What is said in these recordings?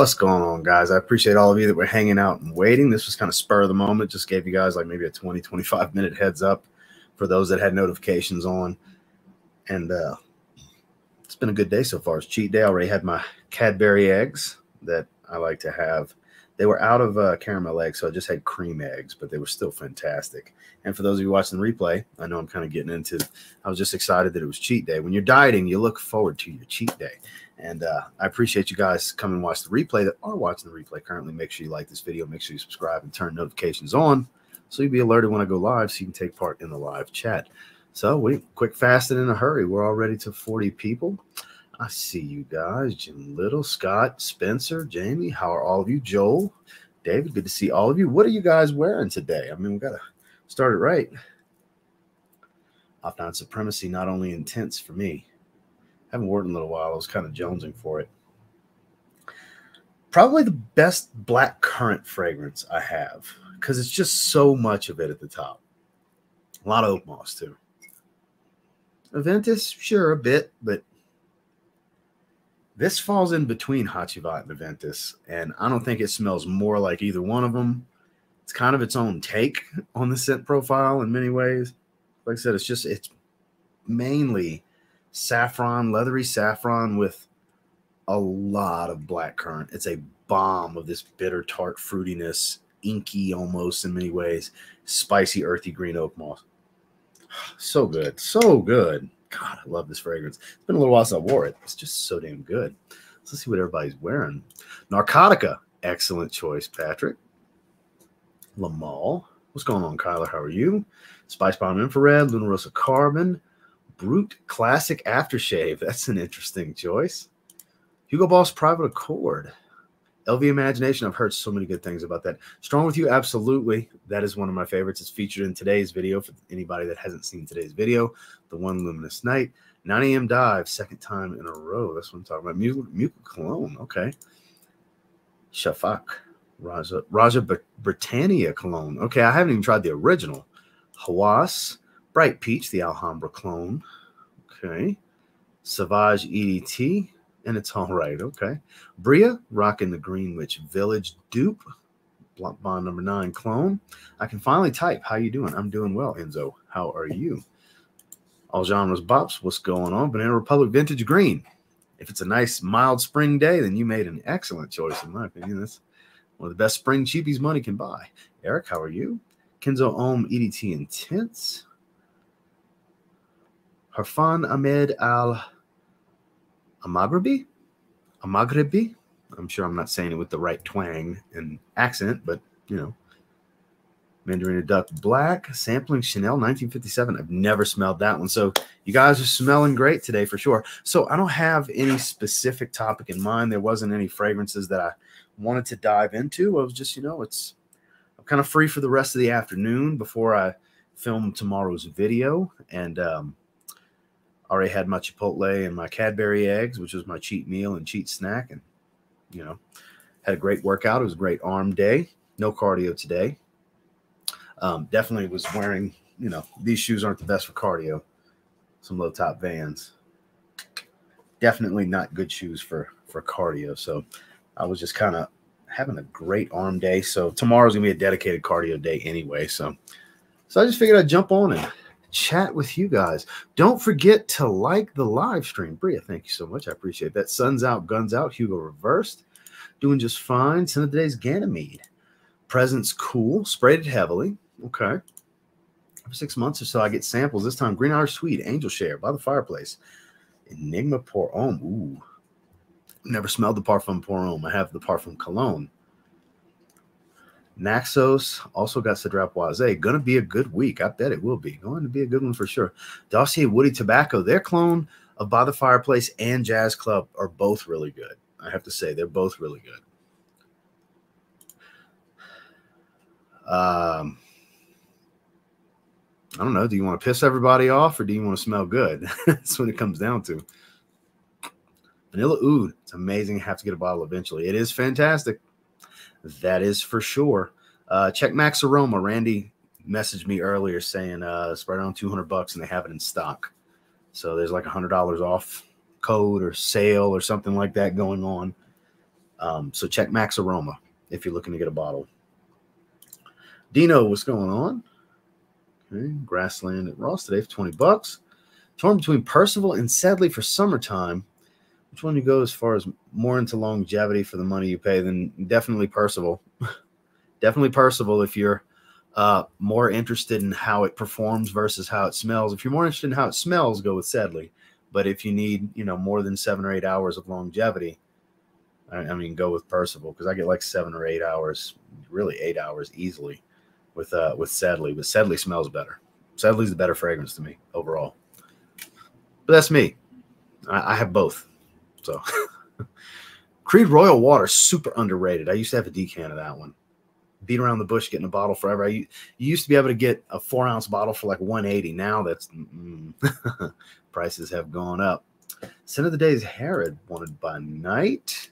What's going on, guys? I appreciate all of you that were hanging out and waiting. This was kind of spur of the moment. Just gave you guys like maybe a 20, 25 minute heads up for those that had notifications on. And uh, it's been a good day so far. It's cheat day. I already had my Cadbury eggs that I like to have. They were out of uh, caramel eggs, so I just had cream eggs, but they were still fantastic. And for those of you watching the replay, I know I'm kind of getting into. I was just excited that it was cheat day. When you're dieting, you look forward to your cheat day. And uh, I appreciate you guys come and watch the replay that are watching the replay currently. Make sure you like this video, make sure you subscribe and turn notifications on so you'll be alerted when I go live so you can take part in the live chat. So we quick, fast, and in a hurry. We're already to 40 people. I see you guys. Jim Little, Scott, Spencer, Jamie. How are all of you? Joel, David, good to see all of you. What are you guys wearing today? I mean, we got to start it right. Off supremacy, not only intense for me. Haven't worn in a little while. I was kind of jonesing for it. Probably the best black currant fragrance I have because it's just so much of it at the top. A lot of oak moss too. Aventus, sure, a bit, but this falls in between Hacivat and Aventus, and I don't think it smells more like either one of them. It's kind of its own take on the scent profile in many ways. Like I said, it's just it's mainly saffron, leathery saffron with a lot of black currant. It's a bomb of this bitter tart fruitiness, inky almost in many ways, spicy, earthy green oak moss. So good, so good. God, I love this fragrance. It's been a little while since I wore it. It's just so damn good. Let's see what everybody's wearing. Narcotica, excellent choice, Patrick. Le Male, what's going on, Kyler? How are you? Spice Bomb Infrared, Luna Rossa Carbon, Brute Classic Aftershave. That's an interesting choice. Hugo Boss Private Accord. LV Imagination, I've heard so many good things about that. Strong with You, absolutely. That is one of my favorites. It's featured in today's video for anybody that hasn't seen today's video. The One Luminous Night. 9 a.m. dive, second time in a row. That's what I'm talking about. Muka Cologne, okay. Shafak, Raja, Raja Britannia Cologne. Okay, I haven't even tried the original. Hawas, Bright Peach, the Alhambra clone. Okay. Savage EDT, and it's all right. Okay. Bria rocking the Greenwich Village dupe. Bond number nine clone. I can finally type. How you doing? I'm doing well, Enzo. How are you? All genres bops. What's going on? Banana Republic Vintage Green. If it's a nice mild spring day, then you made an excellent choice, in my opinion. That's one of the best spring cheapies money can buy. Eric, how are you? Kenzo Homme EDT Intense. Harfan Ahmed Al Amagrabi. Amagrabi. I'm sure I'm not saying it with the right twang and accent, but you know. Mandarina Duck Black, sampling Chanel 1957. I've never smelled that one. So you guys are smelling great today for sure. So I don't have any specific topic in mind. There wasn't any fragrances that I wanted to dive into. I was just, you know, it's I'm kind of free for the rest of the afternoon before I film tomorrow's video. And um, already had my Chipotle and my Cadbury eggs, which was my cheat meal and cheat snack. And, you know, had a great workout. It was a great arm day. No cardio today. Um, definitely was wearing, you know, these shoes aren't the best for cardio. Some low top vans. Definitely not good shoes for for cardio. So I was just kind of having a great arm day. So tomorrow's gonna be a dedicated cardio day anyway. So so I just figured I'd jump on and chat with you guys. Don't forget to like the live stream. Bria, thank you so much. I appreciate that. Sun's out, guns out. Hugo reversed. Doing just fine. Some of today's Ganymede. Presence cool. Sprayed it heavily. Okay. For six months or so, I get samples. This time, Green Irish Tweed, Angel Share by the fireplace. Enigma Pour Homme. Ooh. Never smelled the Parfum Pour Homme. I have the Parfum Cologne. Naxos also got Cedrat Boise. Going to be a good week. I bet it will be. Going to be a good one for sure. Dossier Woody Tobacco, their clone of By the Fireplace and Jazz Club are both really good. I have to say, they're both really good. Um, I don't know. Do you want to piss everybody off or do you want to smell good? That's what it comes down to. Vanilla Oud. It's amazing. I have to get a bottle eventually. It is fantastic. That is for sure. Uh, check Max Aroma. Randy messaged me earlier saying uh, it's right around 200 bucks and they have it in stock. So there's like a $100 off code or sale or something like that going on. Um, so check Max Aroma if you're looking to get a bottle. Dino, what's going on? Okay, grassland at Ross today for 20 bucks. Torn between Percival and Sedley for summertime. Which one you go as far as more into longevity for the money you pay? Then definitely Percival. definitely Percival if you're uh, more interested in how it performs versus how it smells. If you're more interested in how it smells, go with Sedley. But if you need, you know, more than seven or eight hours of longevity, I, I mean, go with Percival because I get like seven or eight hours, really eight hours easily with uh with Sedley. But Sedley smells better. Sedley's the better fragrance to me overall. But that's me. I, I have both. So Creed Royal Water, super underrated. I used to have a decan of that one beat around the bush getting a bottle forever. I, you used to be able to get a four ounce bottle for like 180. Now that's mm, prices have gone up. Sin of the day is Herod wanted by night.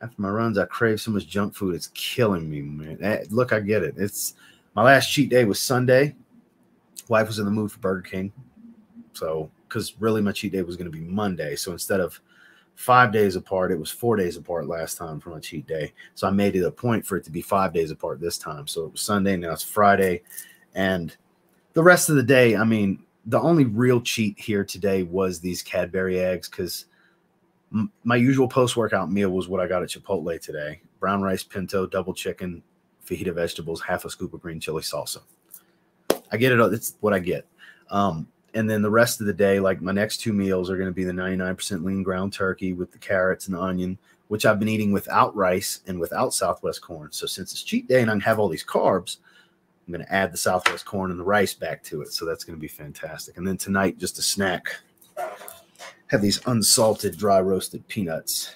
After my runs, I crave so much junk food. It's killing me, man. Eh, look, I get it. It's my last cheat day was Sunday. Wife was in the mood for Burger King. So, because really my cheat day was going to be Monday. So instead of five days apart. It was four days apart last time for my cheat day. So I made it a point for it to be five days apart this time. So it was Sunday, now it's Friday. And the rest of the day, I mean, the only real cheat here today was these Cadbury eggs because my usual post workout meal was what I got at Chipotle today brown rice, pinto, double chicken, fajita vegetables, half a scoop of green chili salsa. I get it. It's what I get. Um, and then the rest of the day, like my next two meals are going to be the 99% lean ground turkey with the carrots and the onion, which I've been eating without rice and without Southwest corn. So since it's cheat day and I have all these carbs, I'm going to add the Southwest corn and the rice back to it. So that's going to be fantastic. And then tonight, just a snack, have these unsalted dry roasted peanuts,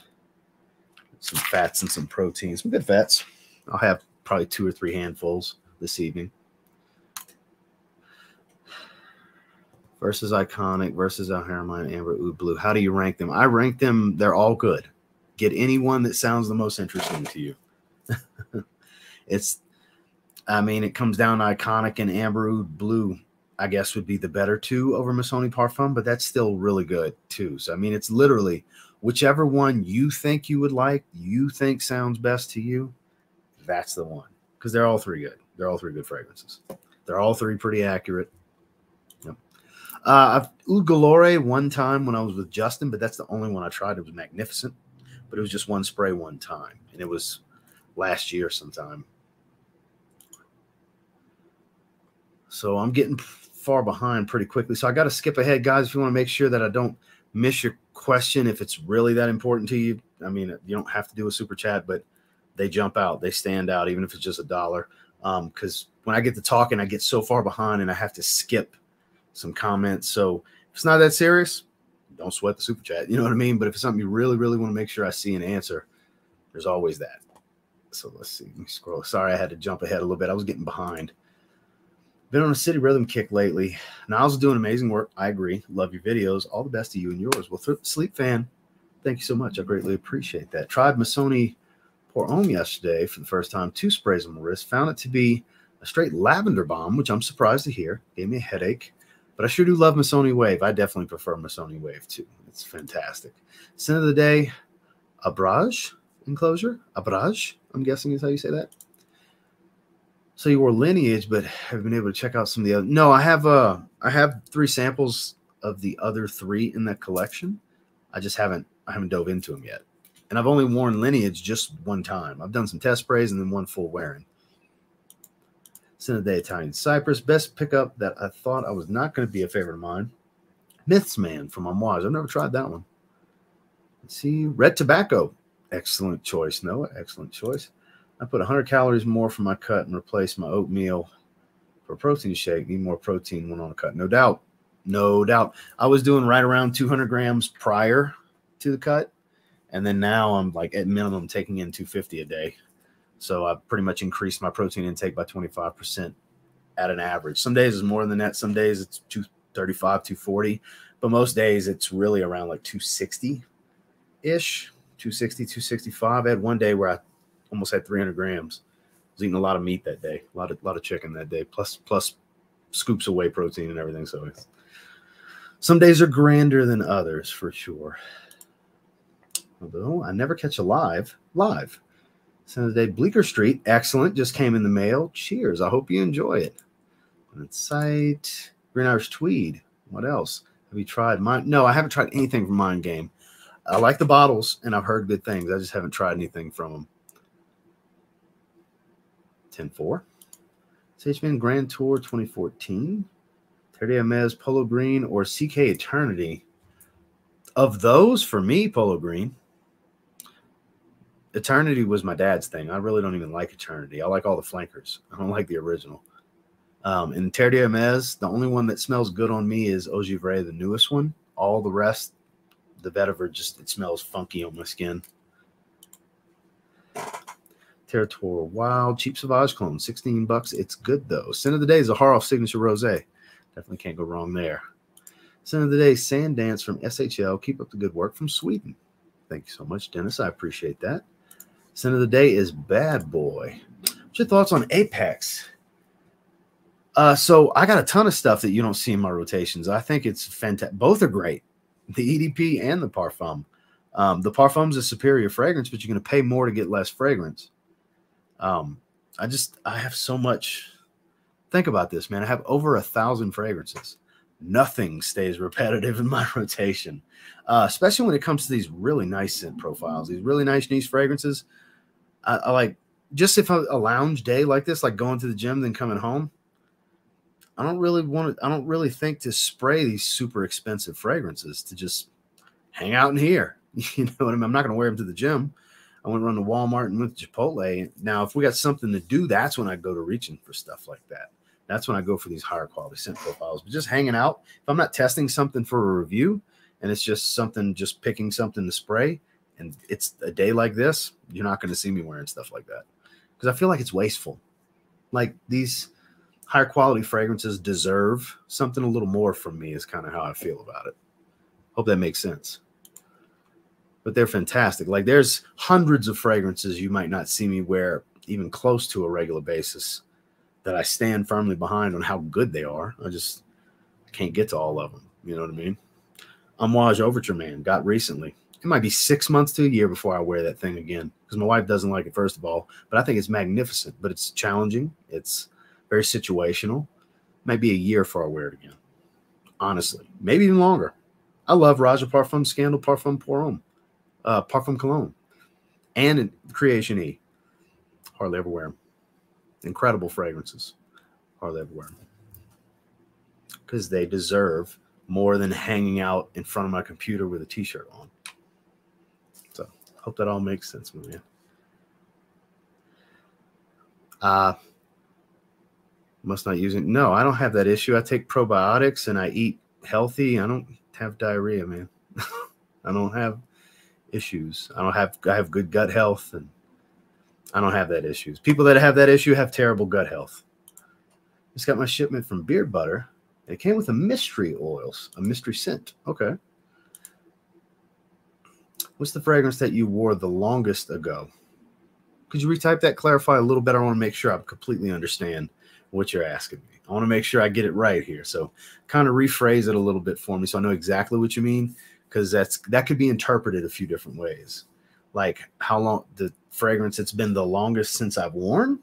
some fats and some protein, some good fats. I'll have probably two or three handfuls this evening. Versus iconic versus El Hermine, Amber Oud Blue. How do you rank them? I rank them, they're all good. Get anyone that sounds the most interesting to you. it's, I mean, it comes down to iconic and Amber Oud Blue, I guess, would be the better two over Missoni Parfum, but that's still really good too. So, I mean, it's literally whichever one you think you would like, you think sounds best to you, that's the one because they're all three good. They're all three good fragrances. They're all three pretty accurate. Uh, I've Oud Galore one time when I was with Justin, but that's the only one I tried. It was magnificent, but it was just one spray one time, and it was last year sometime. So I'm getting far behind pretty quickly. So I got to skip ahead, guys. If you want to make sure that I don't miss your question, if it's really that important to you, I mean, you don't have to do a super chat, but they jump out, they stand out, even if it's just a dollar. Because um, when I get to talking, I get so far behind and I have to skip some comments. So if it's not that serious, don't sweat the super chat. You know what I mean? But if it's something you really, really want to make sure I see an answer, there's always that. So let's see. Let me scroll. Sorry, I had to jump ahead a little bit. I was getting behind. Been on a city rhythm kick lately. Niles is doing amazing work. I agree. Love your videos. All the best to you and yours. Well, sleep fan, thank you so much. I greatly appreciate that. Tried Missoni Pour Homme yesterday for the first time. Two sprays on my wrist. Found it to be a straight lavender bomb, which I'm surprised to hear. Gave me a headache. But I sure do love Missoni Wave. I definitely prefer Missoni Wave too. It's fantastic. Sin of the day, Abrage enclosure. Abrage, I'm guessing is how you say that. So you wore lineage, but have been able to check out some of the other. No, I have uh I have three samples of the other three in that collection. I just haven't I haven't dove into them yet. And I've only worn lineage just one time. I've done some test sprays and then one full wearing. Day Italian Cypress. Best pickup that I thought I was not going to be a favorite of mine. Myths Man from Amouage. I've never tried that one. Let's see. Red Tobacco. Excellent choice, Noah. Excellent choice. I put 100 calories more for my cut and replaced my oatmeal for a protein shake. Need more protein when on a cut. No doubt. No doubt. I was doing right around 200 grams prior to the cut. And then now I'm like at minimum taking in 250 a day. So I pretty much increased my protein intake by 25% at an average. Some days it's more than that. Some days it's 235, 240. But most days it's really around like 260 ish, 260, 265. I had one day where I almost had 300 grams. I was eating a lot of meat that day, a lot of, lot of chicken that day, plus, plus scoops of whey protein and everything. So some days are grander than others for sure. Although I never catch a live. Live. Send of the day, Bleecker Street. Excellent. Just came in the mail. Cheers. I hope you enjoy it. Insight. Green Irish Tweed. What else? Have you tried mine? No, I haven't tried anything from Mind Game. I like the bottles and I've heard good things. I just haven't tried anything from them. 10 4. CHBN Grand Tour 2014. Terre d'Hermes, Polo Green, or CK Eternity. Of those, for me, Polo Green. Eternity was my dad's thing. I really don't even like Eternity. I like all the flankers. I don't like the original. Um, and Terre Hermes, the only one that smells good on me is Eau Givree, the newest one. All the rest, the vetiver, just it smells funky on my skin. Territorial Wild, cheap Sauvage clone, 16 bucks. It's good though. Sin of the day is Zaharoff signature rose. Definitely can't go wrong there. Sin of the day, Sand Dance from SHL. Keep up the good work from Sweden. Thank you so much, Dennis. I appreciate that. Sin of the day is Bad Boy. What's your thoughts on Apex? Uh, so I got a ton of stuff that you don't see in my rotations. I think it's fantastic. Both are great, the EDP and the Parfum. Um, the Parfum's a superior fragrance, but you're going to pay more to get less fragrance. Um, I just I have so much. Think about this, man. I have over a thousand fragrances. Nothing stays repetitive in my rotation, uh, especially when it comes to these really nice scent profiles, these really nice niche fragrances. I, I like just if a, a lounge day like this, like going to the gym, then coming home I don't really want to, I don't really think to spray these super expensive fragrances to just hang out in here. You know what I mean? I'm not going to wear them to the gym. I went run to Walmart and went to Chipotle. Now, if we got something to do, that's when I go to reaching for stuff like that. That's when I go for these higher quality scent profiles. But just hanging out, if I'm not testing something for a review and it's just something, just picking something to spray, and it's a day like this, you're not going to see me wearing stuff like that because I feel like it's wasteful. Like these, higher quality fragrances deserve something a little more from me is kind of how I feel about it. Hope that makes sense. But they're fantastic. Like there's hundreds of fragrances you might not see me wear even close to a regular basis that I stand firmly behind on how good they are. I just can't get to all of them. You know what I mean? Amouage Overture Man got recently. It might be six months to a year before I wear that thing again because my wife doesn't like it, first of all. But I think it's magnificent, but it's challenging. It's very situational. Might be a year before I wear it again. Honestly, maybe even longer. I love Roja Parfum Scandal Parfum Homme, uh, Parfum Cologne, and Creation E. Hardly ever wear them. Incredible fragrances. Hardly ever wear them. Because they deserve more than hanging out in front of my computer with a t shirt on. Hope that all makes sense, man. Uh, must not use it. No, I don't have that issue. I take probiotics and I eat healthy. I don't have diarrhea, man. I don't have issues. I don't have I have good gut health and I don't have that issues. People that have that issue have terrible gut health. Just got my shipment from Beard Butter. It came with a mystery oils, a mystery scent. Okay. What's the fragrance that you wore the longest ago? Could you retype that, clarify a little better? I want to make sure I completely understand what you're asking me. I want to make sure I get it right here. So kind of rephrase it a little bit for me so I know exactly what you mean because that's that could be interpreted a few different ways. Like how long the fragrance it's been the longest since I've worn?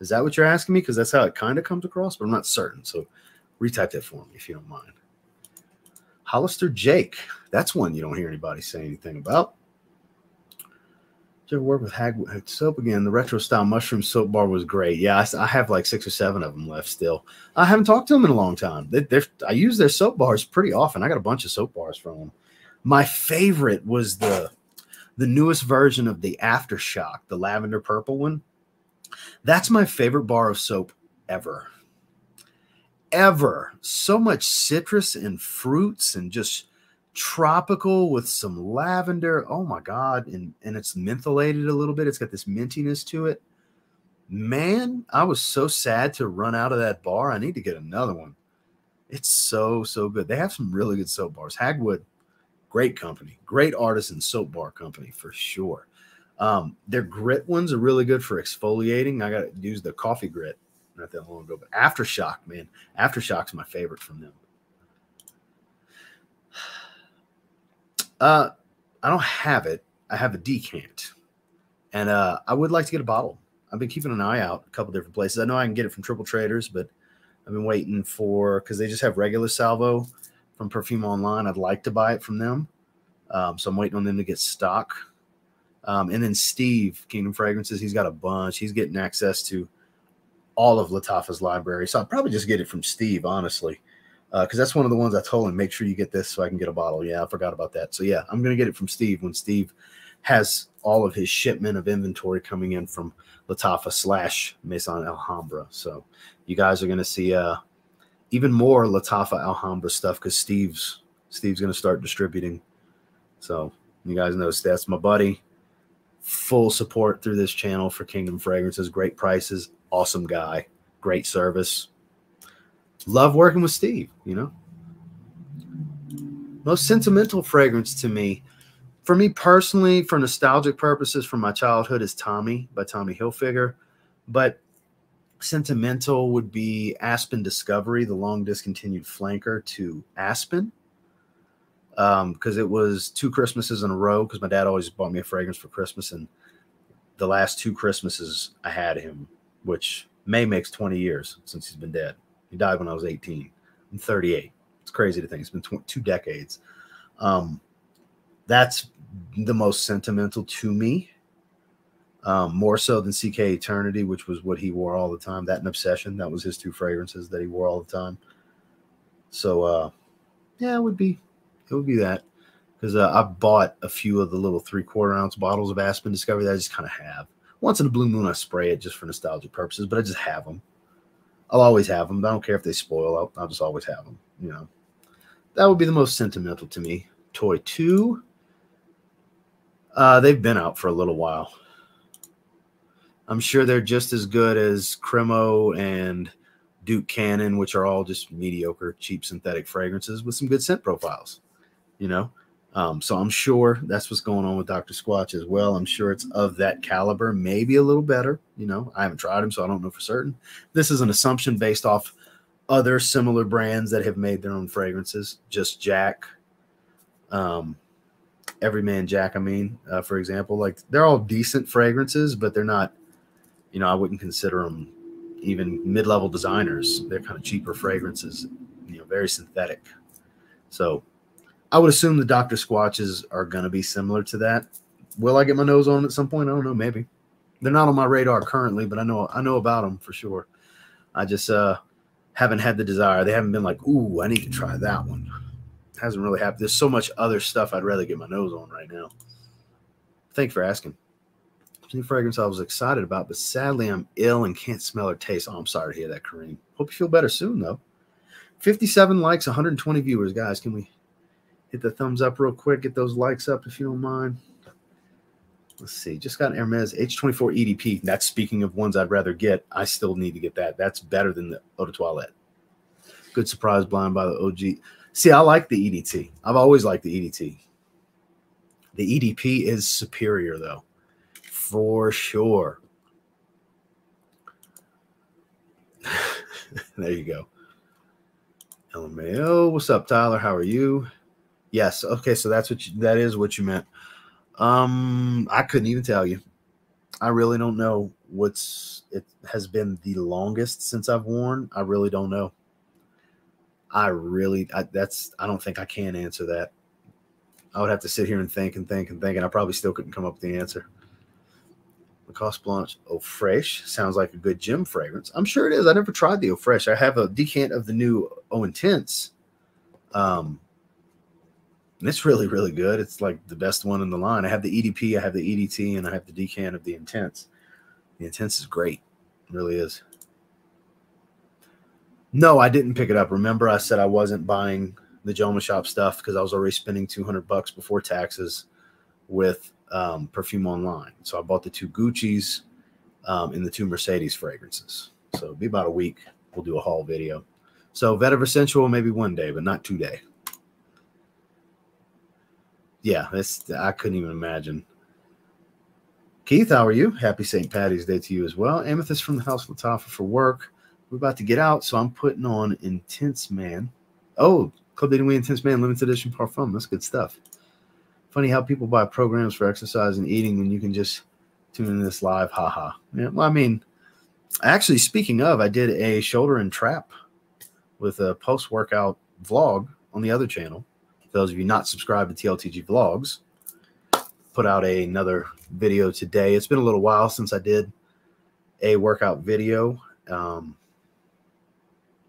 Is that what you're asking me? Because that's how it kind of comes across, but I'm not certain. So retype that for me if you don't mind. Hollister Jake. That's one you don't hear anybody say anything about. Did you ever work with Hagwood uh, soap again? The retro style mushroom soap bar was great. Yeah, I, I, have like six or seven of them left still. I haven't talked to them in a long time. They, I use their soap bars pretty often. I got a bunch of soap bars from them. My favorite was the the newest version of the Aftershock, the lavender purple one. That's my favorite bar of soap ever. Ever. So much citrus and fruits and just tropical with some lavender. Oh my god, and and it's mentholated a little bit. It's got this mintiness to it. Man, I was so sad to run out of that bar. I need to get another one. It's so so good. They have some really good soap bars. Hagwood, great company, great artisan soap bar company for sure. Um, their grit ones are really good for exfoliating. I got to use the coffee grit not that long ago, but Aftershock, man, Aftershock's my favorite from them. Uh, I don't have it. I have a decant, and uh, I would like to get a bottle. I've been keeping an eye out a couple different places. I know I can get it from Triple Traders, but I've been waiting for because they just have regular salvo from Perfume Online. I'd like to buy it from them, um, so I'm waiting on them to get stock. Um, and then Steve Kingdom Fragrances, he's got a bunch. He's getting access to all of Lattafa's library, so I'll probably just get it from Steve, honestly, because uh, that's one of the ones I told him make sure you get this so I can get a bottle. Yeah, I forgot about that. So yeah, I'm gonna get it from Steve when Steve has all of his shipment of inventory coming in from Lattafa slash Maison Alhambra. So you guys are going to see uh, even more Lattafa Alhambra stuff because Steve's Steve's going to start distributing. So you guys know that's my buddy. Full support through this channel for Kingdom Fragrances. Great prices, awesome guy, great service. Love working with Steve. You know, most sentimental fragrance to me for me personally, for nostalgic purposes, from my childhood, is Tommy by Tommy Hilfiger. But sentimental would be Aspen Discovery, the long discontinued flanker to Aspen. Because um, it was two Christmases in a row, because my dad always bought me a fragrance for Christmas. And the last two Christmases I had him, which May makes 20 years since he's been dead. He died when I was 18. I'm 38. It's crazy to think it's been tw- two decades. Um, that's the most sentimental to me. Um, more so than CK Eternity, which was what he wore all the time. That and Obsession, that was his two fragrances that he wore all the time. So, uh, yeah, it would be, it would be that because uh, I bought a few of the little three quarter ounce bottles of Aspen Discovery that I just kind of have. Once in a blue moon, I spray it just for nostalgic purposes, but I just have them. I'll always have them. I don't care if they spoil. I'll, I'll just always have them. You know, that would be the most sentimental to me. Toy two uh, they've been out for a little while. I'm sure they're just as good as Cremo and Duke Cannon, which are all just mediocre, cheap synthetic fragrances with some good scent profiles, you know. Um, so I'm sure that's what's going on with Dr. Squatch as well. I'm sure it's of that caliber, maybe a little better. You know, I haven't tried them, so I don't know for certain. This is an assumption based off other similar brands that have made their own fragrances. Just Jack, um, Everyman Jack, I mean, uh, for example, like they're all decent fragrances, but they're not, you know, I wouldn't consider them even mid level designers. They're kind of cheaper fragrances, you know, very synthetic. So I would assume the Dr. Squatches are going to be similar to that. Will I get my nose on at some point? I don't know. Maybe they're not on my radar currently, but I know I know about them for sure. I just uh, haven't had the desire. They haven't been like, ooh, I need to try that one hasn't really happened. There's so much other stuff I'd rather get my nose on right now. Thanks for asking. New fragrance I was excited about, but sadly I'm ill and can't smell or taste. Oh, I'm sorry to hear that, Kareem. Hope you feel better soon, though. 57 likes, 120 viewers, guys. Can we hit the thumbs up real quick? Get those likes up if you don't mind. Let's see. Just got an Hermes H24 EDP. That's speaking of ones I'd rather get. I still need to get that. That's better than the Eau de Toilette. Good surprise blind by the OG. See, I like the EDT. I've always liked the EDT. The EDP is superior, though, for sure. there you go. LMAO, what's up, Tyler? How are you? Yes. Okay, so that's what you, that is what you meant. Um, I couldn't even tell you. I really don't know what's it has been the longest since I've worn. I really don't know. I really, I, that's, I don't think I can answer that. I would have to sit here and think and think and think, and I probably still couldn't come up with the answer. Lacoste Blanche Eau Fraiche sounds like a good gym fragrance. I'm sure it is. I never tried the Eau Fraiche. I have a decant of the new Eau Intense. Um, and it's really, really good. It's like the best one in the line. I have the EDP, I have the EDT, and I have the decant of the Intense. The Intense is great. It really is. No, I didn't pick it up. Remember, I said I wasn't buying the Joma Shop stuff because I was already spending 200 bucks before taxes with um, perfume online. So I bought the two Gucci's um, and the two Mercedes fragrances. So it'll be about a week. We'll do a haul video. So Vetiver Sensual maybe one day, but not today. Yeah, that's I couldn't even imagine. Keith, how are you? Happy St. Patty's Day to you as well. Amethyst from the House Lattafa for work. We're about to get out, so I'm putting on Intense Man. Oh, Club de Nuit Intense Man limited edition parfum. That's good stuff. Funny how people buy programs for exercise and eating when you can just tune in this live. Haha. Yeah, well, I mean, actually, speaking of, I did a shoulder and trap with a post workout vlog on the other channel. Those of you not subscribed to TLTG Vlogs, put out a, another video today. It's been a little while since I did a workout video. Um,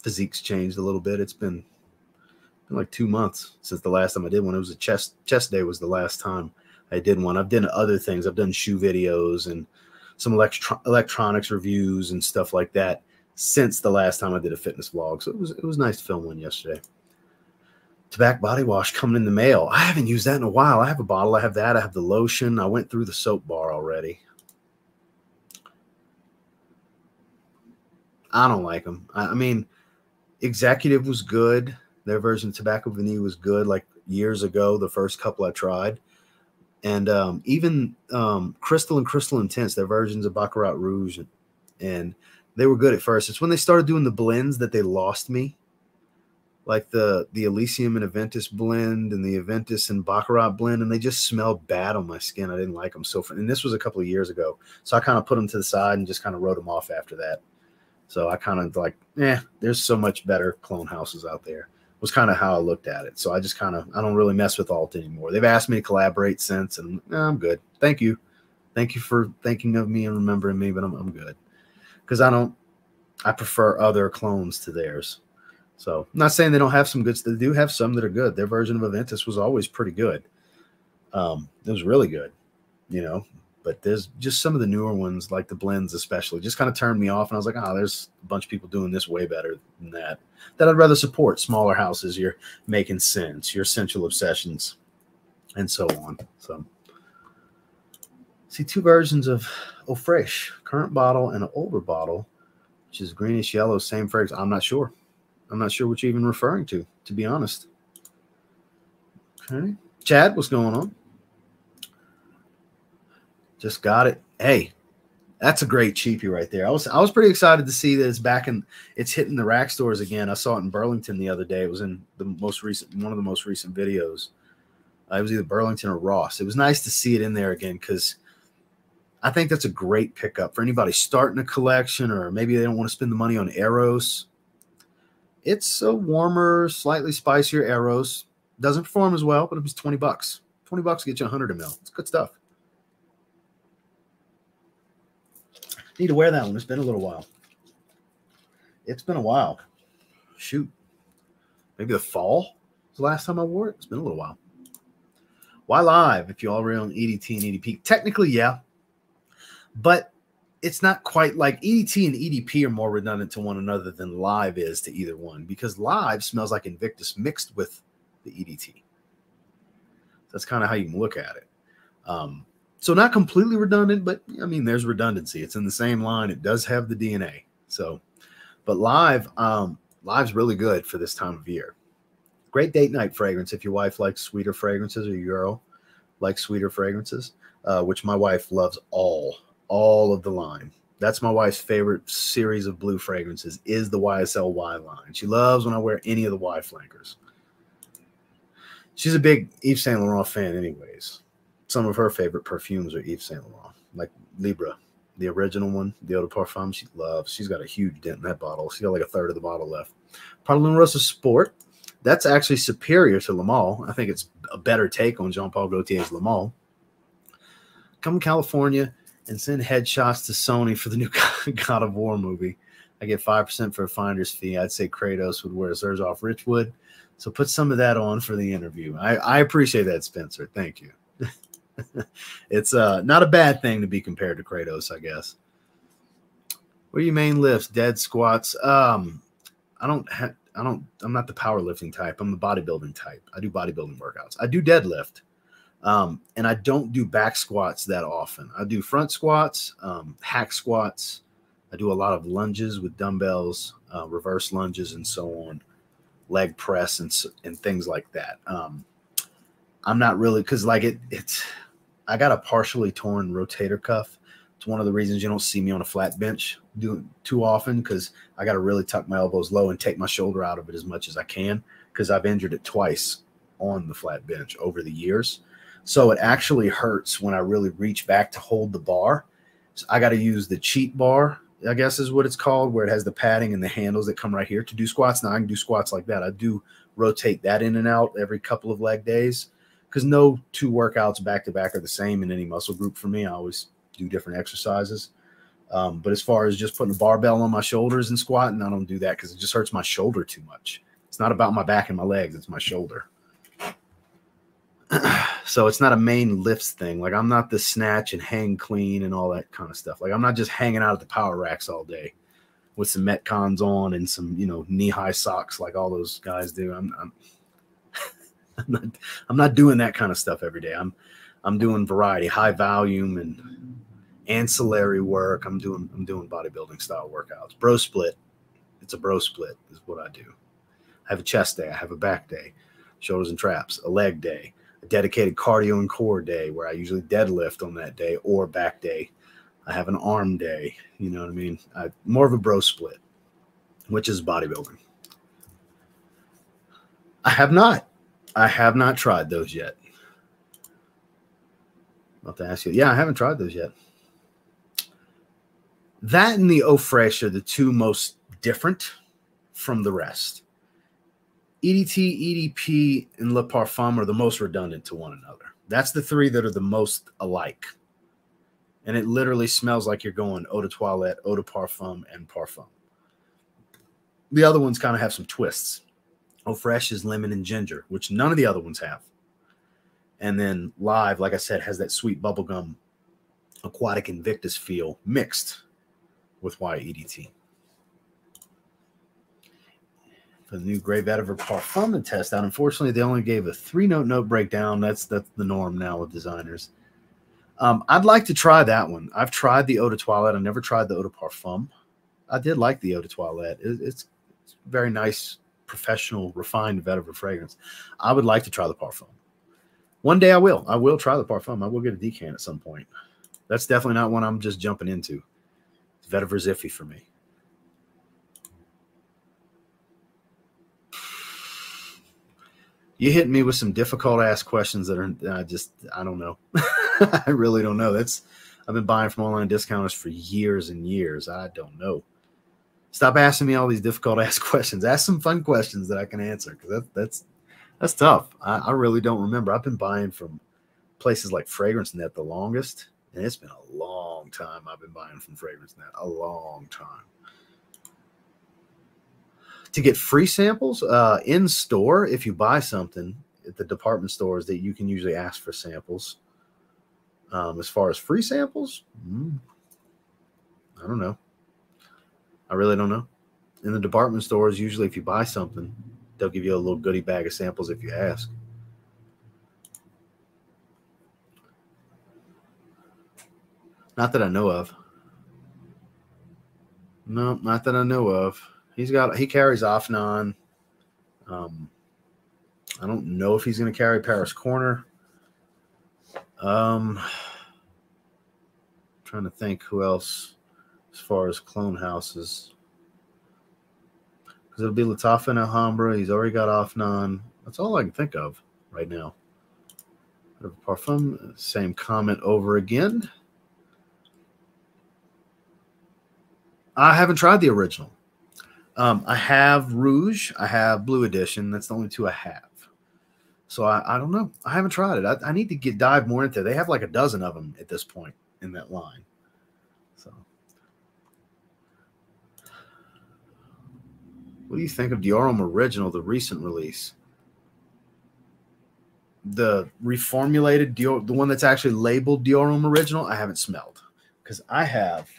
physique's changed a little bit. It's been, been like two months since the last time I did one. It was a chest chest day was the last time I did one. I've done other things. I've done shoe videos and some electro- electronics reviews and stuff like that since the last time I did a fitness vlog. So it was it was nice to film one yesterday. Tobacco body wash coming in the mail. I haven't used that in a while. I have a bottle. I have that. I have the lotion. I went through the soap bar already. I don't like them. I, I mean, Executive was good. Their version of Tobacco Vanille was good. Like years ago, the first couple I tried, and um, even um, Crystal and Crystal Intense, their versions of Baccarat Rouge, and, and they were good at first. It's when they started doing the blends that they lost me. Like the the Elysium and Aventus blend and the Aventus and Baccarat blend, and they just smelled bad on my skin. I didn't like them so. And this was a couple of years ago, so I kind of put them to the side and just kind of wrote them off after that. So I kind of like, yeah, there's so much better clone houses out there. Was kind of how I looked at it. So I just kind of I don't really mess with alt anymore. They've asked me to collaborate since, and eh, I'm good. Thank you, thank you for thinking of me and remembering me, but I'm I'm good because I don't. I prefer other clones to theirs. So I'm not saying they don't have some good. They do have some that are good. Their version of Aventus was always pretty good. Um, it was really good, you know. But there's just some of the newer ones, like the blends, especially, just kind of turned me off. And I was like, oh, there's a bunch of people doing this way better than that. That I'd rather support smaller houses. You're making sense. Your essential obsessions, and so on. So see two versions of Fraiche, current bottle and an older bottle, which is greenish yellow, same fragrance. I'm not sure. I'm not sure what you're even referring to, to be honest. Okay. Chad, what's going on? Just got it. Hey, that's a great cheapie right there. I was I was pretty excited to see that it's back and it's hitting the rack stores again. I saw it in Burlington the other day. It was in the most recent one of the most recent videos. Uh, it was either Burlington or Ross. It was nice to see it in there again because I think that's a great pickup for anybody starting a collection or maybe they don't want to spend the money on Eros. It's a warmer, slightly spicier Eros. Doesn't perform as well, but it was 20 bucks. 20 bucks to get you 100 ml. It's good stuff. Need to wear that one. It's been a little while. It's been a while. Shoot. Maybe the fall was the last time I wore it. It's been a little while. Why live if you already on EDT and EDP? Technically, yeah. But it's not quite like EDT and EDP are more redundant to one another than live is to either one because live smells like Invictus mixed with the EDT. That's kind of how you can look at it. Um, so not completely redundant, but I mean, there's redundancy. It's in the same line. It does have the DNA. So, but live, um, live's really good for this time of year. Great date night fragrance if your wife likes sweeter fragrances or your girl likes sweeter fragrances, uh, which my wife loves all, all of the line. That's my wife's favorite series of blue fragrances is the YSL Y line. She loves when I wear any of the Y flankers. She's a big Yves Saint Laurent fan, anyways some of her favorite perfumes are Yves Saint Laurent, like Libre, the original one, the Eau de Parfum. She loves. She's got a huge dent in that bottle. She got like a third of the bottle left. Parlin Rosa Sport. That's actually superior to Le Male. I think it's a better take on Jean Paul Gaultier's Le Male. Come California and send headshots to Sony for the new God of War movie. I get 5% for a finder's fee. I'd say Kratos would wear his off Richwood. So put some of that on for the interview. I, I appreciate that, Spencer. Thank you. it's uh, not a bad thing to be compared to Kratos, I guess. What are your main lifts? Dead squats. Um, I don't have. I don't. I'm not the powerlifting type. I'm the bodybuilding type. I do bodybuilding workouts. I do deadlift, um, and I don't do back squats that often. I do front squats, um, hack squats. I do a lot of lunges with dumbbells, uh, reverse lunges, and so on, leg press and and things like that. Um, I'm not really because like it it's I got a partially torn rotator cuff. It's one of the reasons you don't see me on a flat bench doing too often because I got to really tuck my elbows low and take my shoulder out of it as much as I can because I've injured it twice on the flat bench over the years. So it actually hurts when I really reach back to hold the bar. So I got to use the cheat bar, I guess is what it's called, where it has the padding and the handles that come right here to do squats. Now I can do squats like that. I do rotate that in and out every couple of leg days because no two workouts back to back are the same in any muscle group for me. I always do different exercises. Um, but as far as just putting a barbell on my shoulders and squatting, I don't do that because it just hurts my shoulder too much. It's not about my back and my legs, it's my shoulder. so it's not a main lifts thing. Like I'm not the snatch and hang clean and all that kind of stuff. Like I'm not just hanging out at the power racks all day with some metcons on and some you know knee high socks like all those guys do. I'm, I'm I'm not I'm not doing that kind of stuff every day. I'm I'm doing variety, high volume and ancillary work. I'm doing I'm doing bodybuilding style workouts. Bro split. It's a bro split is what I do. I have a chest day, I have a back day, shoulders and traps, a leg day, dedicated cardio and core day where I usually deadlift on that day or back day. I have an arm day, you know what I mean? I, more of a bro split, which is bodybuilding. I have not. I have not tried those yet. Have to ask you. Yeah, I haven't tried those yet. That and the Eau Fraiche are the two most different from the rest. EDT, EDP, and Le Parfum are the most redundant to one another. That's the three that are the most alike. And it literally smells like you're going eau de toilette, eau de parfum, and parfum. The other ones kind of have some twists. Eau Fraiche is lemon and ginger, which none of the other ones have. And then live, like I said, has that sweet bubblegum aquatic invictus feel mixed with YEDT. For the new Grey Vetiver Parfum to test out, unfortunately, they only gave a three note note breakdown. That's that's the norm now with designers. Um, I'd like to try that one. I've tried the Eau de Toilette. I've never tried the Eau de Parfum. I did like the Eau de Toilette. It, it's, it's very nice, professional, refined vetiver fragrance. I would like to try the Parfum. One day I will. I will try the Parfum. I will get a decan at some point. That's definitely not one I'm just jumping into. Vetiver's iffy for me. You hit me with some difficult ass questions that are I just I don't know. I really don't know. That's I've been buying from online discounters for years and years. I don't know. Stop asking me all these difficult ass questions. Ask some fun questions that I can answer because that, that's that's tough. I, I really don't remember. I've been buying from places like Fragrance Net the longest, and it's been a long time I've been buying from Fragrance Net. A long time to get free samples uh, in store if you buy something at the department stores that you can usually ask for samples. Um, as far as free samples mm, i don't know. I really don't know. In the department stores usually if you buy something they'll give you a little goodie bag of samples if you ask. Not that i know of. No not that i know of He's got he carries Afnan. Um, I don't know if he's going to carry Paris Corner. Um, trying to think who else as far as clone houses. Because it'll be Lattafa and Alhambra. He's already got Afnan. That's all I can think of right now. Parfum, same comment over again. I haven't tried the original. Um, I have Rouge. I have Blue Edition. That's the only two I have. So I, I don't know. I haven't tried it. I, I need to get dive more into. It. They have like a dozen of them at this point in that line. So, what do you think of Dior Homme Original, the recent release? The reformulated Dior, the one that's actually labeled Dior Homme Original, I haven't smelled because I have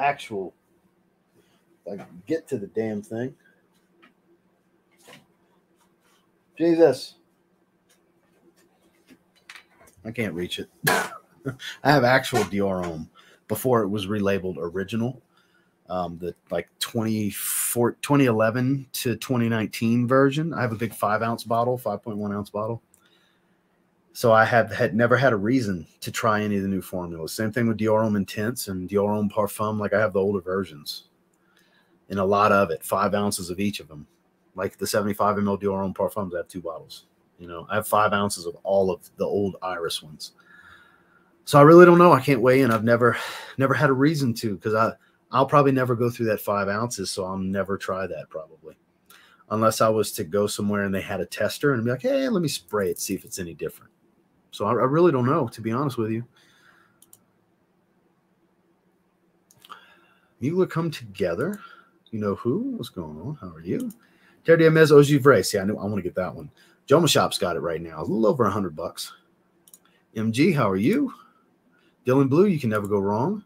actual can get to the damn thing. Jesus. I can't reach it. I have actual Homme before it was relabeled original. Um, the like 2011 to 2019 version. I have a big five ounce bottle, 5.1 ounce bottle. So I have had never had a reason to try any of the new formulas. Same thing with Dior Homme Intense and Dior Homme Parfum. Like I have the older versions, and a lot of it, five ounces of each of them. Like the 75 ml Dior Homme Parfums, I have two bottles. You know, I have five ounces of all of the old Iris ones. So I really don't know. I can't weigh in. I've never, never had a reason to because I, I'll probably never go through that five ounces. So I'll never try that probably, unless I was to go somewhere and they had a tester and be like, hey, let me spray it, see if it's any different. So I, I really don't know, to be honest with you. Mula come together. You know who? What's going on? How are you? Terre d'Hermes Ojivrace. Yeah, I, know, I want to get that one. Jomashop's got it right now. A little over a hundred bucks. MG, how are you? Dylan Blue, you can never go wrong.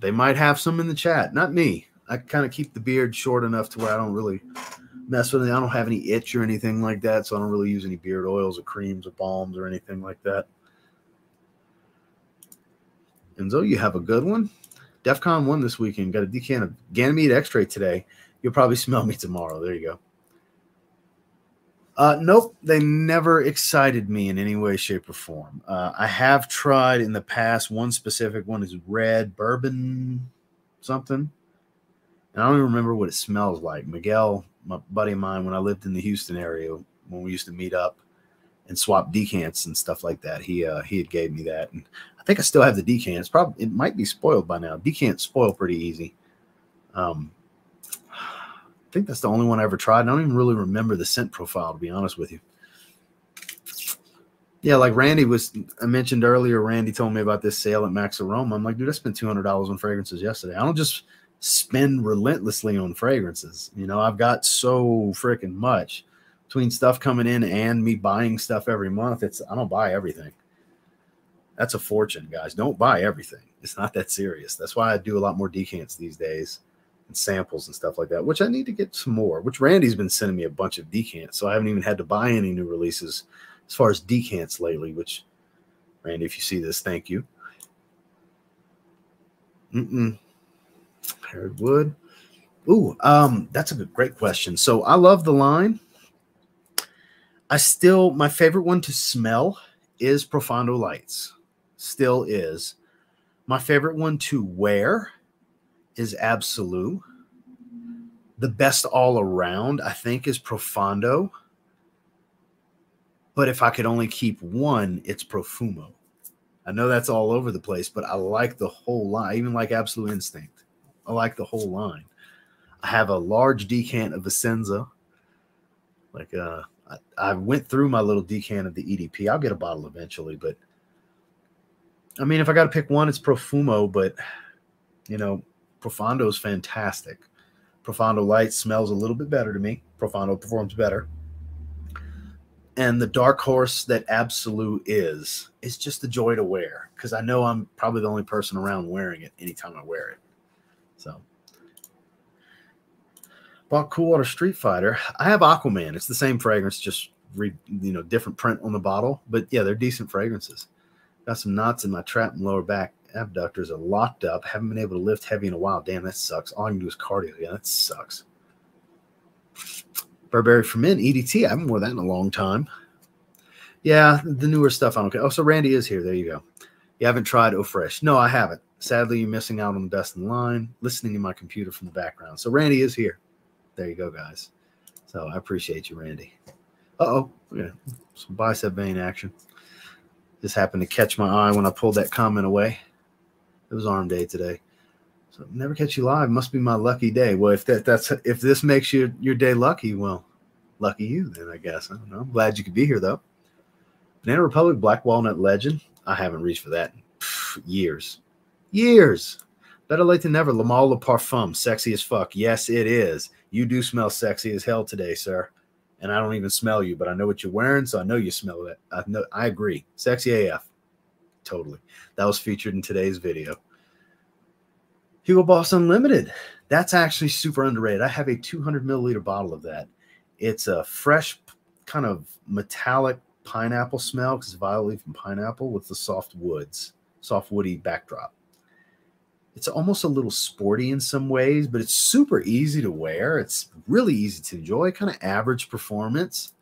They might have some in the chat. Not me. I kind of keep the beard short enough to where I don't really mess with it. I don't have any itch or anything like that, so I don't really use any beard oils or creams or balms or anything like that. Enzo, you have a good one. DEFCON 1 this weekend. Got a decan of Ganymede Extrait today. You'll probably smell me tomorrow. There you go. Uh, nope, they never excited me in any way, shape, or form. Uh, I have tried in the past. One specific one is red bourbon something. And I don't even remember what it smells like. Miguel, my buddy of mine, when I lived in the Houston area, when we used to meet up and swap decants and stuff like that, he uh, he had gave me that, and I think I still have the decants. Probably it might be spoiled by now. Decants spoil pretty easy. Um, I think that's the only one I ever tried. I don't even really remember the scent profile, to be honest with you. Yeah, like Randy was, I mentioned earlier, Randy told me about this sale at MaxAroma. I'm like, dude, I spent $200 on fragrances yesterday. I don't just spend relentlessly on fragrances. You know, I've got so freaking much between stuff coming in and me buying stuff every month. It's, I don't buy everything. That's a fortune, guys. Don't buy everything. It's not that serious. That's why I do a lot more decants these days and samples and stuff like that, which I need to get some more, which Randy's been sending me a bunch of decants. So I haven't even had to buy any new releases as far as decants lately, which Randy, if you see this, thank you. Mm-mm. Haired wood. Ooh, um, that's a good, great question. So I love the line. I still, my favorite one to smell is Profondo Lights. Still is. My favorite one to wear is Absolute. The best all around, I think, is Profondo. But if I could only keep one, it's Profumo. I know that's all over the place, but I like the whole line. I even like Absolute Instinct. I like the whole line. I have a large decant of Essenza. Like uh I, I went through my little decant of the EDP. I'll get a bottle eventually, but I mean if I gotta pick one, it's Profumo, but you know, Profondo is fantastic. Profondo Light smells a little bit better to me. Profondo performs better. And the dark horse that Absolute is, is just a joy to wear because I know I'm probably the only person around wearing it anytime I wear it. So, bought Cool Water Street Fighter. I have Aquaman. It's the same fragrance, just re, you know different print on the bottle. But yeah, they're decent fragrances. Got some knots in my trap and lower back abductors are locked up. Haven't been able to lift heavy in a while. Damn, that sucks. All I can do is cardio. Yeah, that sucks. Burberry for Men, EDT. I haven't worn that in a long time. Yeah, the newer stuff I don't care. Oh, so Randy is here. There you go. You haven't tried Oh Fresh? No, I haven't. Sadly, you're missing out on the best in line, listening to my computer from the background. So Randy is here. There you go, guys. So I appreciate you, Randy. Uh-oh. Yeah, some bicep vein action. This happened to catch my eye when I pulled that comment away. It was arm day today. So never catch you live must be my lucky day. Well, if that that's if this makes your your day lucky, well, lucky you then I guess. I don't know. I'm glad you could be here though. Banana Republic Black Walnut Legend. I haven't reached for that in years. Years. Better late than never. Le Male Le Parfum, sexy as fuck. Yes, it is. You do smell sexy as hell today, sir. And I don't even smell you, but I know what you're wearing, so I know you smell it. I know I agree. Sexy AF. Totally. That was featured in today's video. Hugo Boss Unlimited. That's actually super underrated. I have a 200 milliliter bottle of that. It's a fresh, kind of metallic pineapple smell because violet leaf and pineapple with the soft woods, soft woody backdrop. It's almost a little sporty in some ways, but it's super easy to wear. It's really easy to enjoy, kind of average performance.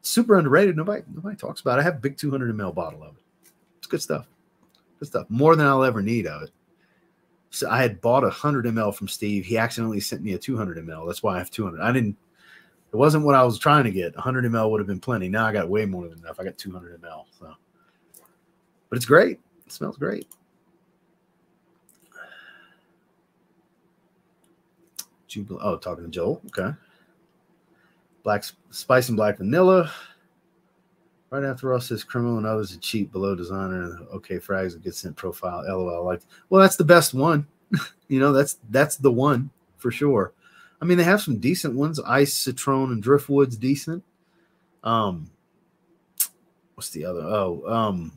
Super underrated. Nobody nobody talks about it. I have a big 200 ml bottle of it. It's good stuff. Good stuff. More than I'll ever need of it. So I had bought a 100 ml from Steve. He accidentally sent me a 200 ml. That's why I have 200. I didn't It wasn't what I was trying to get. 100 ml would have been plenty. Now I got way more than enough. I got 200 ml. So, but it's great. It smells great. Jubil- oh, talking to Joel. Okay. Black spice and black vanilla. Right after us says criminal and others are cheap below designer. Okay, frags that get sent profile. LOL. Like, well, that's the best one. you know, that's that's the one for sure. I mean, they have some decent ones. Ice, Citron, and Driftwood's decent. Um, what's the other? Oh, um,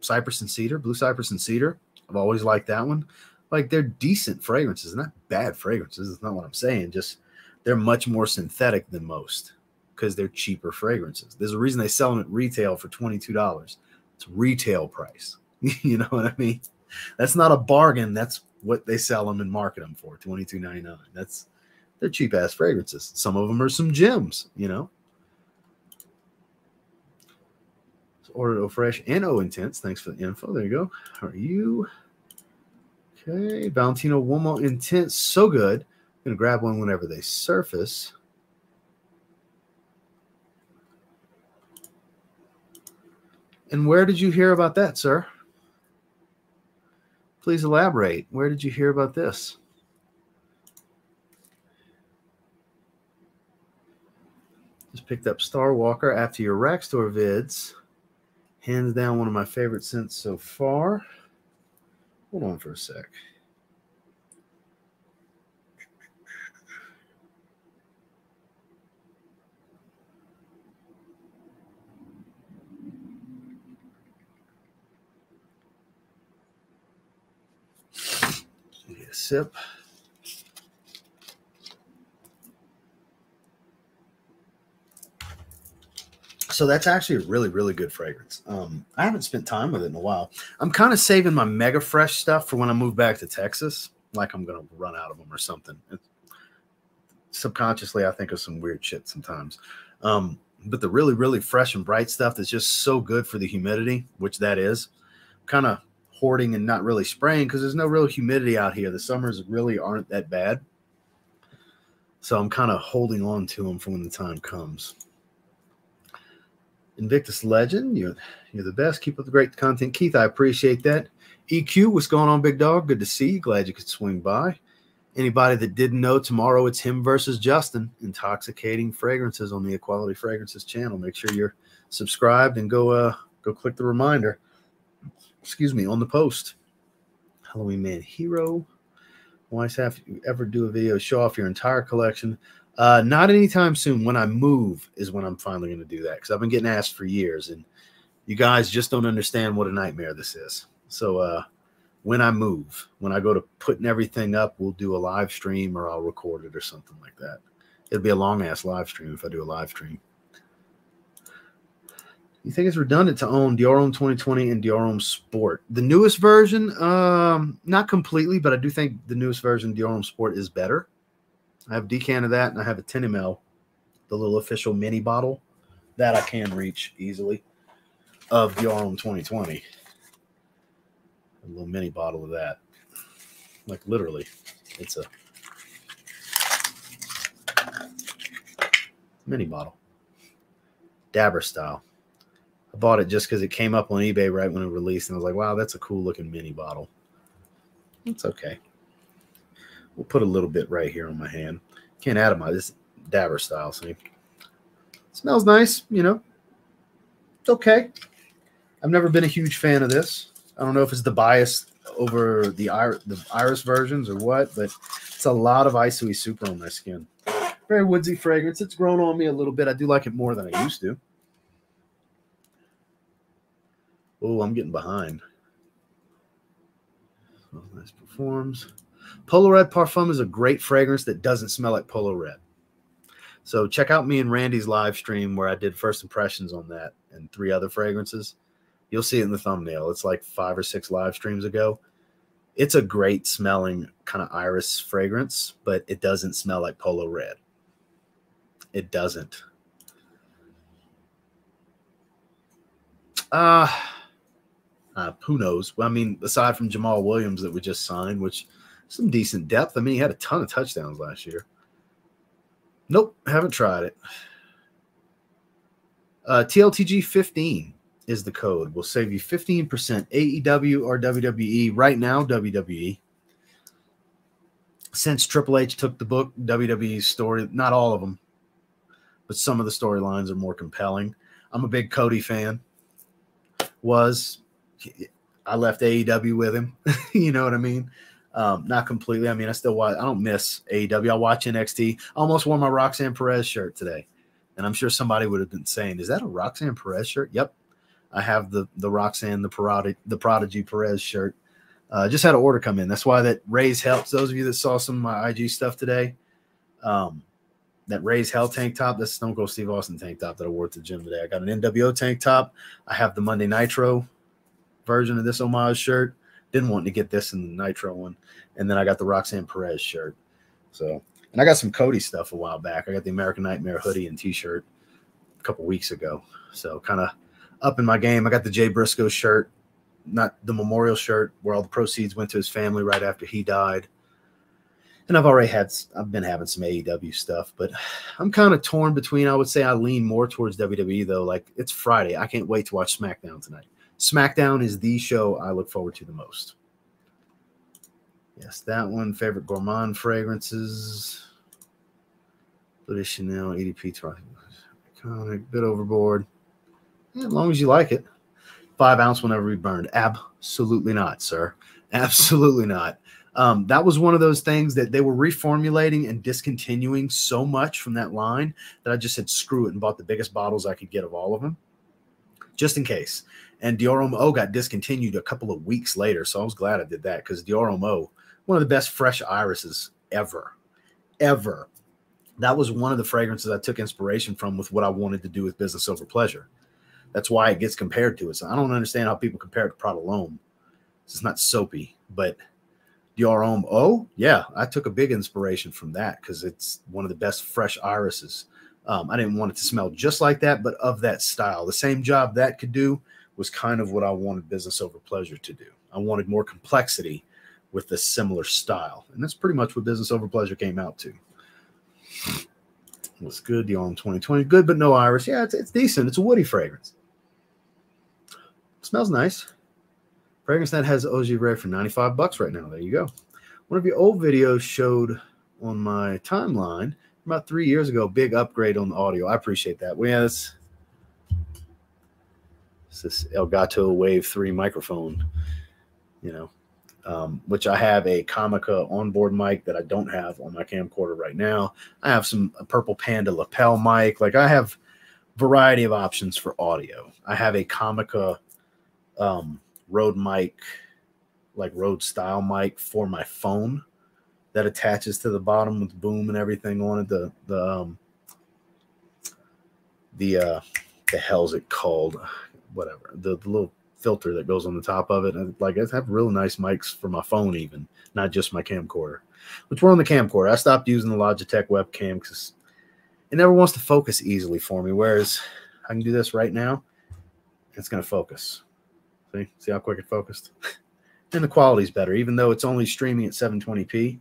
Cypress and Cedar, Blue Cypress and Cedar. I've always liked that one. Like they're decent fragrances, not bad fragrances. It's not what I'm saying. Just they're much more synthetic than most because they're cheaper fragrances. There's a reason they sell them at retail for $22. It's retail price. you know what I mean? That's not a bargain. That's what they sell them and market them for $22.99. That's they're cheap ass fragrances. Some of them are some gems, you know. So ordered O Fresh and O Intense. Thanks for the info. There you go. Are you? Okay. Valentino Uomo Intense. So good. I'm going to grab one whenever they surface. And where did you hear about that, sir? Please elaborate. Where did you hear about this? Just picked up Star Walker after your rack store vids. Hands down, one of my favorite scents so far. Hold on for a sec. Give me a sip. So that's actually a really, really good fragrance. Um, I haven't spent time with it in a while. I'm kind of saving my mega fresh stuff for when I move back to Texas. Like I'm gonna run out of them or something. Subconsciously, I think of some weird shit sometimes. Um, but the really, really fresh and bright stuff that's just so good for the humidity, which that is, kind of hoarding and not really spraying because there's no real humidity out here. The summers really aren't that bad. So I'm kind of holding on to them for when the time comes. Invictus Legend, you're, you're the best. Keep up the great content. Keith, I appreciate that. EQ, what's going on, big dog? Good to see you. Glad you could swing by. Anybody that didn't know, tomorrow it's him versus Justin. Intoxicating fragrances on the Equality Fragrances channel. Make sure you're subscribed and go uh go click the reminder excuse me, on the post. Halloween Man Hero. Why have you ever do a video show off your entire collection? Uh, not anytime soon. When I move is when I'm finally going to do that because I've been getting asked for years, and you guys just don't understand what a nightmare this is. So uh, when I move, when I go to putting everything up, we'll do a live stream or I'll record it or something like that. It'll be a long ass live stream if I do a live stream. You think it's redundant to own Dior Homme 2020 and Dior Homme Sport? The newest version, um, not completely, but I do think the newest version, Dior Homme Sport, is better. I have decant of that, and I have a 10 ml, the little official mini bottle that I can reach easily of the Homme 2020. A little mini bottle of that, like literally, it's a mini bottle, dabber style. I bought it just because it came up on eBay right when it released, and I was like, "Wow, that's a cool looking mini bottle." It's okay. We'll put a little bit right here on my hand. Can't add my this dabber style. See, smells nice. You know, it's okay. I've never been a huge fan of this. I don't know if it's the bias over the iris, the iris versions or what, but it's a lot of Isoi Super on my skin. Very woodsy fragrance. It's grown on me a little bit. I do like it more than I used to. Oh, I'm getting behind. So nice performs. Polo Red Parfum is a great fragrance that doesn't smell like Polo Red. So check out me and Randy's live stream where I did first impressions on that and three other fragrances. You'll see it in the thumbnail. It's like five or six live streams ago. It's a great smelling kind of iris fragrance, but it doesn't smell like Polo Red. It doesn't. Uh uh, who knows? Well, I mean, aside from Jamal Williams that we just signed, which some decent depth. I mean, he had a ton of touchdowns last year. Nope, haven't tried it. Uh, TLTG 15 is the code. We'll save you 15% AEW or WWE. Right now, WWE. Since Triple H took the book, WWE's story, not all of them, but some of the storylines are more compelling. I'm a big Cody fan. Was I left AEW with him? you know what I mean? Um, not completely. I mean, I still watch. I don't miss AEW. I watch NXT. I almost wore my Roxanne Perez shirt today, and I'm sure somebody would have been saying, "Is that a Roxanne Perez shirt?" Yep, I have the the Roxanne the Prodigy the Prodigy Perez shirt. Uh, just had an order come in. That's why that Raise helps. Those of you that saw some of my IG stuff today, um, that Raise Hell tank top. That's Stone Cold Steve Austin tank top that I wore at the gym today. I got an NWO tank top. I have the Monday Nitro version of this homage shirt. Didn't want to get this in the Nitro one, and then I got the Roxanne Perez shirt. So, and I got some Cody stuff a while back. I got the American Nightmare hoodie and T-shirt a couple weeks ago. So, kind of up in my game. I got the Jay Briscoe shirt, not the memorial shirt where all the proceeds went to his family right after he died and I've already had I've been having some AEW stuff, but I'm kind of torn between. I would say I lean more towards WWE though. Like it's Friday, I can't wait to watch SmackDown tonight. SmackDown is the show I look forward to the most. Yes, that one. Favorite gourmand fragrances. Blue Chanel, EDP, iconic, bit overboard. Yeah, as long as you like it. Five ounce will never be burned. Absolutely not, sir. Absolutely not um, that was one of those things that they were reformulating and discontinuing so much from that line that I just said screw it and bought the biggest bottles I could get of all of them, just in case. And Dior Homme got discontinued a couple of weeks later, so I was glad I did that because Dior Homme, one of the best fresh irises ever, ever. That was one of the fragrances I took inspiration from with what I wanted to do with business over pleasure. That's why it gets compared to it. So I don't understand how people compare it to Prada L'Homme. It's not soapy, but – Dior Homme. Oh, yeah, I took a big inspiration from that because it's one of the best fresh irises. Um, I didn't want it to smell just like that, but of that style. The same job that could do was kind of what I wanted business over pleasure to do. I wanted more complexity with a similar style. And that's pretty much what business over pleasure came out to. Was good. Dior Homme 2020. Good, but no iris. Yeah, it's, it's decent. It's a woody fragrance. smells nice. Fragrance that has OG Red for 95 bucks right now. There you go. One of your old videos showed on my timeline about three years ago, big upgrade on the audio. I appreciate that. We have this, this Elgato Wave 3 microphone, you know, um, which I have a Comica onboard mic that I don't have on my camcorder right now. I have some Purple Panda lapel mic. Like I have variety of options for audio. I have a Comica um, Rode mic, like Rode style mic for my phone that attaches to the bottom with boom and everything on it. The the um, the uh the hell's it called? Whatever. The, the little filter that goes on the top of it. And like I have really nice mics for my phone, even not just my camcorder. Which we're on the camcorder. I stopped using the Logitech webcam because it never wants to focus easily for me. Whereas I can do this right now, it's going to focus. See, see how quick it focused? and the quality's better, even though it's only streaming at 720p.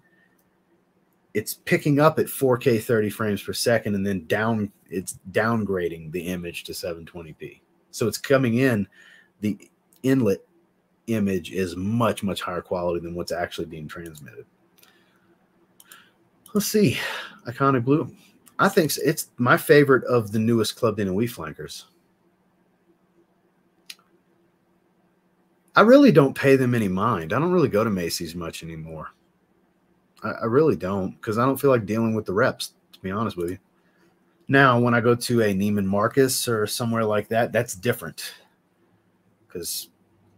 It's picking up at 4K 30 frames per second and then down it's downgrading the image to 720p. So it's coming in, the inlet image is much, much higher quality than what's actually being transmitted. Let's see. Iconic Blue. I think it's my favorite of the newest Club de Nuit flankers. I really don't pay them any mind. I don't really go to Macy's much anymore. I, I really don't because I don't feel like dealing with the reps, to be honest with you. Now, when I go to a Neiman Marcus or somewhere like that, that's different because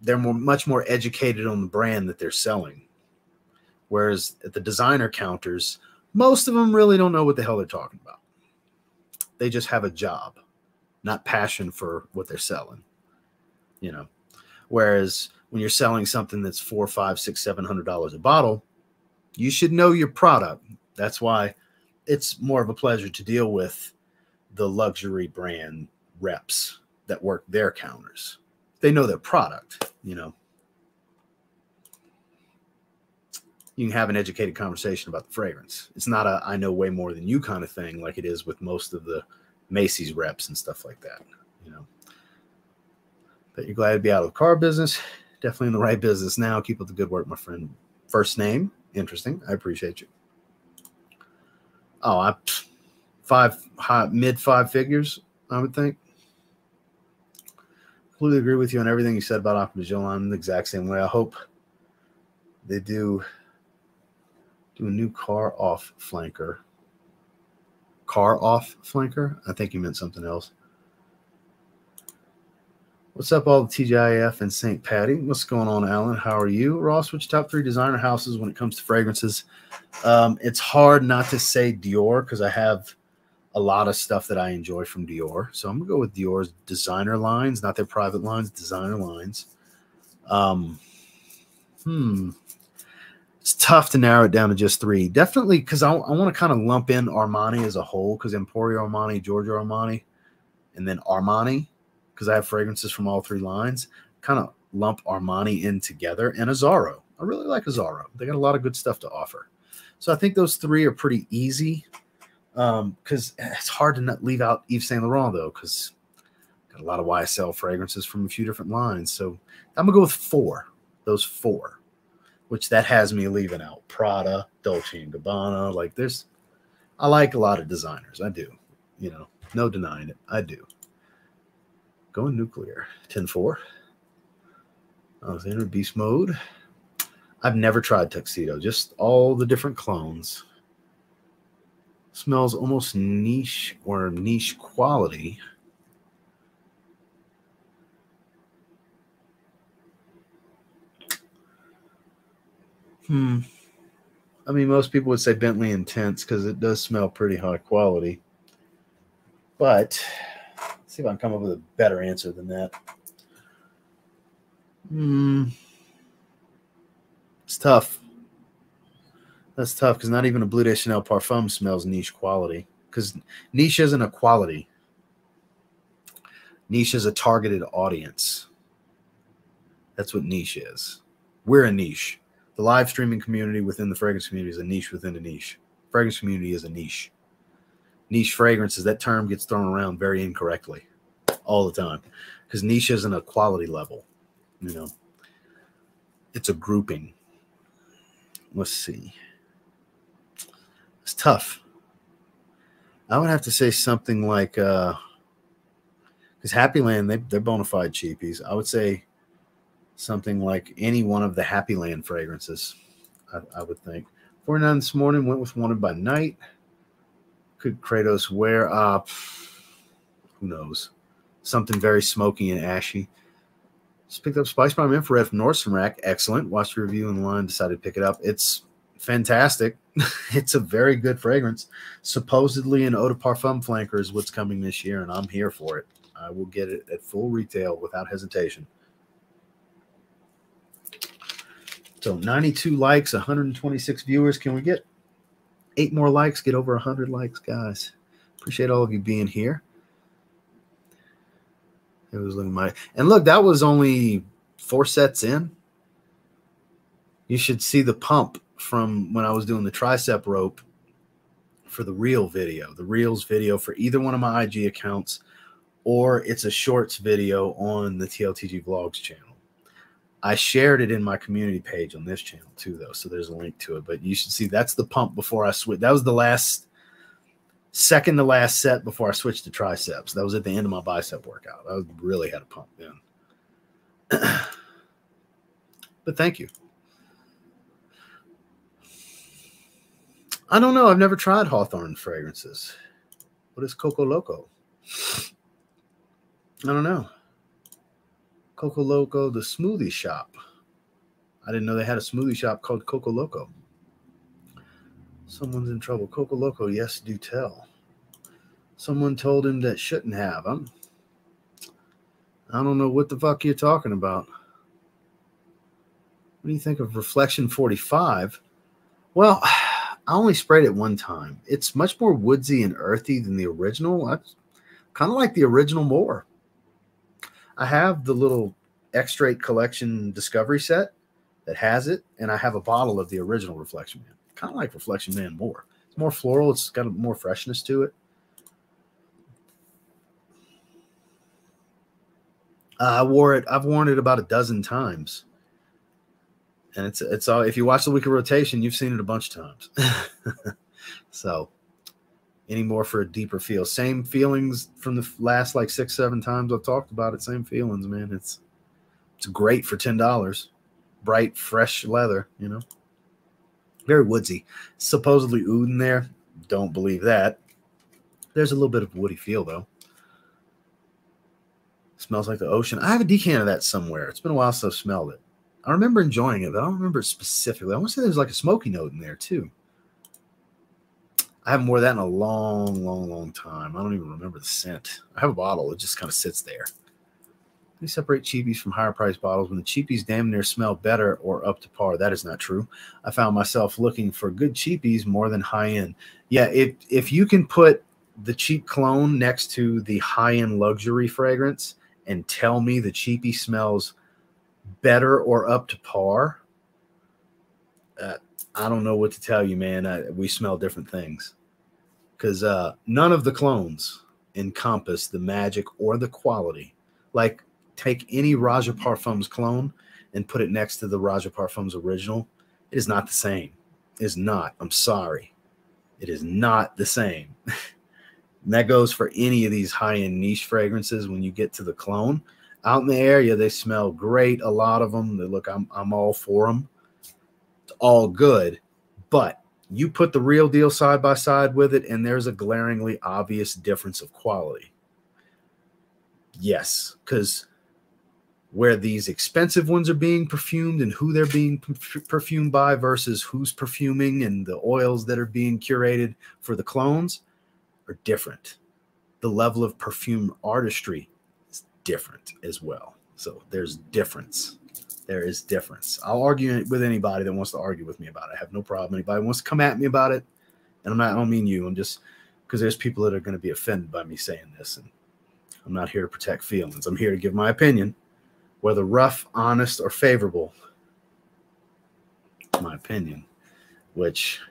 they're more, much more educated on the brand that they're selling. Whereas at the designer counters, most of them really don't know what the hell they're talking about. They just have a job, not passion for what they're selling. You know. Whereas when you're selling something that's four, five, six, seven hundred dollars a bottle, you should know your product. That's why it's more of a pleasure to deal with the luxury brand reps that work their counters. They know their product, you know. you can have an educated conversation about the fragrance. It's not a I know way more than you kind of thing like it is with most of the Macy's reps and stuff like that, you know. But you're glad to be out of the car business. Definitely in the right business now. Keep up the good work, my friend. First name, interesting. I appreciate you. Oh, I five high, mid five figures, I would think. Completely agree with you on everything you said about Optimus I'm the exact same way. I hope they do do a new car off flanker. Car off flanker? I think you meant something else. What's up, all the TGIF and St. Patty? What's going on, Alan? How are you? Ross, which top three designer houses when it comes to fragrances? Um, it's hard not to say Dior because I have a lot of stuff that I enjoy from Dior. So I'm going to go with Dior's designer lines, not their private lines, designer lines. Um, hmm. It's tough to narrow it down to just three. Definitely because I, I want to kind of lump in Armani as a whole because Emporio Armani, Giorgio Armani, and then Armani because I have fragrances from all three lines, kind of lump Armani in together and Azzaro. I really like Azzaro. They got a lot of good stuff to offer. So I think those three are pretty easy because um, it's hard to not leave out Yves Saint Laurent though because got a lot of YSL fragrances from a few different lines. So I'm gonna go with four. Those four, which that has me leaving out Prada, Dolce and Gabbana. Like there's, I like a lot of designers. I do. You know, no denying it. I do. Going nuclear. 10 4. Alexander Beast Mode. I've never tried Tuxedo, just all the different clones. Smells almost niche or niche quality. Hmm. I mean, most people would say Bentley Intense because it does smell pretty high quality. But see if I can come up with a better answer than that. Hmm. It's tough. That's tough because not even a Bleu de Chanel parfum smells niche quality. Because niche isn't a quality. Niche is a targeted audience. That's what niche is. We're a niche. The live streaming community within the fragrance community is a niche within a niche. Fragrance community is a niche. Niche fragrances, that term gets thrown around very incorrectly all the time because niche isn't a quality level, you know, it's a grouping. Let's see. It's tough. I would have to say something like, uh, because Happy Land, they, they're bona fide cheapies. I would say something like any one of the Happy Land fragrances, I, I would think. 49 this morning went with Wanted by Night. Could Kratos wear? Uh, who knows? Something very smoky and ashy. Just picked up Spicebomb Infrared from Nordstrom Rack. Excellent. Watched the review in line, decided to pick it up. It's fantastic. it's a very good fragrance. Supposedly an eau de parfum flanker is what's coming this year, and I'm here for it. I will get it at full retail without hesitation. So 92 likes, 126 viewers. Can we get eight more likes? Get over 100 likes, guys. Appreciate all of you being here. It was looking my and look, that was only four sets in. You should see the pump from when I was doing the tricep rope for the real video, the reels video for either one of my IG accounts, or it's a shorts video on the TLTG Vlogs channel. I shared it in my community page on this channel too, though, so there's a link to it. But you should see that's the pump before I switch. That was the last second to last set before I switched to triceps. That was at the end of my bicep workout. I really had a pump then. but thank you. I don't know. I've never tried Hawthorne fragrances. What is Coco Loco? I don't know. Coco Loco, the smoothie shop. I didn't know they had a smoothie shop called Coco Loco. Someone's in trouble. Coco Loco, yes, do tell. Someone told him that shouldn't have. I'm, I don't know what the fuck you're talking about. What do you think of Reflection 45? Well, I only sprayed it one time. It's much more woodsy and earthy than the original. I kind of like the original more. I have the little Extrait collection discovery set that has it, and I have a bottle of the original Reflection Man. Kind of like Reflection Man more. It's more floral. It's got a more freshness to it. Uh, I wore it. I've worn it about a dozen times, and it's it's all. If you watch the week of rotation, you've seen it a bunch of times. so, any more for a deeper feel? Same feelings from the last like six, seven times I've talked about it. Same feelings, man. It's it's great for ten dollars. Bright, fresh leather. You know, very woodsy. Supposedly oud in there. Don't believe that. There's a little bit of woody feel though. Smells like the ocean. I have a decan of that somewhere. It's been a while since I've smelled it. I remember enjoying it, but I don't remember it specifically. I want to say there's like a smoky note in there too. I haven't worn that in a long, long, long time. I don't even remember the scent. I have a bottle. It just kind of sits there. They separate cheapies from higher priced bottles when the cheapies damn near smell better or up to par. That is not true. I found myself looking for good cheapies more than high end. Yeah, if if you can put the cheap clone next to the high end luxury fragrance, and tell me the cheapie smells better or up to par, uh, I don't know what to tell you, man. I, we smell different things because uh, none of the clones encompass the magic or the quality. Like, take any Roja Parfums clone and put it next to the Roja Parfums original. It is not the same. It is not. I'm sorry. It is not the same. And that goes for any of these high end niche fragrances. When you get to the clone out in the area, they smell great. A lot of them, they look, I'm, I'm all for them. It's all good. But you put the real deal side by side with it, and there's a glaringly obvious difference of quality. Yes, because where these expensive ones are being perfumed and who they're being perfumed by versus who's perfuming and the oils that are being curated for the clones are different. The level of perfume artistry is different as well. So there's difference. There is difference. I'll argue with anybody that wants to argue with me about it. I have no problem. Anybody wants to come at me about it, and I'm not. I don't mean you. I'm just because there's people that are going to be offended by me saying this, and I'm not here to protect feelings. I'm here to give my opinion, whether rough, honest, or favorable. My opinion, which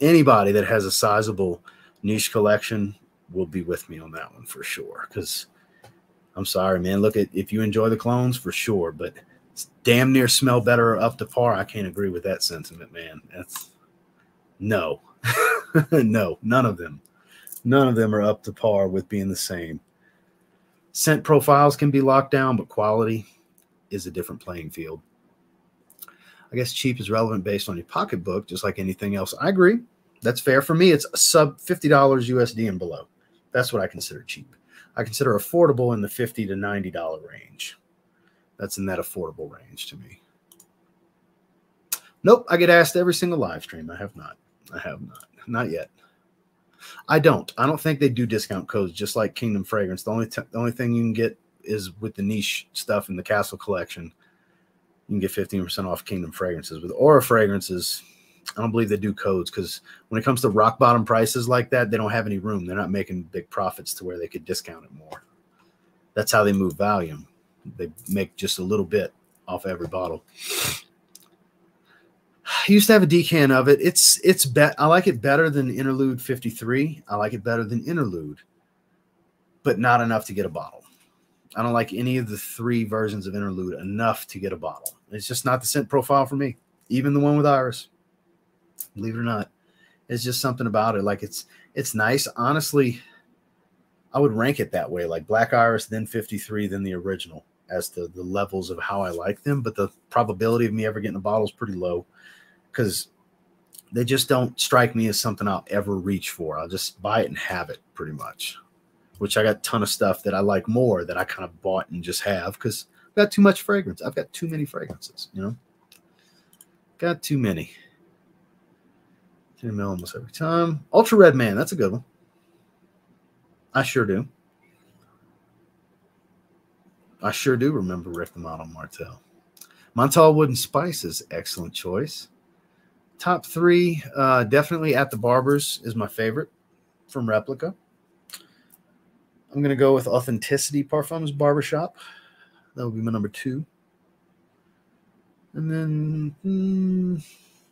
anybody that has a sizable niche collection will be with me on that one for sure. Because I'm sorry, man. Look at if you enjoy the clones for sure, but damn near smell better up to par. I can't agree with that sentiment, man. That's no, no, none of them. None of them are up to par with being the same. Scent profiles can be locked down, but quality is a different playing field. I guess cheap is relevant based on your pocketbook, just like anything else. I agree. That's fair for me. It's sub $50 USD and below. That's what I consider cheap. I consider affordable in the 50 to $90 range. That's in that affordable range to me. Nope, I get asked every single live stream. I have not. I have not. Not yet. I don't. I don't think they do discount codes just like Kingdom Fragrance. The only the only thing you can get is with the niche stuff in the Castle collection. You can get 15% off Kingdom Fragrances. With Aura Fragrances, I don't believe they do codes because when it comes to rock bottom prices like that, they don't have any room. They're not making big profits to where they could discount it more. That's how they move volume. They make just a little bit off every bottle. I used to have a decan of it. It's it's bet I like it better than Interlude 53. I like it better than Interlude, but not enough to get a bottle. I don't like any of the three versions of Interlude enough to get a bottle. It's just not the scent profile for me. Even the one with Iris believe it or not. It's just something about it. Like it's it's nice. Honestly, I would rank it that way, like Black Iris, then 53, then the original, as to the levels of how I like them. But the probability of me ever getting a bottle is pretty low because they just don't strike me as something I'll ever reach for. I'll just buy it and have it pretty much. Which I got a ton of stuff that I like more that I kind of bought and just have because I've got too much fragrance. I've got too many fragrances, you know. Got too many. 10 mil almost every time. Ultra Red Man, that's a good one. I sure do. I sure do remember Rick the Model Martel. Montale Wooden Spices, excellent choice. Top three, uh, definitely at the Barbers is my favorite from Replica. I'm going to go with Authenticity Parfums Barbershop. That would be my number two. And then mm,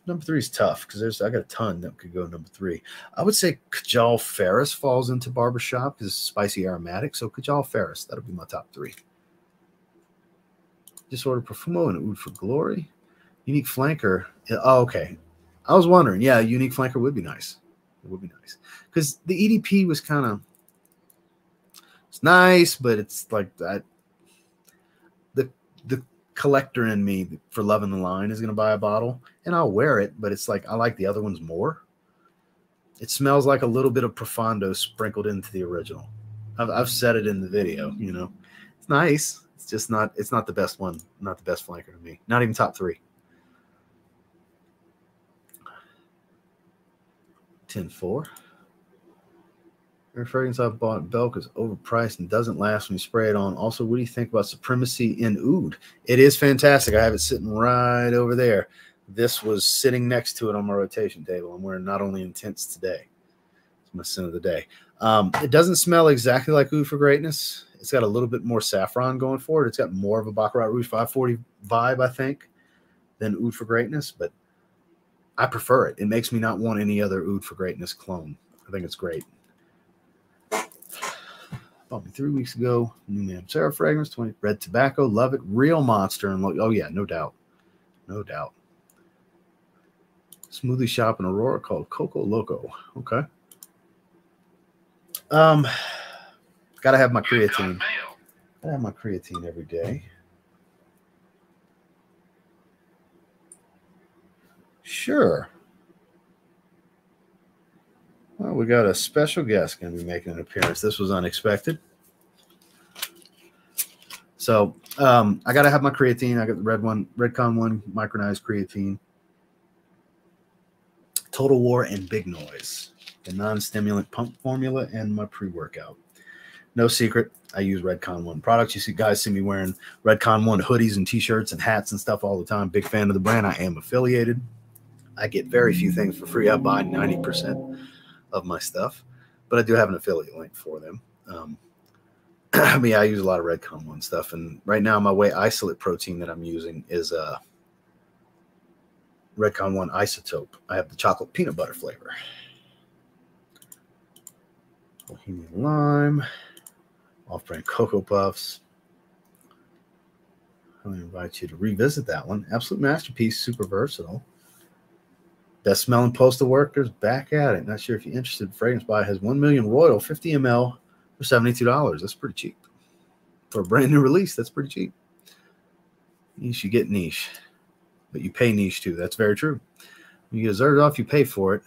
number three is tough because there's I got a ton that could go number three. I would say Kajal Faris falls into barbershop because spicy aromatic. So Kajal Faris, that'll be my top three. Disorder Profumo and Oud for Glory. Unique Flanker. Oh, okay. I was wondering. Yeah, Unique Flanker would be nice. It would be nice because the EDP was kind of it's nice, but it's like that. The the collector in me for loving the line is going to buy a bottle and I'll wear it, but it's like I like the other ones more. It smells like a little bit of Profondo sprinkled into the original. I've, I've said it in the video, you know, it's nice. It's just not, it's not the best one, not the best flanker to me, not even top three. 10 4. Fragrance bought Belk is overpriced and doesn't last when you spray it on. Also, what do you think about Supremacy in Oud? It is fantastic. I have it sitting right over there. This was sitting next to it on my rotation table. I'm wearing not only intense today. It's my sin of the day. Um, it doesn't smell exactly like Oud for Greatness. It's got a little bit more saffron going for it. It's got more of a Baccarat Rouge 540 vibe, I think, than Oud for Greatness, but I prefer it. It makes me not want any other Oud for Greatness clone. I think it's great. Bought me three weeks ago. New Mancera fragrance, 20 red tobacco. Love it. Real monster. And look, oh, yeah, no doubt. No doubt. Smoothie shop in Aurora called Coco Loco. Okay. Um, gotta have my creatine. Gotta have my creatine every day. Sure. Well, we got a special guest going to be making an appearance. This was unexpected. So um, I got to have my creatine. I got the red one, Redcon one, micronized creatine. Total War and Big Noise, the non-stimulant pump formula, and my pre-workout. No secret, I use Redcon One products. You see guys see me wearing Redcon One hoodies and t-shirts and hats and stuff all the time. Big fan of the brand. I am affiliated. I get very few things for free. I buy 90% of my stuff, but I do have an affiliate link for them. Um, I mean, I use a lot of Redcon one stuff, and right now my whey isolate protein that I'm using is a uh, Redcon one isotope. I have the chocolate peanut butter flavor. Bohemian lime, off-brand cocoa puffs. I invite you to revisit that one. Absolute masterpiece, super versatile. Best smelling postal workers back at it. Not sure if you're interested. Fragrance Buy has 1 million Royal 50 ml for $72. That's pretty cheap. For a brand new release, that's pretty cheap. You get niche, but you pay niche too. That's very true. You deserve it off, you pay for it.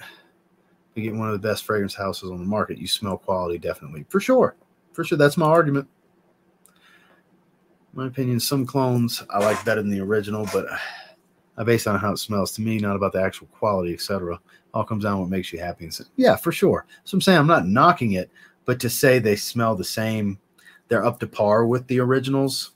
You get one of the best fragrance houses on the market. You smell quality, definitely. For sure. For sure. That's my argument. my opinion, some clones I like better than the original, but uh, Uh, I base on how it smells to me, not about the actual quality, etc. All comes down what makes you happy. And yeah, for sure. So I'm saying I'm not knocking it, but to say they smell the same, they're up to par with the originals.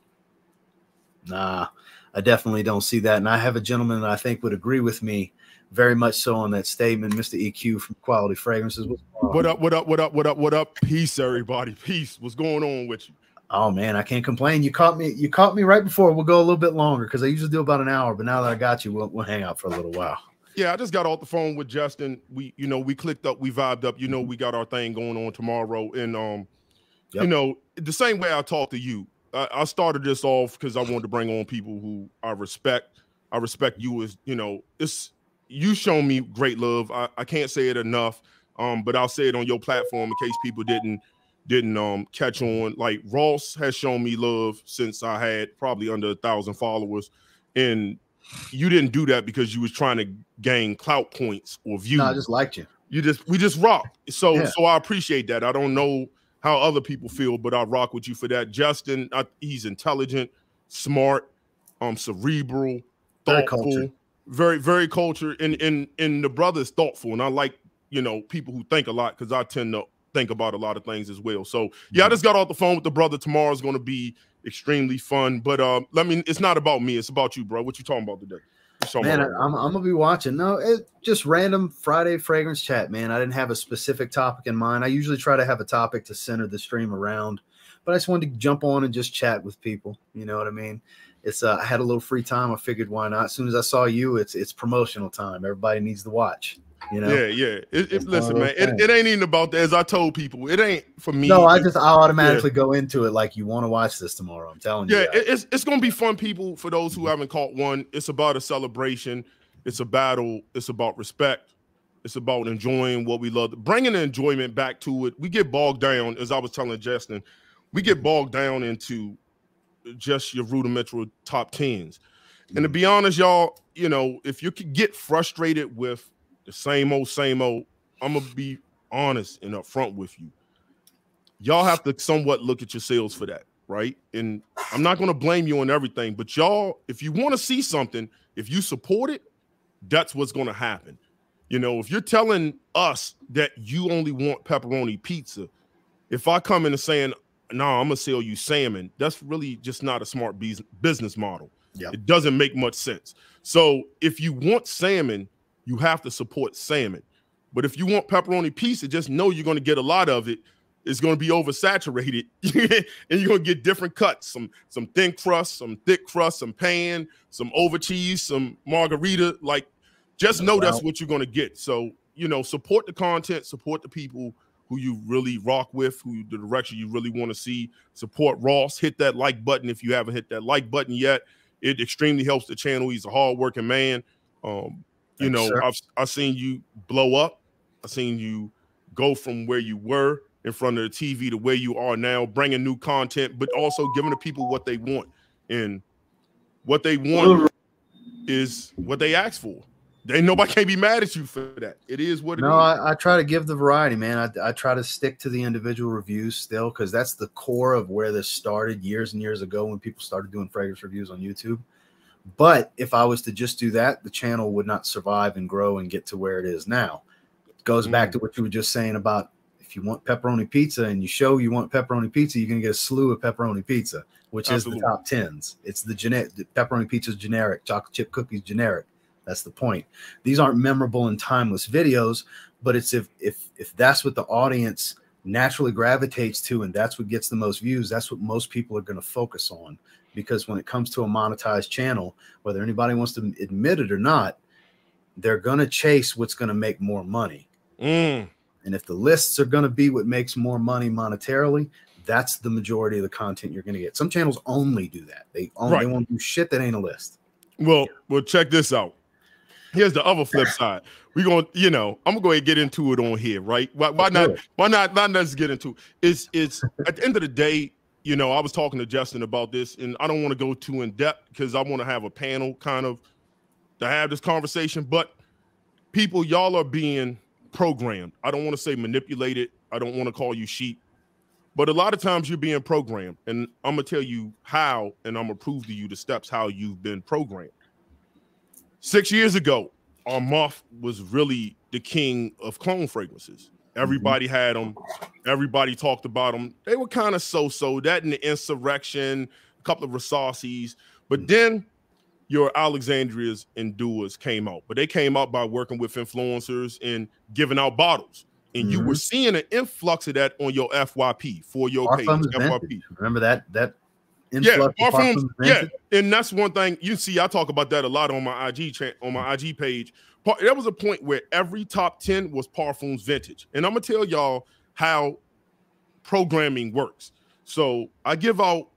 Nah, I definitely don't see that. And I have a gentleman that I think would agree with me very much so on that statement, Mr. EQ from Equality Fragrances. What up, what up, what up, what up, what up? Peace, everybody. Peace. What's going on with you? Oh man, I can't complain. You caught me. You caught me right before. We'll go a little bit longer because I usually do about an hour. But now that I got you, we'll, we'll hang out for a little while. Yeah, I just got off the phone with Justin. We, you know, we clicked up, we vibed up. You know, we got our thing going on tomorrow, and um, yep. you know, the same way I talked to you. I, I started this off because I wanted to bring on people who I respect. I respect you as you know. It's you shown me great love. I, I can't say it enough. Um, but I'll say it on your platform in case people didn't didn't um catch on. Like Ross has shown me love since I had probably under a thousand followers, and you didn't do that because you was trying to gain clout points or views. No, I just liked you. You just we just rock. So yeah. so I appreciate that. I don't know how other people feel, but I rock with you for that. Justin, I, he's intelligent, smart, um, cerebral, thoughtful, very very, very cultured, and and and the brother's thoughtful, and I like you know people who think a lot because I tend to think about a lot of things as well. So yeah, I mm-hmm. just got off the phone with the brother. Tomorrow's going to be extremely fun. But uh, let me. It's not about me. It's about you, bro. What you talking about today? Man, I'm, I'm gonna be watching. No, it just random Friday fragrance chat, man. I didn't have a specific topic in mind. I usually try to have a topic to center the stream around, but I just wanted to jump on and just chat with people. You know what I mean? it's uh, I had a little free time. I figured why not. As soon as I saw you, it's it's promotional time. Everybody needs to watch. You know? Yeah, yeah. It, it, listen, man, it, it, ain't even about that. As I told people, it ain't for me. No, I just I automatically yeah. go into it like you want to watch this tomorrow. I'm telling you. Yeah, it's it's gonna be fun, people. For those who haven't caught one, it's about a celebration. It's a battle. It's about respect. It's about enjoying what we love, bringing the enjoyment back to it. We get bogged down, as I was telling Justin, we get bogged down into just your rudimentary top tens. And to mm. be honest, y'all, you know, if you could get frustrated with the same old, same old, I'm gonna be honest and upfront with you. Y'all have to somewhat look at yourselves for that, right? And I'm not gonna blame you on everything, but y'all, if you want to see something, if you support it, that's what's gonna happen. You know, if you're telling us that you only want pepperoni pizza, if I come in and saying, no, nah, I'm gonna sell you salmon, that's really just not a smart business model. Yeah. It doesn't make much sense. So if you want salmon, you have to support salmon. But if you want pepperoni pizza, just know you're going to get a lot of it. It's going to be oversaturated, and you're going to get different cuts: some some thin crust, some thick crust, some pan, some over cheese, some margarita. Like, just know that's what you're going to get. So you know, support the content, support the people who you really rock with, who the direction you really want to see. Support Ross. Hit that like button if you haven't hit that like button yet. It extremely helps the channel. He's a hardworking man. Um, you know, I've I've seen you blow up. I've seen you go from where you were in front of the TV to where you are now, bringing new content, but also giving the people what they want. And what they want is what they ask for. They nobody can't be mad at you for that. It is what it no, I, I, try to give the variety, man. I, I try to stick to the individual reviews still because that's the core of where this started years and years ago when people started doing fragrance reviews on YouTube. But if I was to just do that, the channel would not survive and grow and get to where it is now. It goes mm. back to what you were just saying about if you want pepperoni pizza and you show you want pepperoni pizza, you're gonna get a slew of pepperoni pizza, which Absolutely. is the top tens. It's the generic pepperoni pizza is generic, chocolate chip cookies generic. That's the point. These aren't memorable and timeless videos, but it's if if if that's what the audience naturally gravitates to and that's what gets the most views, that's what most people are going to focus on because when it comes to a monetized channel, whether anybody wants to admit it or not, they're going to chase what's going to make more money. Mm. And if the lists are going to be what makes more money monetarily, that's the majority of the content you're going to get. Some channels only do that. They only right. they won't do shit that ain't a list. Well, well, check this out. Here's the other flip side. We're going, to you know, I'm gonna go ahead and get into it on here, right? Why, why not? Why not? Not let's get into it. It's it's at the end of the day, you know, I was talking to Justin about this, and I don't want to go too in depth because I want to have a panel kind of to have this conversation. But people, y'all are being programmed. I don't want to say manipulated. I don't want to call you sheep, but a lot of times you're being programmed, and I'm gonna tell you how, and I'm gonna prove to you the steps how you've been programmed. Six years ago, Armaf was really the king of clone fragrances. Everybody mm-hmm. had them. Everybody talked about them. They were kind of so-so. That and the insurrection, a couple of Versace's. But then your Alexandrias and Duas came out. But they came out by working with influencers and giving out bottles. And mm-hmm. you were mm-hmm. seeing an influx of that on your FYP for your page. FYP. Remember that that yeah, Parfums, yeah, and that's one thing you see. I talk about that a lot on my IG cha- on my IG page there was a point where every top 10 was Parfums vintage. And I'm gonna tell y'all how programming works. So I give out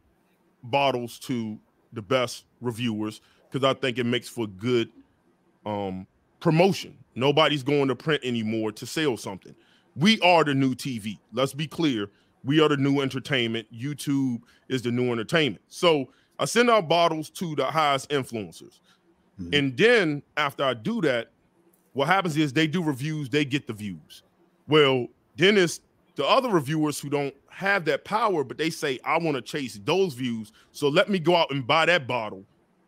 bottles to the best reviewers because I think it makes for good um, promotion. Nobody's going to print anymore to sell something. We are the new TV. Let's be clear. We are the new entertainment. YouTube is the new entertainment. So I send out bottles to the highest influencers. Mm-hmm. And then after I do that, what happens is they do reviews, they get the views. Well, then it's the other reviewers who don't have that power, but they say, I want to chase those views. So let me go out and buy that bottle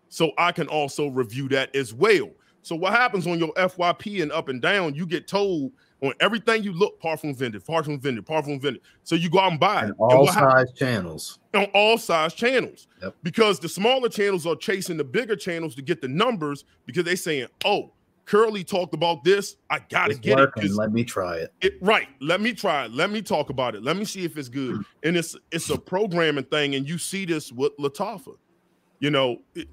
so I can also review that as well. So what happens on your FYP and up and down, you get told on everything you look, Parfum vended, Parfum vended, Parfum vended. So you go out and buy and it. all and size channels. On all size channels. Yep. Because the smaller channels are chasing the bigger channels to get the numbers because they're saying, oh, Curly talked about this. I gotta it's get working. it. Let me try it. it. Right. Let me try it. Let me talk about it. Let me see if it's good. and it's it's a programming thing. And you see this with Lattafa. You know, it,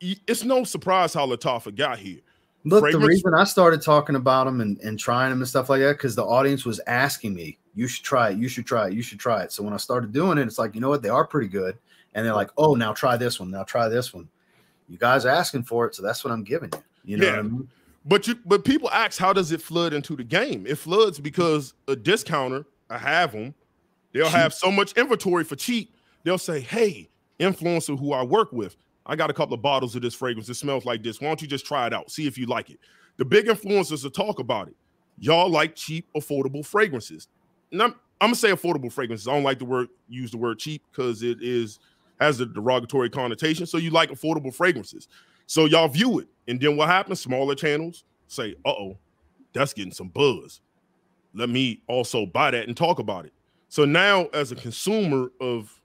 it's no surprise how Lattafa got here. Look, Fragrance. the reason I started talking about them and, and trying them and stuff like that, because the audience was asking me, you should try it, you should try it, you should try it. So when I started doing it, it's like, you know what, they are pretty good. And they're like, oh, now try this one, now try this one. You guys are asking for it, so that's what I'm giving you. You know yeah. I mean? But you but people ask, how does it flood into the game? It floods because a discounter, I have them, they'll cheap. have so much inventory for cheap. They'll say, hey, influencer who I work with, I got a couple of bottles of this fragrance. It smells like this. Why don't you just try it out? See if you like it. The big influencers will talk about it. Y'all like cheap, affordable fragrances. And I'm, I'm gonna say affordable fragrances. I don't like the word use the word cheap because it is has a derogatory connotation. So you like affordable fragrances. So y'all view it. And then what happens? Smaller channels say, uh-oh, that's getting some buzz. Let me also buy that and talk about it. So now, as a consumer of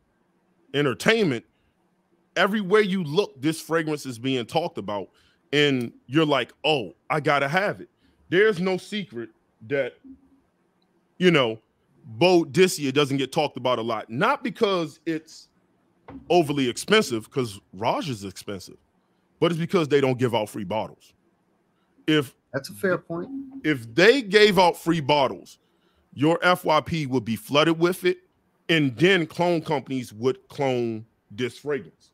entertainment, everywhere you look, this fragrance is being talked about, and you're like, "Oh, I gotta have it." There's no secret that you know Boadicea doesn't get talked about a lot, not because it's overly expensive, because Roja is expensive, but it's because they don't give out free bottles. If that's a fair point, if they gave out free bottles, your FYP would be flooded with it, and then clone companies would clone this fragrance.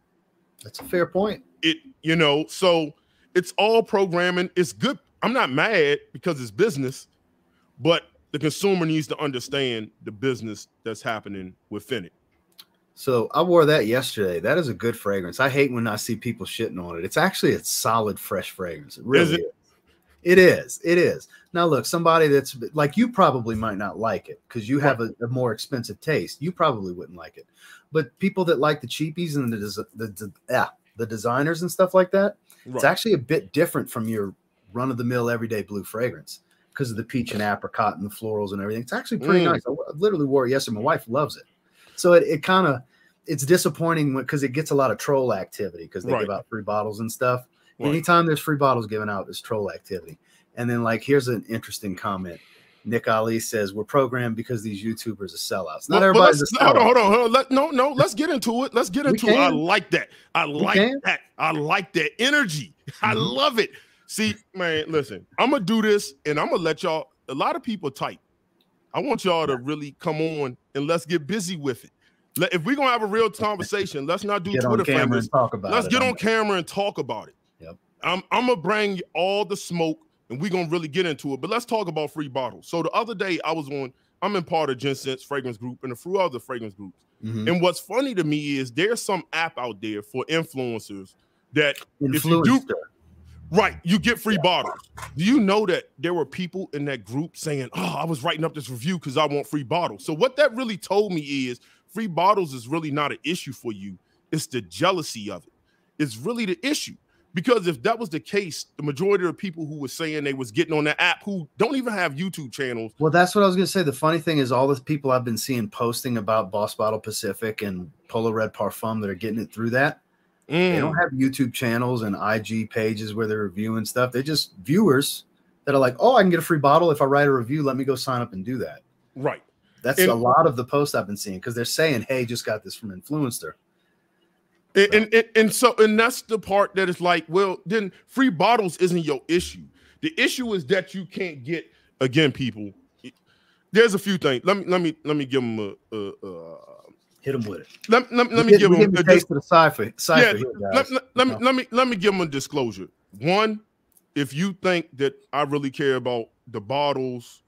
That's a fair point. It, you know, so it's all programming. It's good. I'm not mad because it's business, but the consumer needs to understand the business that's happening within it. So I wore that yesterday. That is a good fragrance. I hate when I see people shitting on it. It's actually a solid, fresh fragrance. It really is. It? is. It is. It is. Now, look, somebody that's like you probably might not like it because you have a, a, more expensive taste. You probably wouldn't like it. But people that like the cheapies and the the, the, yeah, the designers and stuff like that, right. it's actually a bit different from your run of the mill everyday blue fragrance because of the peach and apricot and the florals and everything. It's actually pretty mm. nice. I literally wore it yesterday. My wife loves it. So it, it kind of it's disappointing because it gets a lot of troll activity because they right. give out free bottles and stuff. Right. Anytime there's free bottles given out, there's troll activity. And then like here's an interesting comment. Nick Ali says we're programmed because these YouTubers are sellouts. Not well, everybody's well, Hold on, hold on, hold on. Let, no, no. Let's get into it. Let's get into it. I like that. I like that. I like that energy. Mm-hmm. I love it. See, man, listen. I'm gonna do this, and I'm gonna let y'all. A lot of people type. I want y'all to really come on and let's get busy with it. Let, if we're gonna have a real conversation, let's not do get Twitter about let's it. get on camera and talk about it. Yep. I'm, I'm gonna bring all the smoke and we're gonna really get into it. But let's talk about free bottles. So the other day I was on, I'm in part of Jensen's fragrance group and a few other fragrance groups. Mm-hmm. And what's funny to me is there's some app out there for influencers that if you do that right, you get free yeah. bottles. Do you know that there were people in that group saying, Oh, I was writing up this review because I want free bottles? So what that really told me is free bottles is really not an issue for you. It's the jealousy of it. It's really the issue. Because if that was the case, the majority of people who were saying they was getting on the app who don't even have YouTube channels. Well, that's what I was going to say. The funny thing is, all the people I've been seeing posting about Boss Bottled Pacific and Polo Red Parfum that are getting it through that, mm. they don't have YouTube channels and IG pages where they're reviewing stuff. They're just viewers that are like, oh, I can get a free bottle if I write a review. Let me go sign up and do that. Right. That's and, a lot of the posts I've been seeing because they're saying, hey, just got this from Influenster. And, and, and and so and that's the part that is like, well, then free bottles isn't your issue. The issue is that you can't get again, people. There's a few things. Let me let me let me give them a, a, a hit them with it. Let, let, let me give them a taste of the cipher. cipher yeah, let, let, let, me, let me let me give them a disclosure. One, if you think that I really care about the bottles,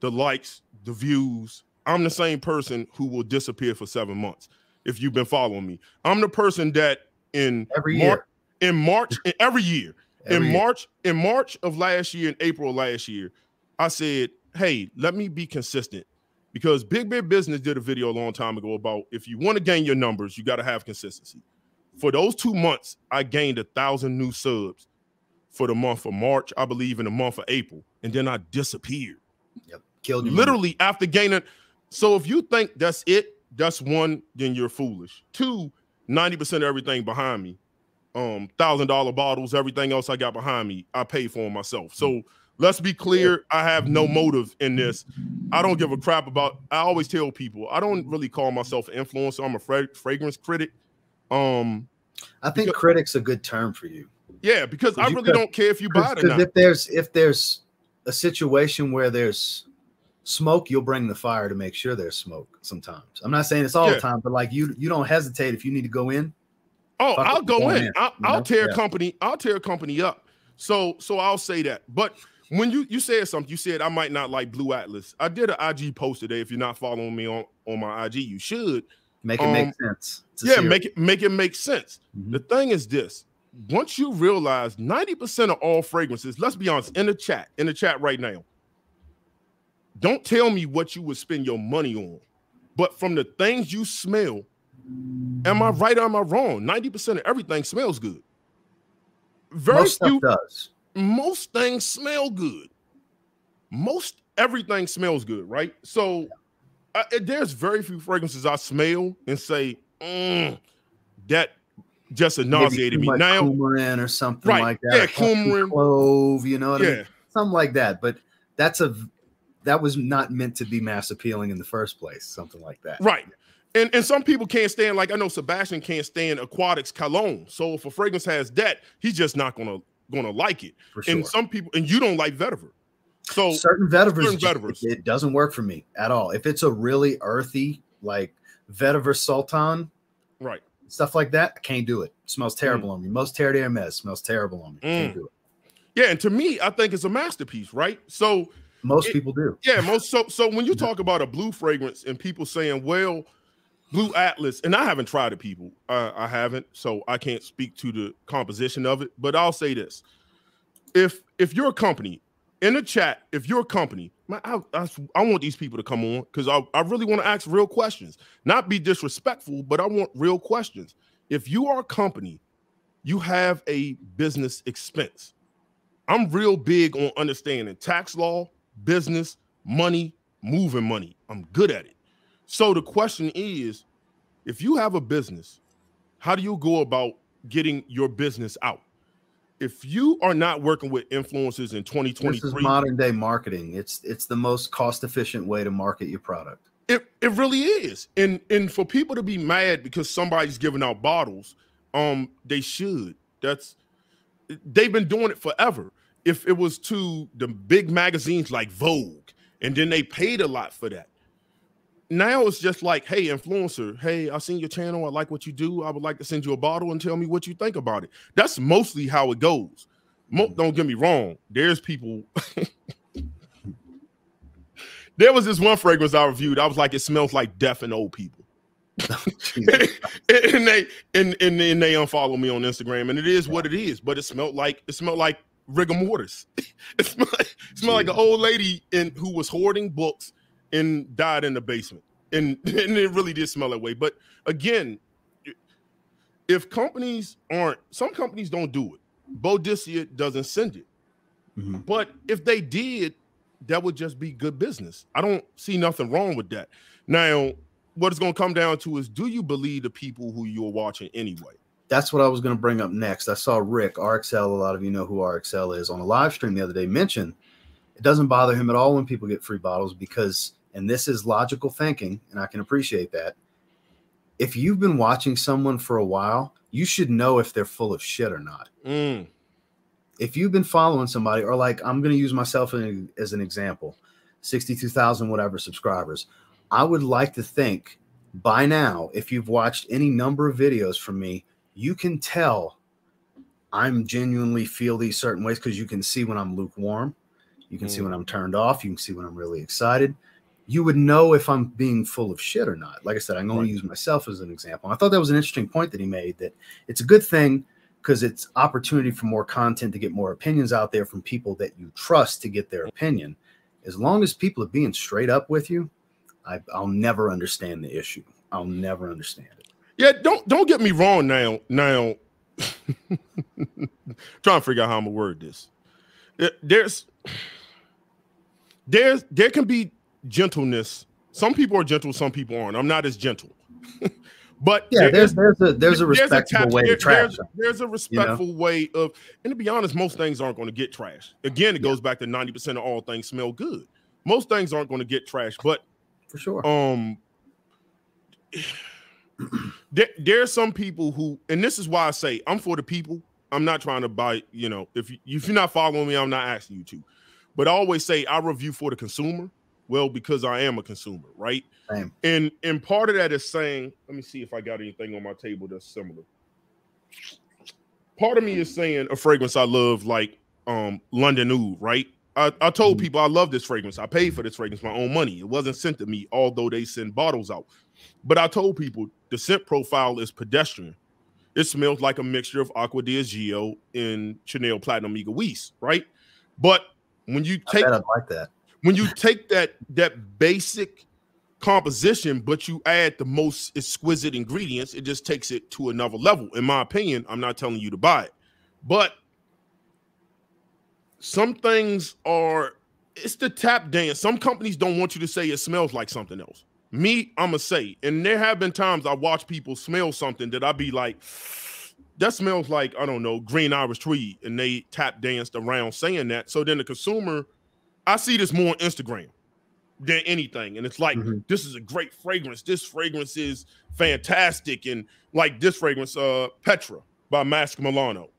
the likes, the views, I'm the same person who will disappear for seven months if you've been following me. I'm the person that in every year, in March, in every year, every in year. March, in March of last year, in April last year, I said, "Hey, let me be consistent." Because Big Big Business did a video a long time ago about if you want to gain your numbers, you got to have consistency. For those two months, I gained a thousand new subs for the month of March, I believe, in the month of April, and then I disappeared. Yep, killed you. Literally after gaining. So if you think that's it, that's one, then you're foolish. Two, 90% of everything behind me, um, thousand dollar bottles, everything else I got behind me, I pay for myself. So let's be clear, I have no motive in this. I don't give a crap about. I always tell people I don't really call myself an influencer. I'm a fra- fragrance critic. Um, I think because, critic's a good term for you. Yeah, because I really don't care if you buy it or not. If there's if there's a situation where there's smoke, you'll bring the fire to make sure there's smoke. Sometimes I'm not saying it's all yeah. the time, but like you you don't hesitate if you need to go in. Oh, I'll go in. in. I'll, I'll tear yeah. company. I'll tear a company up. So so I'll say that. But when you you said something, you said I might not like Blue Atlas. I did an IG post today. If you're not following me on on my IG, you should make it um, make sense. Yeah, make it make it make sense. Mm-hmm. The thing is this: once you realize 90% of all fragrances, let's be honest, in the chat, in the chat right now, don't tell me what you would spend your money on, but from the things you smell, am I right or am I wrong? 90% of everything smells good. Very most few does. Most things smell good. Most everything smells good, right? So uh, there's very few fragrances I smell and say, mm, that just nauseated me. Now, coumarin or something right. like that. Yeah, coumarin, clove, you know what yeah. I mean? Something like that. But that's a that was not meant to be mass appealing in the first place. Something like that. Right. And and some people can't stand, like I know Sebastian can't stand aquatics cologne. So if a fragrance has that, he's just not gonna gonna like it. Sure. And some people, and you don't like vetiver. So certain vetivers, certain vetivers. It, it doesn't work for me at all. If it's a really earthy, like vetiver sultan, right, stuff like that, I can't do it. it smells mm. terrible mm. on me. Most Terre smells terrible on me. Mm. Can't do it. Yeah, and to me, I think it's a masterpiece, right? So most it, people do. Yeah, most so so when you talk about a blue fragrance and people saying, well, Blue Atlas, and I haven't tried it, people. Uh, I haven't, so I can't speak to the composition of it. But I'll say this: if if you're a company in the chat, if you're a company, man, I, I, I want these people to come on because I, I really want to ask real questions, not be disrespectful, but I want real questions. If you are a company, you have a business expense. I'm real big on understanding tax law, business, money, moving money. I'm good at it. So the question is, if you have a business, how do you go about getting your business out? If you are not working with influencers in 2023, this is modern day marketing. It's it's the most cost efficient way to market your product. It it really is. And and for people to be mad because somebody's giving out bottles, um, they should. That's they've been doing it forever. If it was to the big magazines like Vogue, and then they paid a lot for that now it's just like, hey, influencer, hey, I seen your channel. I like what you do. I would like to send you a bottle and tell me what you think about it. That's mostly how it goes. Mo- mm-hmm. don't get me wrong. There's people. there was this one fragrance I reviewed. I was like, it smells like deaf and old people. and, and they and, and and they unfollow me on Instagram, and it is what it is. But it smelled like it smelled like rigor mortis. it smelled like, it smelled like an old lady in who was hoarding books and died in the basement. And, and it really did smell that way. But again, if companies aren't, some companies don't do it. Boadicea doesn't send it. Mm-hmm. But if they did, that would just be good business. I don't see nothing wrong with that. Now, what it's going to come down to is do you believe the people who you're watching anyway? That's what I was going to bring up next. I saw Rick, RXL, a lot of you know who RXL is, on a live stream the other day Mentioned it doesn't bother him at all when people get free bottles because and this is logical thinking, and I can appreciate that. If you've been watching someone for a while, you should know if they're full of shit or not. Mm. If you've been following somebody, or like I'm going to use myself as an example 62,000 whatever subscribers, I would like to think by now, if you've watched any number of videos from me, you can tell I'm genuinely feel these certain ways because you can see when I'm lukewarm. You can mm. see when I'm turned off. You can see when I'm really excited you would know if I'm being full of shit or not. Like I said, I'm going to use myself as an example. I thought that was an interesting point that he made that it's a good thing because it's opportunity for more content to get more opinions out there from people that you trust to get their opinion. As long as people are being straight up with you, I, will never understand the issue. I'll never understand it. Yeah, don't don't get me wrong now. Now, trying to figure out how I'm gonna word this. There's there's there can be gentleness. Some people are gentle, some people aren't. I'm not as gentle. but yeah, there's there's a there's a respectful there's a way to trash. There's, there's a respectful you know? way of, and to be honest, most things aren't going to get trashed. Again, it yeah. goes back to 90% of all things smell good. Most things aren't going to get trashed, but for sure. Um there, there are some people who, and this is why I say I'm for the people. I'm not trying to buy, you know, if you, if you're not following me, I'm not asking you to. But I always say I review for the consumer. Well, because I am a consumer, right? Same. And and part of that is saying, let me see if I got anything on my table that's similar. Part of me is saying a fragrance I love, like um London Oud, right? I, I told mm-hmm. people I love this fragrance. I paid for this fragrance my own money. It wasn't sent to me, although they send bottles out. But I told people the scent profile is pedestrian. It smells like a mixture of Acqua di Gio and Chanel Platinum Egoiste, right? But when you take I like that. When you take that that basic composition, but you add the most exquisite ingredients, it just takes it to another level. In my opinion, I'm not telling you to buy it, but some things are it's the tap dance. Some companies don't want you to say it smells like something else. Me, I'ma say, and there have been times I watch people smell something that I be like, that smells like I don't know Green Irish Tweed, and they tap danced around saying that. So then the consumer, I see this more on Instagram than anything, and it's like mm-hmm. this is a great fragrance. This fragrance is fantastic, and like this fragrance, uh, Petra by Mask Milano.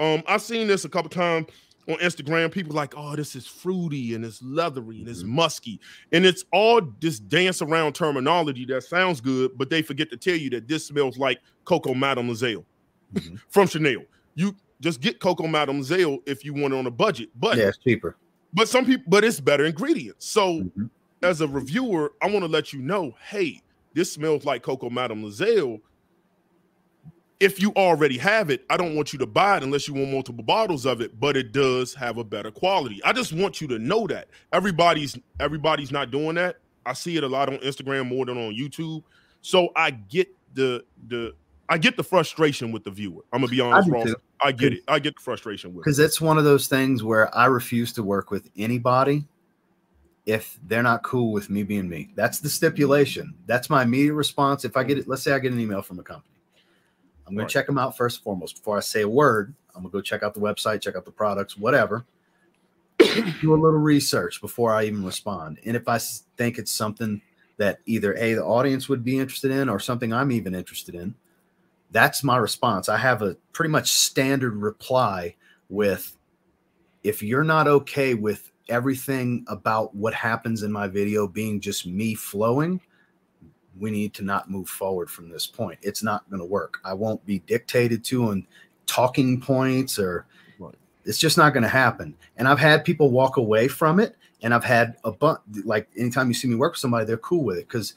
Um, I've seen this a couple times on Instagram. People like, oh, this is fruity and it's leathery and it's mm-hmm. musky, and it's all this dance around terminology that sounds good, but they forget to tell you that this smells like Coco Mademoiselle mm-hmm. from Chanel. You just get Coco Mademoiselle if you want it on a budget, but yeah, it's cheaper. But some people, but it's better ingredients. So, mm-hmm. as a reviewer, I want to let you know, hey, this smells like Coco Mademoiselle. If you already have it, I don't want you to buy it unless you want multiple bottles of it, but it does have a better quality. I just want you to know that. Everybody's everybody's not doing that. I see it a lot on Instagram more than on YouTube. So I get the the I get the frustration with the viewer. I'm gonna be honest, I, Ross, I get it. I get the frustration with because it's one of those things where I refuse to work with anybody if they're not cool with me being me. That's the stipulation. That's my immediate response. If I get it, let's say I get an email from a company, I'm gonna check them out first and foremost before I say a word. I'm gonna go check out the website, check out the products, whatever. do a little research before I even respond. And if I think it's something that either a the audience would be interested in or something I'm even interested in that's my response. I have a pretty much standard reply with if you're not okay with everything about what happens in my video being just me flowing, we need to not move forward from this point. It's not going to work. I won't be dictated to on talking points or right. it's just not going to happen. And I've had people walk away from it and I've had a bunch like anytime you see me work with somebody, they're cool with it because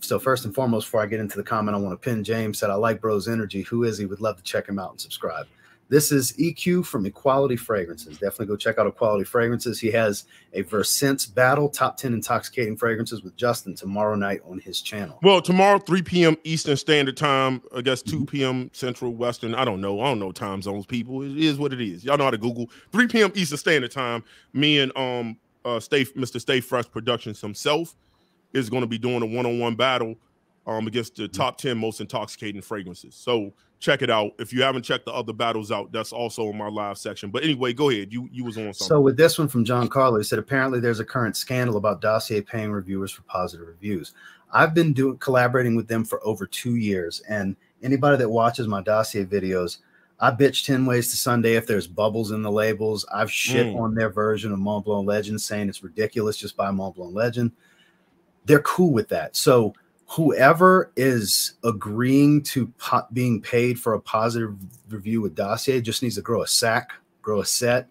so first and foremost, before I get into the comment, I want to pin James said I like Bro's energy. Who is he? Would love to check him out and subscribe. This is EQ from Equality Fragrances. Definitely go check out Equality Fragrances. He has a Versense battle, top 10 intoxicating fragrances with Justin tomorrow night on his channel. Well, tomorrow, 3 p.m. Eastern Standard Time, I guess 2 p.m. Mm-hmm. Central Western. I don't know. I don't know time zones, people. It is what it is. Y'all know how to Google. 3 p.m. Eastern Standard Time. Me and um uh Stay Mr. Stay Fresh Productions himself is going to be doing a one-on-one battle um, against the mm-hmm. top 10 most intoxicating fragrances. So check it out. If you haven't checked the other battles out, that's also in my live section. But anyway, go ahead. You you was on something. So with this one from John Carlo, he said apparently there's a current scandal about Dossier paying reviewers for positive reviews. I've been doing collaborating with them for over two years, and anybody that watches my Dossier videos, I bitch 10 ways to Sunday if there's bubbles in the labels. I've shit mm. on their version of Montblanc Legend, saying it's ridiculous just buy Montblanc Legend they're cool with that. So whoever is agreeing to po- being paid for a positive review with Dossier just needs to grow a sack, grow a set,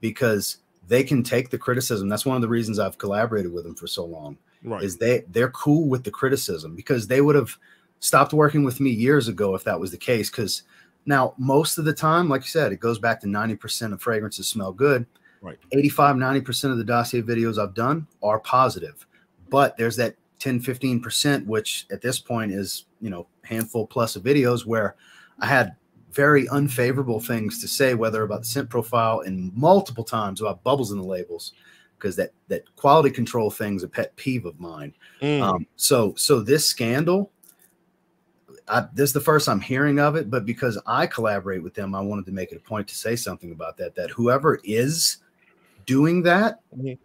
because they can take the criticism. That's one of the reasons I've collaborated with them for so long. Right. Is they they're cool with the criticism because they would have stopped working with me years ago if that was the case. Because now most of the time, like you said, it goes back to 90% of fragrances smell good. Right. 85, 90% of the dossier videos I've done are positive but there's that 10 15% which at this point is you know handful plus of videos where i had very unfavorable things to say whether about the scent profile and multiple times about bubbles in the labels because that that quality control thing's a pet peeve of mine mm. um, so so this scandal I, this is the first I'm hearing of it, but because I collaborate with them, I wanted to make it a point to say something about that. That whoever is doing that, mm-hmm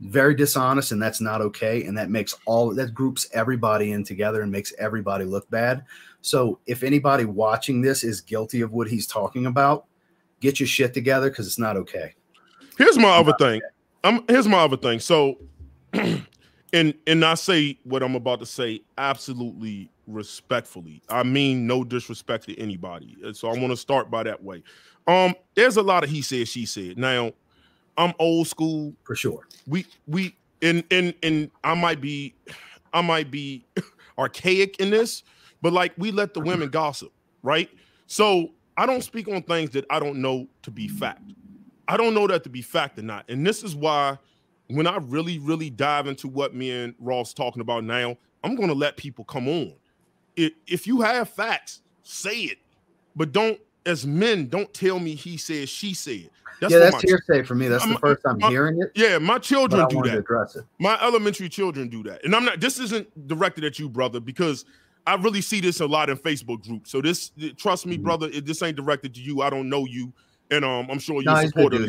very dishonest and that's not okay and that makes all that groups everybody in together and makes everybody look bad. So if anybody watching this is guilty of what he's talking about get your shit together because it's not okay. Here's my other thing. I'm, here's my other thing. So and and i say what i'm about to say absolutely respectfully. I mean no disrespect to anybody. So i want to start by that way. Um there's a lot of he said she said. Now I'm old school for sure. We we and and and I might be I might be archaic in this, but like we let the women gossip, right? So I don't speak on things that I don't know to be fact. I don't know that to be fact or not. And this is why when I really, really dive into what me and Ross talking about now, I'm gonna let people come on. If, if you have facts, say it, but don't as men, don't tell me he said, she said. That's yeah, that's hearsay for me. That's the first time my, hearing it. Yeah, my children do that. My elementary children do that, and I'm not. This isn't directed at you, brother, because I really see this a lot in Facebook groups. So this, trust me, mm-hmm. brother, it, this ain't directed to you. I don't know you, and um, I'm sure you're no, supportive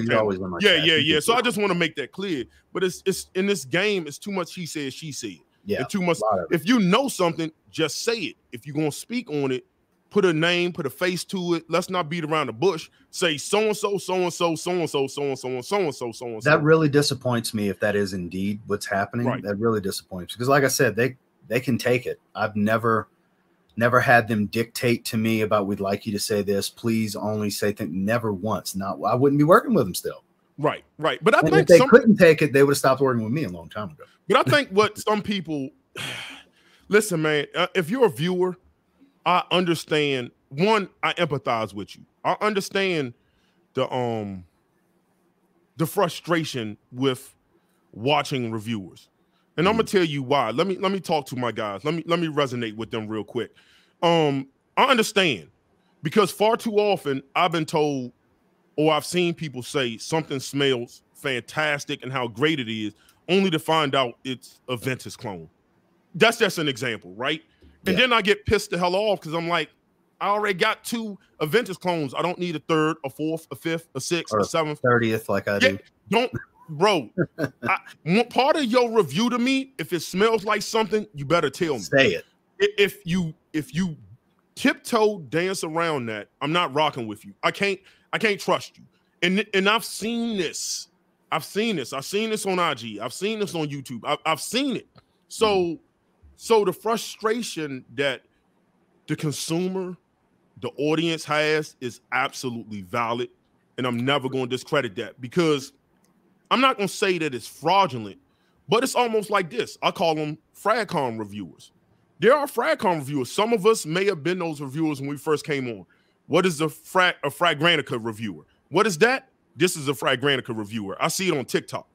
Yeah, yeah, yeah. So I just want to make that clear. But it's it's in this game, it's too much he said, she said. Yeah, and too much. If you know something, just say it. If you're gonna speak on it, put a name, put a face to it. Let's not beat around the bush. Say so and so, so and so, so and so, so and so, so and so, so and so. That really disappoints me if that is indeed what's happening. Right. That really disappoints because, like I said, they they can take it. I've never never had them dictate to me about we'd like you to say this. Please only say things. Never once. Not I wouldn't be working with them still. Right, right. But I and think if they some, couldn't take it, they would have stopped working with me a long time ago. But I think what some people listen, man. Uh, if you're a viewer I understand one, I empathize with you. I understand the um the frustration with watching reviewers. And I'm gonna mm. tell you why. Let me let me talk to my guys. Let me let me resonate with them real quick. Um, I understand because far too often I've been told or I've seen people say something smells fantastic and how great it is, only to find out it's a Aventus clone. That's just an example, right? And yeah. then I get pissed the hell off because I'm like, I already got two Aventus clones. I don't need a third, a fourth, a fifth, a sixth, or a seventh, thirtieth, like I do. don't, bro. I, part of your review to me, if it smells like something, you better tell me. Say it. If you if you tiptoe dance around that, I'm not rocking with you. I can't I can't trust you. And and I've seen this. I've seen this. I've seen this on IG. I've seen this on YouTube. I've, I've seen it. So. Mm so the frustration that the consumer, the audience has is absolutely valid. And I'm never going to discredit that because I'm not going to say that it's fraudulent, but it's almost like this. I call them Fragcom reviewers. There are Fragcom reviewers. Some of us may have been those reviewers when we first came on. What is a frag a Fragrantica reviewer? What is that? This is a Fragrantica reviewer. I see it on TikTok.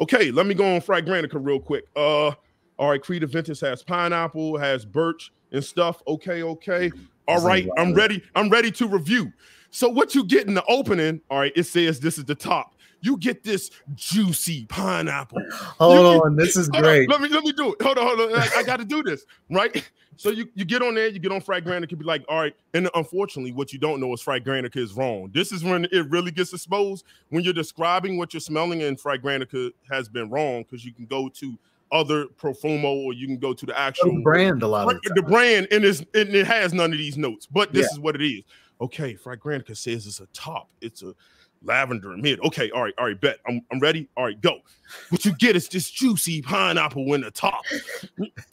Okay, let me go on Fragrantica real quick. Uh, all right, Creed Aventus has pineapple, has birch and stuff. Okay, okay. Mm-hmm. All right, I'm ready. I'm ready to review. So what you get in the opening? All right, it says this is the top. You get this juicy pineapple. Hold on, this is great. On, let me let me do it. Hold on, hold on. I, I got to do this, right? So you, you get on there, you get on Fragrantica, can be like, all right. And unfortunately, what you don't know is Fragrantica is wrong. This is when it really gets exposed when you're describing what you're smelling, and Fragrantica has been wrong because you can go to other Parfumo, or you can go to the actual the brand. A lot of the, the brand, and, it's, and it has none of these notes. But this yeah. is what it is. Okay, Fragrantica says it's a top. It's a lavender and mid. Okay, all right, all right, bet. I'm, I'm ready. All right, go. What you get is this juicy pineapple in the top.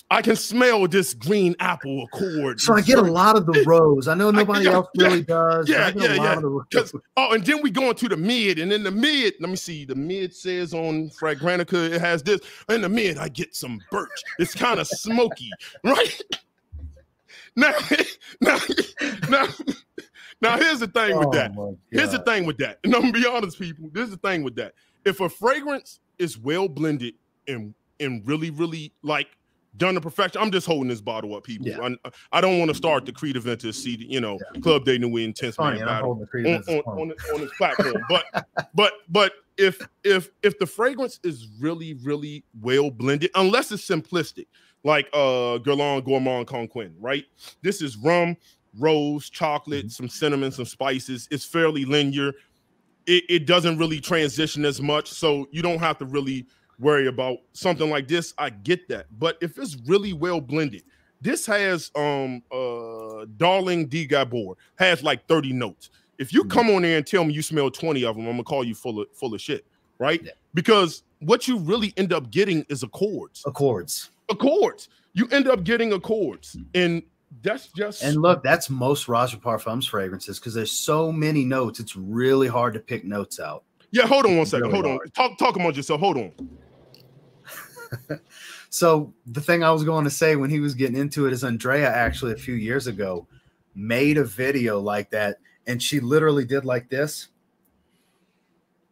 I can smell this green apple accord. So I get a lot of the rose. I know nobody I, yeah, else really yeah, does. Yeah, yeah, yeah. Oh, and then we go into the mid, and in the mid, let me see. The mid says on Fragrantica, it has this. In the mid, I get some birch. It's kind of smoky, right? Now, now, now. Now, here's the thing with oh that. Here's the thing with that. And I'm gonna be honest, people. This is the thing with that. If a fragrance is well blended and and really, really like done to perfection, I'm just holding this bottle up, people. Yeah. I, I, don't want to start the Creed event to see, the, you know, yeah. Club de Nuit Intense Man battle on, on, on, on, this platform. but but but if if if the fragrance is really, really well blended, unless it's simplistic, like uh Guerlain Gourmand Coquin, right? This is rum, rose, chocolate, mm-hmm. some cinnamon, some spices. It's fairly linear. It, it, doesn't really transition as much, so you don't have to really worry about something like this. I get that. But if it's really well blended, this has um uh Darling D Gabor has like 30 notes. If you mm-hmm. come on there and tell me you smell 20 of them, I'm gonna call you full of full of shit, right? Yeah. Because what you really end up getting is accords. Accords. Accords. You end up getting accords. And that's just and look, that's most Roja Parfums fragrances because there's so many notes. It's really hard to pick notes out. Yeah, hold on one second. Really hold hard. on. Talk talk among yourself. Hold on. so the thing I was going to say when he was getting into it is Andrea actually a few years ago made a video like that, and she literally did like this.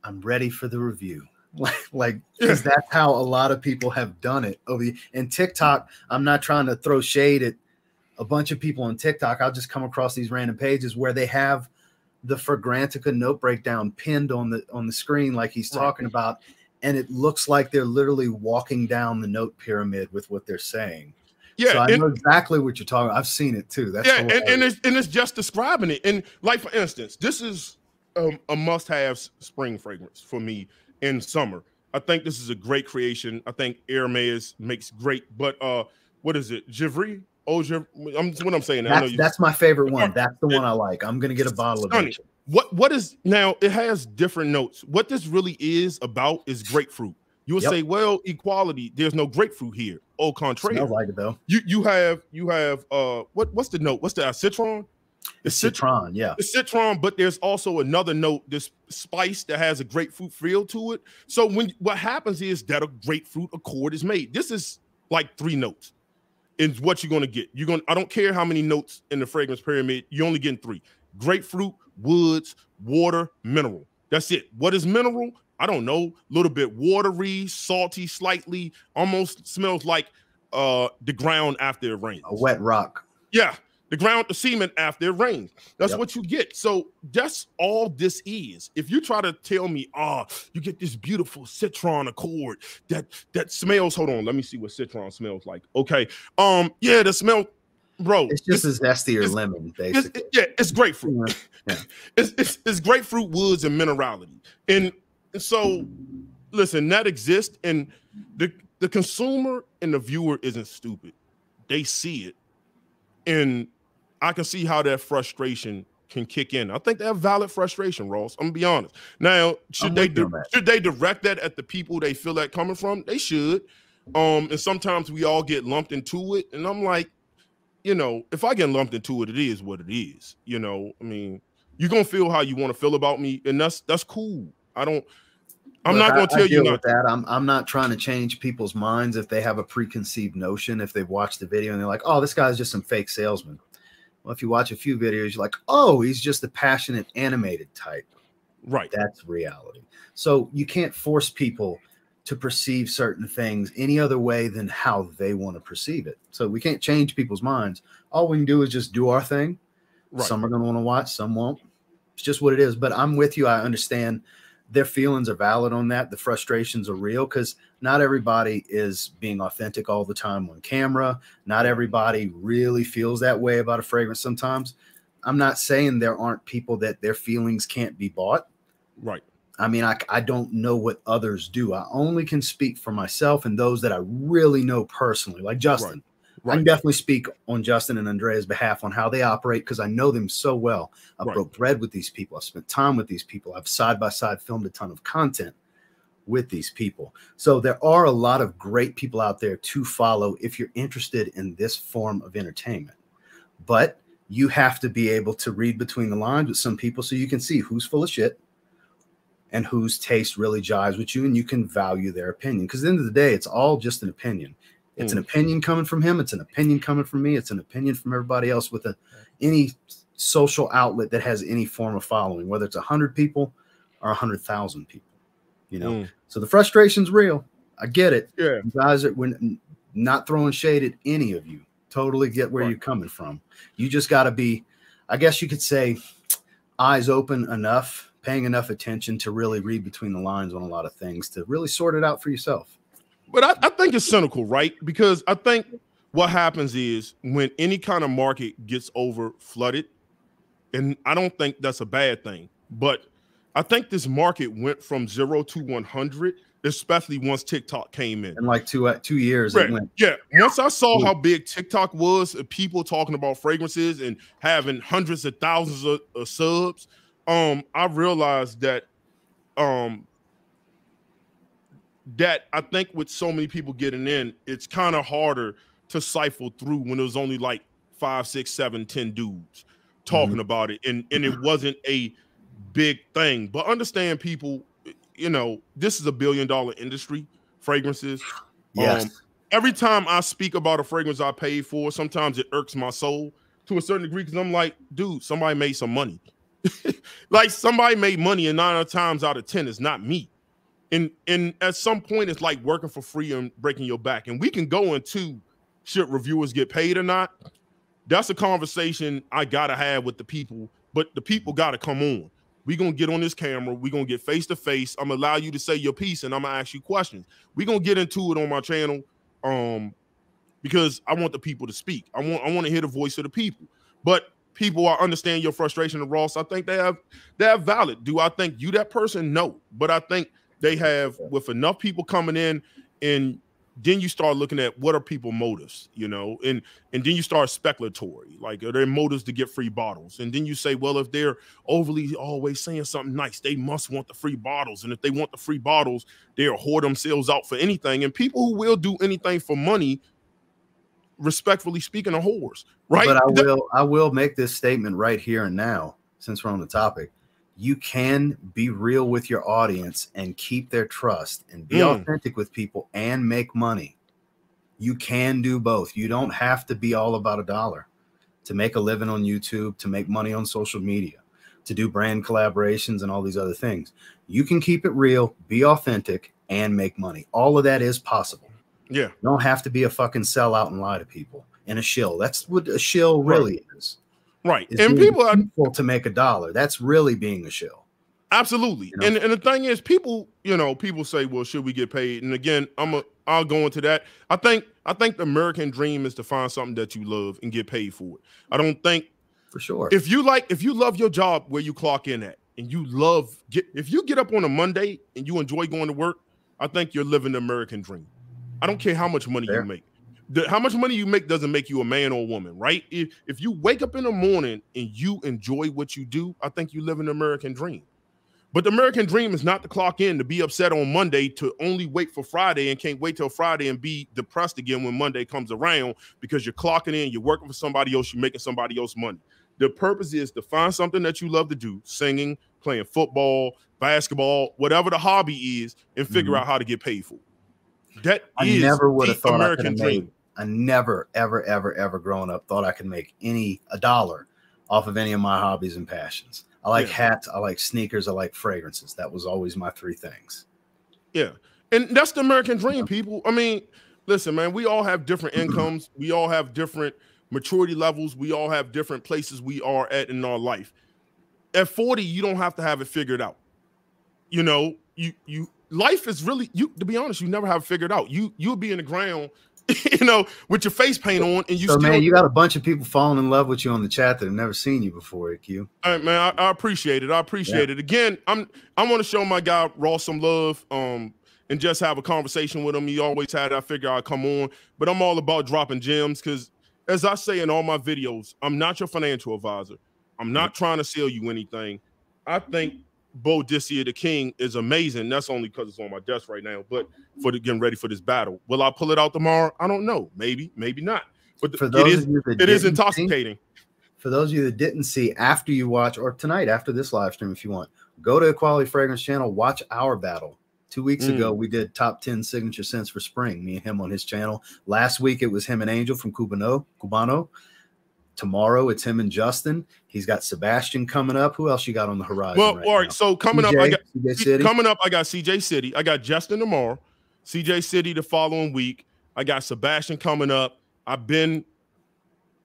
I'm ready for the review. Like, like, because that's how a lot of people have done it over and TikTok. I'm not trying to throw shade at a bunch of people on TikTok. I'll just come across these random pages where they have the Fragrantica note breakdown pinned on the on the screen, like he's talking right. about, and it looks like they're literally walking down the note pyramid with what they're saying. Yeah, so I and, know exactly what you're talking. About. I've seen it too. That's yeah, and, and, it's and it's just describing it. And like for instance, this is um, a must-have spring fragrance for me in summer. I think this is a great creation. I think Hermes makes great, but uh, what is it? Givree? Oh, I'm what I'm saying. That's, that's my favorite one. That's the one I like. I'm gonna get a bottle of it. What what is now? It has different notes. What this really is about is grapefruit. You'll yep. say, well, equality. There's no grapefruit here. Au contraire. Smells like it though. You you have you have uh what what's the note? What's the uh, citron? It's citron, yeah. The citron, but there's also another note, this spice that has a grapefruit feel to it. So when what happens is that a grapefruit accord is made. This is like three notes is what you're going to get. You're going. I don't care how many notes in the fragrance pyramid. You're only getting three: grapefruit, woods, water, mineral. That's it. What is mineral? I don't know. A little bit watery, salty, slightly. Almost smells like uh the ground after it rains. A wet rock. Yeah, the ground, the cement after it rains. That's yep. what you get. So that's all this is. If you try to tell me, oh, you get this beautiful citron accord that that smells. Hold on, let me see what citron smells like. Okay, um, yeah, the smell, bro. It's just as zesty or lemon, basically. It's, yeah, it's grapefruit. Yeah. it's, it's it's grapefruit woods and minerality, and so listen, that exists, and the the consumer and the viewer isn't stupid. They see it, and I can see how that frustration can kick in. I think they have valid frustration, Ross. I'm gonna be honest. Now, should I'm they di- should they direct that at the people they feel that coming from? They should. Um, and sometimes we all get lumped into it, and I'm like, you know, if I get lumped into it, it is what it is. You know, I mean, you're gonna feel how you want to feel about me, and that's that's cool. I don't. I'm Look, not going to tell you not. that. I'm I'm not trying to change people's minds if they have a preconceived notion. If they've watched the video and they're like, "Oh, this guy's just some fake salesman." Well, if you watch a few videos, you're like, oh, he's just a passionate animated type. Right. That's reality. So you can't force people to perceive certain things any other way than how they want to perceive it. So we can't change people's minds. All we can do is just do our thing. Right. Some are going to want to watch, some won't. It's just what it is. But I'm with you. I understand their feelings are valid on that. The frustrations are real because not everybody is being authentic all the time on camera. Not everybody really feels that way about a fragrance sometimes. I'm not saying there aren't people that their feelings can't be bought. Right. I mean, I, I don't know what others do. I only can speak for myself and those that I really know personally, like Justin. Right. Right. I can definitely speak on Justin and Andrea's behalf on how they operate because I know them so well. I've right. broke bread with these people. I've spent time with these people. I've side by side filmed a ton of content with these people. So there are a lot of great people out there to follow if you're interested in this form of entertainment. But you have to be able to read between the lines with some people so you can see who's full of shit and whose taste really jives with you and you can value their opinion. Because at the end of the day, it's all just an opinion. It's mm. an opinion coming from him. It's an opinion coming from me. It's an opinion from everybody else with a, any social outlet that has any form of following, whether it's a hundred people or a hundred thousand people. You know, mm. so the frustration's real. I get it. Yeah, you guys are when not throwing shade at any of you. Totally get where right. you're coming from. You just got to be, I guess you could say, eyes open enough, paying enough attention to really read between the lines on a lot of things to really sort it out for yourself. But I, I think it's cynical, right? Because I think what happens is when any kind of market gets over flooded, and I don't think that's a bad thing, but I think this market went from zero to 100, especially once TikTok came in. In like two uh, two years, right. yeah. Once I saw how big TikTok was, people talking about fragrances and having hundreds of thousands of, of subs, um, I realized that, um, that I think with so many people getting in, it's kind of harder to cipher through when it was only like five, six, seven, ten dudes talking mm-hmm. about it, and and it wasn't a big thing. But understand, people, you know, this is a billion dollar industry, fragrances. Yes. Um, every time I speak about a fragrance I paid for, sometimes it irks my soul to a certain degree because I'm like, dude, somebody made some money. like somebody made money, and nine times out of ten, it's not me. And and at some point, it's like working for free and breaking your back. And we can go into should reviewers get paid or not. That's a conversation I gotta have with the people, but the people gotta come on. we gonna get on this camera, we gonna get face to face. I'm gonna allow you to say your piece and I'm gonna ask you questions. we gonna get into it on my channel. Um, because I want the people to speak. I want I want to hear the voice of the people. But people I understand your frustration, Ross. I think they have they have valid. Do I think you that person? No, but I think they have with enough people coming in and then you start looking at what are people motives you know? And and then you start speculatory like are there motives to get free bottles? And then you say well if they're overly always saying something nice they must want the free bottles. And if they want the free bottles they'll whore themselves out for anything. And people who will do anything for money respectfully speaking are whores right? But i will i will make this statement right here and now since we're on the topic you can be real with your audience and keep their trust and be mm. authentic with people and make money. You can do both. You don't have to be all about a dollar to make a living on YouTube, to make money on social media, to do brand collaborations and all these other things. You can keep it real, be authentic, and make money. All of that is possible. Yeah. You don't have to be a fucking sellout and lie to people and a shill. That's what a shill really right. is. Right. And people are to make a dollar. That's really being a shill. Absolutely. You know? And and the thing is, people, you know, people say, well, should we get paid? And again, I'm a I'll go into that. I think I think the American dream is to find something that you love and get paid for it. I don't think for sure. If you like, if you love your job where you clock in at and you love get if you get up on a Monday and you enjoy going to work, I think you're living the American dream. I don't care how much money Fair. you make the, how much money you make doesn't make you a man or a woman, right? If, if you wake up in the morning and you enjoy what you do, I think you live an American dream. But the American dream is not to clock in to be upset on Monday to only wait for Friday and can't wait till Friday and be depressed again when Monday comes around because you're clocking in, you're working for somebody else, you're making somebody else money. The purpose is to find something that you love to do, singing, playing football, basketball, whatever the hobby is, and figure mm-hmm. out how to get paid for. That I never would have thought American dream. I never, ever, ever, ever growing up thought I could make any a dollar off of any of my hobbies and passions. I like yeah. hats, I like sneakers, I like fragrances. That was always my three things. Yeah. And that's the American dream, people. I mean, listen, man, we all have different incomes, we all have different maturity levels, we all have different places we are at in our life. At 40, you don't have to have it figured out. You know, you you life is really you to be honest, you never have figured out. You you'll be in the ground you know, with your face paint on, and you. So still, man, you got a bunch of people falling in love with you on the chat that have never seen you before, Q. All right, man, I, I appreciate it. I appreciate yeah. it. Again, I'm I want to show my guy Ross some love, um, and just have a conversation with him. He always had. I figure I'd come on, but I'm all about dropping gems because, as I say in all my videos, I'm not your financial advisor. I'm not trying to sell you anything. I think Boadicea the King is amazing. That's only because it's on my desk right now. But for the, getting ready for this battle, will I pull it out tomorrow? I don't know. Maybe, maybe not. But for those it is, it is intoxicating. See, for those of you that didn't see, after you watch or tonight after this live stream, if you want, go to Equality Fragrance Channel, watch our battle. Two weeks mm. ago, we did top 10 signature scents for spring, me and him on his channel. Last week, it was him and Angel from Cubano. Cubano. Tomorrow it's him and Justin. He's got Sebastian coming up. Who else you got on the horizon? Well, right all right. Now? So coming CJ, up, I got coming up, I got CJ City. I got Justin tomorrow. CJ City the following week. I got Sebastian coming up. I've been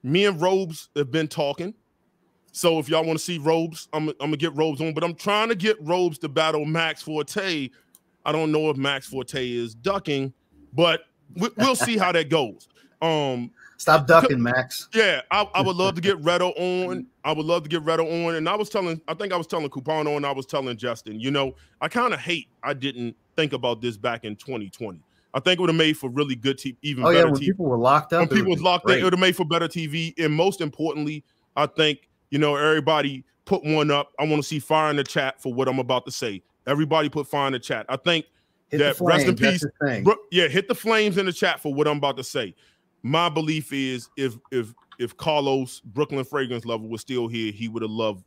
me and Robes have been talking. So if y'all want to see Robes, I'm, I'm gonna get Robes on, but I'm trying to get Robes to battle Max Forte. I don't know if Max Forte is ducking, but we, will see how that goes. Um, Stop ducking, Max. Yeah, I, I would love to get Redo on. I would love to get Redo on. And I was telling, I think I was telling Cupano and I was telling Justin, you know, I kind of hate I didn't think about this back in 2020. I think it would have made for really good TV, even oh, better yeah, when TV. people were locked up. When people was locked in, it would have made for better TV. And most importantly, I think, you know, everybody put one up. I want to see fire in the chat for what I'm about to say. Everybody put fire in the chat. I think Hit that rest in peace. Bro, yeah, hit the flames in the chat for what I'm about to say. My belief is if if if Carlos Brooklyn Fragrance Lover was still here, he would have loved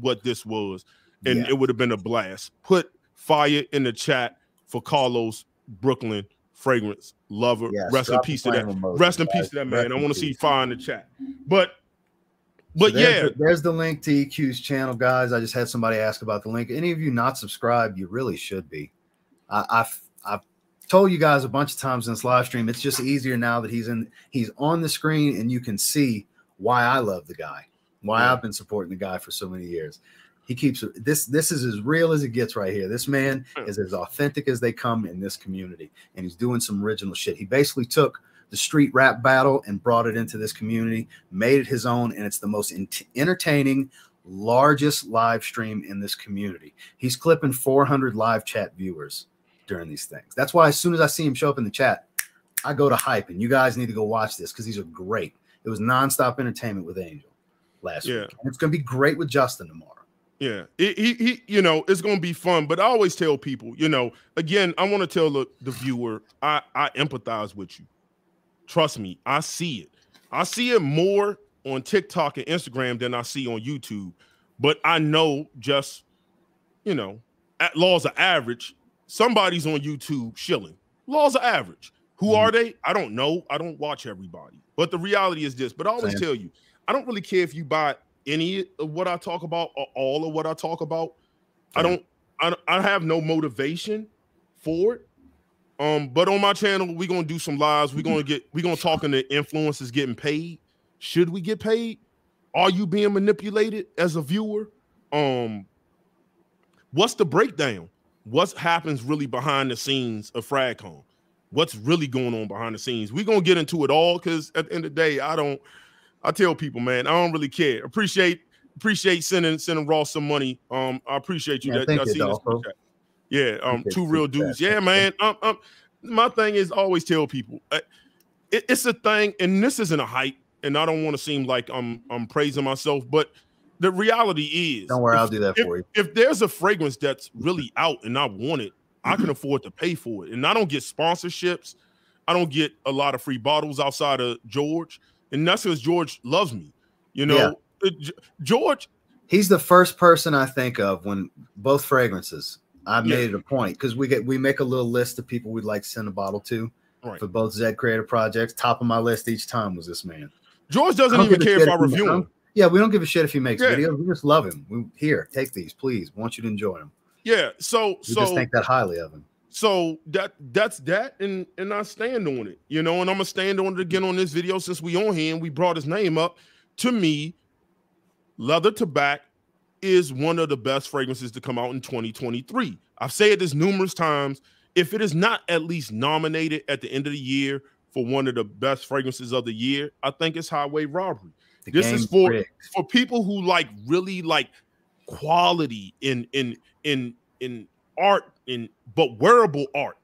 what this was, and Yeah. it would have been a blast. Put fire in the chat for Carlos Brooklyn Fragrance Lover. Yes, Rest in peace to that. emoji, Rest in guys. peace to that Rest man. I want to see fire in the chat. But So but there's yeah, the, there's the link to EQ's channel, guys. I just had somebody ask about the link. Any of you not subscribed, you really should be. I, I've told you guys a bunch of times in this live stream. It's just easier now that he's in. He's on the screen, and you can see why I love the guy, why Yeah. I've been supporting the guy for so many years. He keeps this. This is as real as it gets right here. This man Hmm. is as authentic as they come in this community, and he's doing some original shit. He basically took the street rap battle and brought it into this community, made it his own, and it's the most ent- entertaining, largest live stream in this community. He's clipping 400 live chat viewers during these things. That's why as soon as I see him show up in the chat, I go to hype, and you guys need to go watch this because these are great. It was nonstop entertainment with Angel last Yeah. week. And it's going to be great with Justin tomorrow. Yeah, it, he, he, you know, it's gonna be fun. But I always tell people, you know, again, I want to tell the, the viewer, I, I empathize with you. Trust me, I see it. I see it more on TikTok and Instagram than I see on YouTube. But I know just, you know, at laws of average, somebody's on YouTube shilling. Laws of average. Who Mhm. are they? I don't know. I don't watch everybody. But the reality is this. But I always tell you, I don't really care if you buy any of what I talk about or all of what I talk about. I don't. I, I have no motivation for it. Um, but on my channel, we're gonna do some lives. We're gonna get we're gonna talk into influencers getting paid. Should we get paid? Are you being manipulated as a viewer? Um, what's the breakdown? What happens really behind the scenes of Fragcon? What's really going on behind the scenes? We're gonna get into it all because at the end of the day, I don't I tell people, man, I don't really care. Appreciate appreciate sending sending Ross some money. Um, I appreciate you. Yeah, that thank I you, this in the Adolfo. chat. Yeah, um, two real dudes. Yeah, man. Um, um, my thing is always tell people uh, it- it's a thing, and this isn't a hype, and I don't want to seem like I'm I'm praising myself, but the reality is, Don't worry, if, I'll do that if, for you. if there's a fragrance that's really out and I want it, I can afford to pay for it, and I don't get sponsorships. I don't get a lot of free bottles outside of George, and that's because George loves me. You know, Yeah. Uh, George. He's the first person I think of when both fragrances. I Yeah. made it a point because we get we make a little list of people we'd like to send a bottle to Right. for both Zed creative projects. Top of my list each time was this man. George doesn't even care if I review him. Yeah, we don't give a shit if he makes Yeah. videos. We just love him. We, here, take these, please. Want you to enjoy them. Yeah. So We so just think that highly of him. so that that's that and and i stand on it you know and i'm gonna stand on it again on this video since we on here and we brought his name up to me leather tobacco is one of the best fragrances to come out in 2023 i've said this numerous times if it is not at least nominated at the end of the year for one of the best fragrances of the year i think it's highway robbery The This is for- rigged. for people who like really like quality in in in in art in but wearable art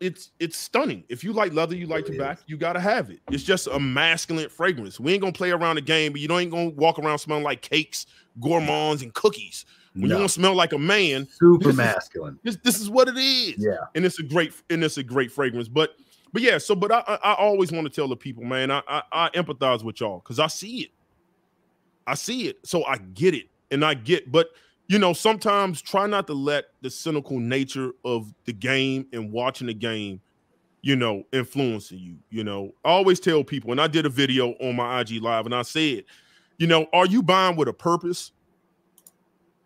it's it's stunning if you like leather you like It tobacco you gotta have it it's just a masculine fragrance we ain't gonna play around the game but you don't ain't gonna walk around smelling like cakes gourmands and cookies when you No, want to smell like a man super this is- masculine. this, this is what it is Yeah. and it's a great and it's a great fragrance. But but yeah, so but I I, always want to tell the people, man, I, I I empathize with y'all because I see it. I see it, so I get it, and I get. But you know, sometimes try not to let the cynical nature of the game and watching the game, you know, influencing you. You know, I always tell people, and I did a video on my IG live, and I said, you know, are you buying with a purpose?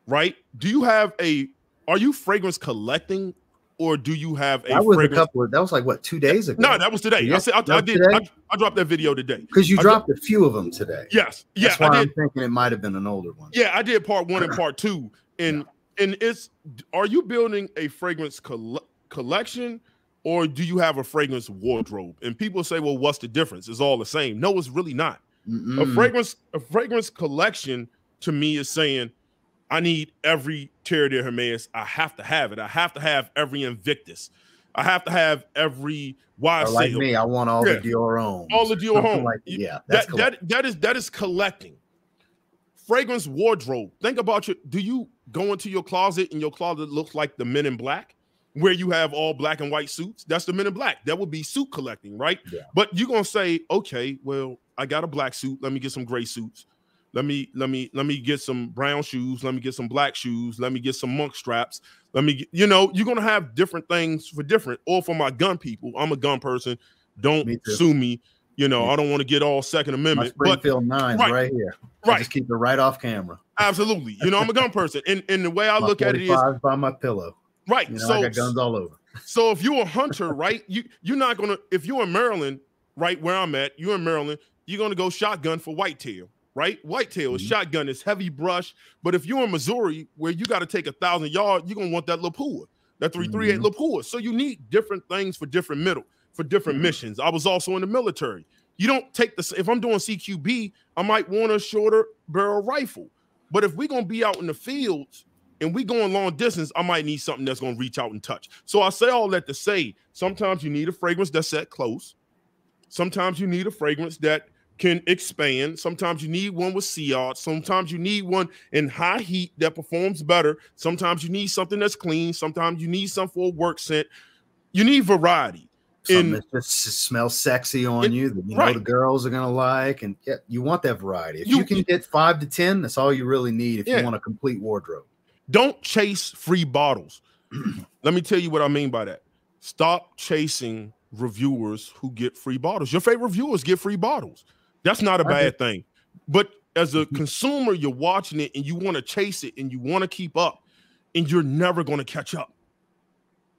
Right? Do you have a are you fragrance collecting or do you have a That was a fragrance? couple of that was like what two days ago. no, that was today. I said I, I did. I, I dropped that video today. because you dropped a few of them today. Yes, yeah, That's why I I'm did. thinking it might have been an older one. Yeah, I did part one and part two. And and it's are you building a fragrance coll- collection or do you have a fragrance wardrobe? And people say, well, what's the difference? It's all the same. No, it's really not. Mm-mm. A fragrance, a fragrance collection to me is saying, I need every Terre d'Hermes. I have to have it. I have to have every Invictus. I have to have every why like me. I want all yeah. the Dior. All the Dior Homme. Like, yeah, that, that that is that is collecting. Fragrance wardrobe. Think about your. Do you go into your closet and your closet looks like the Men in Black? where you have all black and white suits. That's the men in black. That would be suit collecting, right? Yeah. But you're gonna say, okay, well, I got a black suit. Let me get some gray suits. Let me let me let me get some brown shoes. Let me get some black shoes. Let me get some monk straps. Let me get, you know, you're gonna have different things for different. Or for my gun people, I'm a gun person. Don't me sue me. You know, I don't want to get all Second Amendment. My Springfield nine right, right here. Right. I just keep it right off camera. Absolutely. You know, I'm a gun person, and and the way I look at it is by my pillow. Right. You know, so I got guns all over. So if you're a hunter, right, you you're not gonna if you're in Maryland, right where I'm at, you're in Maryland, you're gonna go shotgun for whitetail, right? Whitetail is mm-hmm. shotgun, is heavy brush. But if you're in Missouri, where you got to take a thousand yards, you're gonna want that Lapua, that 338 mm-hmm. Lapua. So you need different things for different middle, for different mm-hmm. missions. I was also in the military. You don't take the if I'm doing CQB, I might want a shorter barrel rifle. But if we're gonna be out in the fields and we going long distance, I might need something that's going to reach out and touch. So I say all that to say sometimes you need a fragrance that's set close. Sometimes you need a fragrance that can expand. Sometimes you need one with sea art. Sometimes you need one in high heat that performs better. Sometimes you need something that's clean. Sometimes you need something for a work scent. You need variety. Something that just smells sexy on you that you right. know the girls are gonna like, and yeah, you want that variety. If you, you can get five to ten, that's all you really need if yeah. you want a complete wardrobe. Don't chase free bottles. Let me tell you what I mean by that. Stop chasing reviewers who get free bottles. Your favorite reviewers get free bottles. That's not a bad thing. But as a consumer, you're watching it and you want to chase it and you want to keep up, and you're never going to catch up.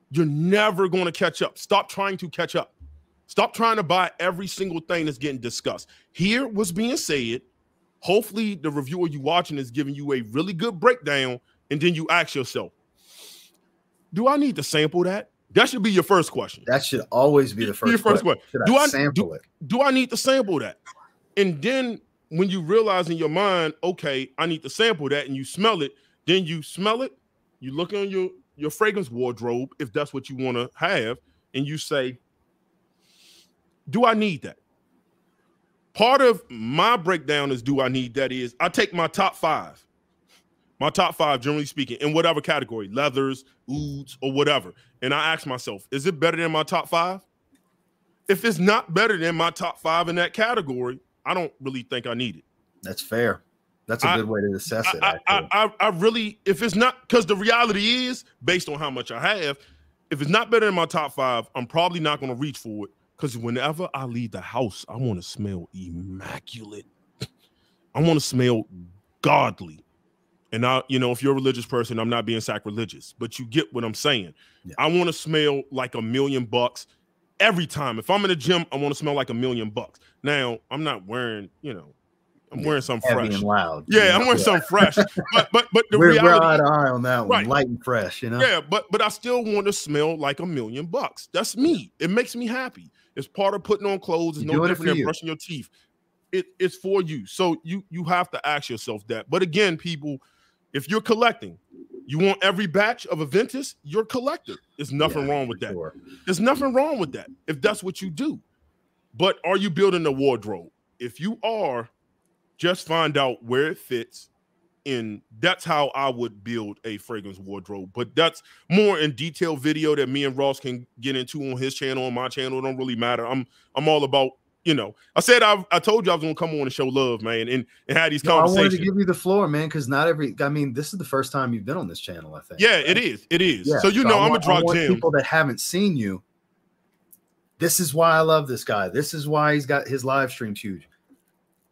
You're never going to catch up. Stop trying to catch up. Stop trying to buy every single thing that's getting discussed. Here was being said. Hopefully, the reviewer you watching is giving you a really good breakdown and then you ask yourself, do I need to sample that? That should be your first question. That should always be the first, your first question. question. Do I, sample do, it? Do I need to sample that? And then when you realize in your mind, okay, I need to sample that, and you smell it, then you smell it, you look on your your fragrance wardrobe if that's what you want to have, and you say, do I need that? Part of my breakdown is do I need that is I take my top five my top five, generally speaking, in whatever category, leathers, ouds, or whatever. And I ask myself, is it better than my top five? If it's not better than my top five in that category, I don't really think I need it. That's fair. That's a I, good way to assess I, it. I, I, I, really, if it's not, because the reality is, based on how much I have, if it's not better than my top five, I'm probably not going to reach for it. Because whenever I leave the house, I want to smell immaculate. I want to smell godly. And I, you know, if you're a religious person, I'm not being sacrilegious, but you get what I'm saying. Yeah. I want to smell like a million bucks every time. If I'm in the gym, I want to smell like a million bucks. Now, I'm not wearing, you know, I'm wearing something fresh. and loud. Yeah, I'm wearing yeah. something fresh. But but but the we're, reality, we're eye to eye on that one, right. light and fresh. You know. Yeah, but but I still want to smell like a million bucks. That's me. It makes me happy. It's part of putting on clothes. It's no different than you. brushing your teeth. It, it's for you. So you you have to ask yourself that. But again, people if you're collecting, you want every batch of Aventus, you're a collector. There's nothing yeah, wrong with that. Sure. There's nothing wrong with that if that's what you do. But are you building a wardrobe? If you are, just find out where it fits. And that's how I would build a fragrance wardrobe. But that's more in detail video that me and Ross can get into on his channel, on my channel. It don't really matter. I'm I'm all about you know, I said I, I told you I was gonna come on and show love, man, and, and have these no, conversations. I wanted to give you the floor, man, because not every. I mean, this is the first time you've been on this channel. I think. Yeah, right? it is. It is. Yeah, so you so know, I am a drop gems. People that haven't seen you. This is why I love this guy. This is why he's got his live streams huge.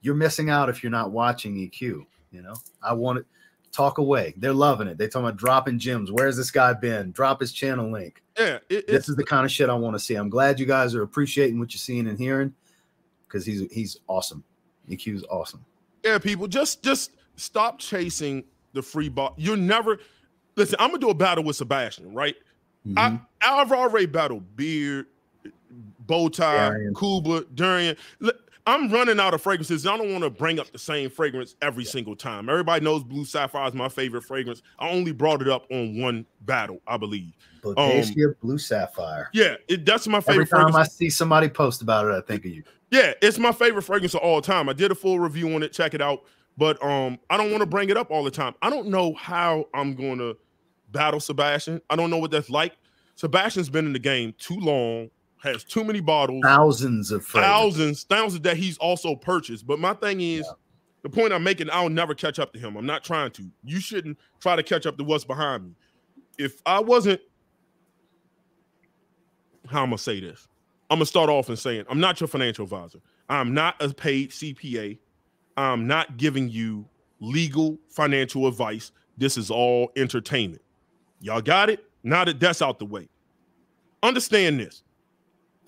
You're missing out if you're not watching EQ. You know, I want to talk away. They're loving it. They talking about dropping gems. Where's this guy been? Drop his channel link. Yeah, it, this is the kind of shit I want to see. I'm glad you guys are appreciating what you're seeing and hearing because he's he's awesome. EQ is awesome. Yeah, people just just stop chasing the free ball. You're never listen. I'm gonna do a battle with Sebastian, right? Mm-hmm. I, I've already battled Beard, Bow Tie, Darian. Kuba, Durian. I'm running out of fragrances. I don't want to bring up the same fragrance every yeah. single time. Everybody knows Blue Sapphire is my favorite fragrance. I only brought it up on one battle, I believe. Boadicea um, Blue Sapphire. Yeah, it, that's my favorite. Every time fragrance. I see somebody post about it, I think of you. Yeah, it's my favorite fragrance of all time. I did a full review on it. Check it out. But um, I don't want to bring it up all the time. I don't know how I'm going to battle Sebastian. I don't know what that's like. Sebastian's been in the game too long, has too many bottles, thousands of thousands, thousands that he's also purchased. But my thing is, yeah. the point I'm making, I'll never catch up to him. I'm not trying to. You shouldn't try to catch up to what's behind me. If I wasn't, how I'm gonna say this, I'm gonna start off and saying I'm not your financial advisor. I'm not a paid CPA. I'm not giving you legal financial advice. This is all entertainment. Y'all got it? Now that that's out the way. Understand this.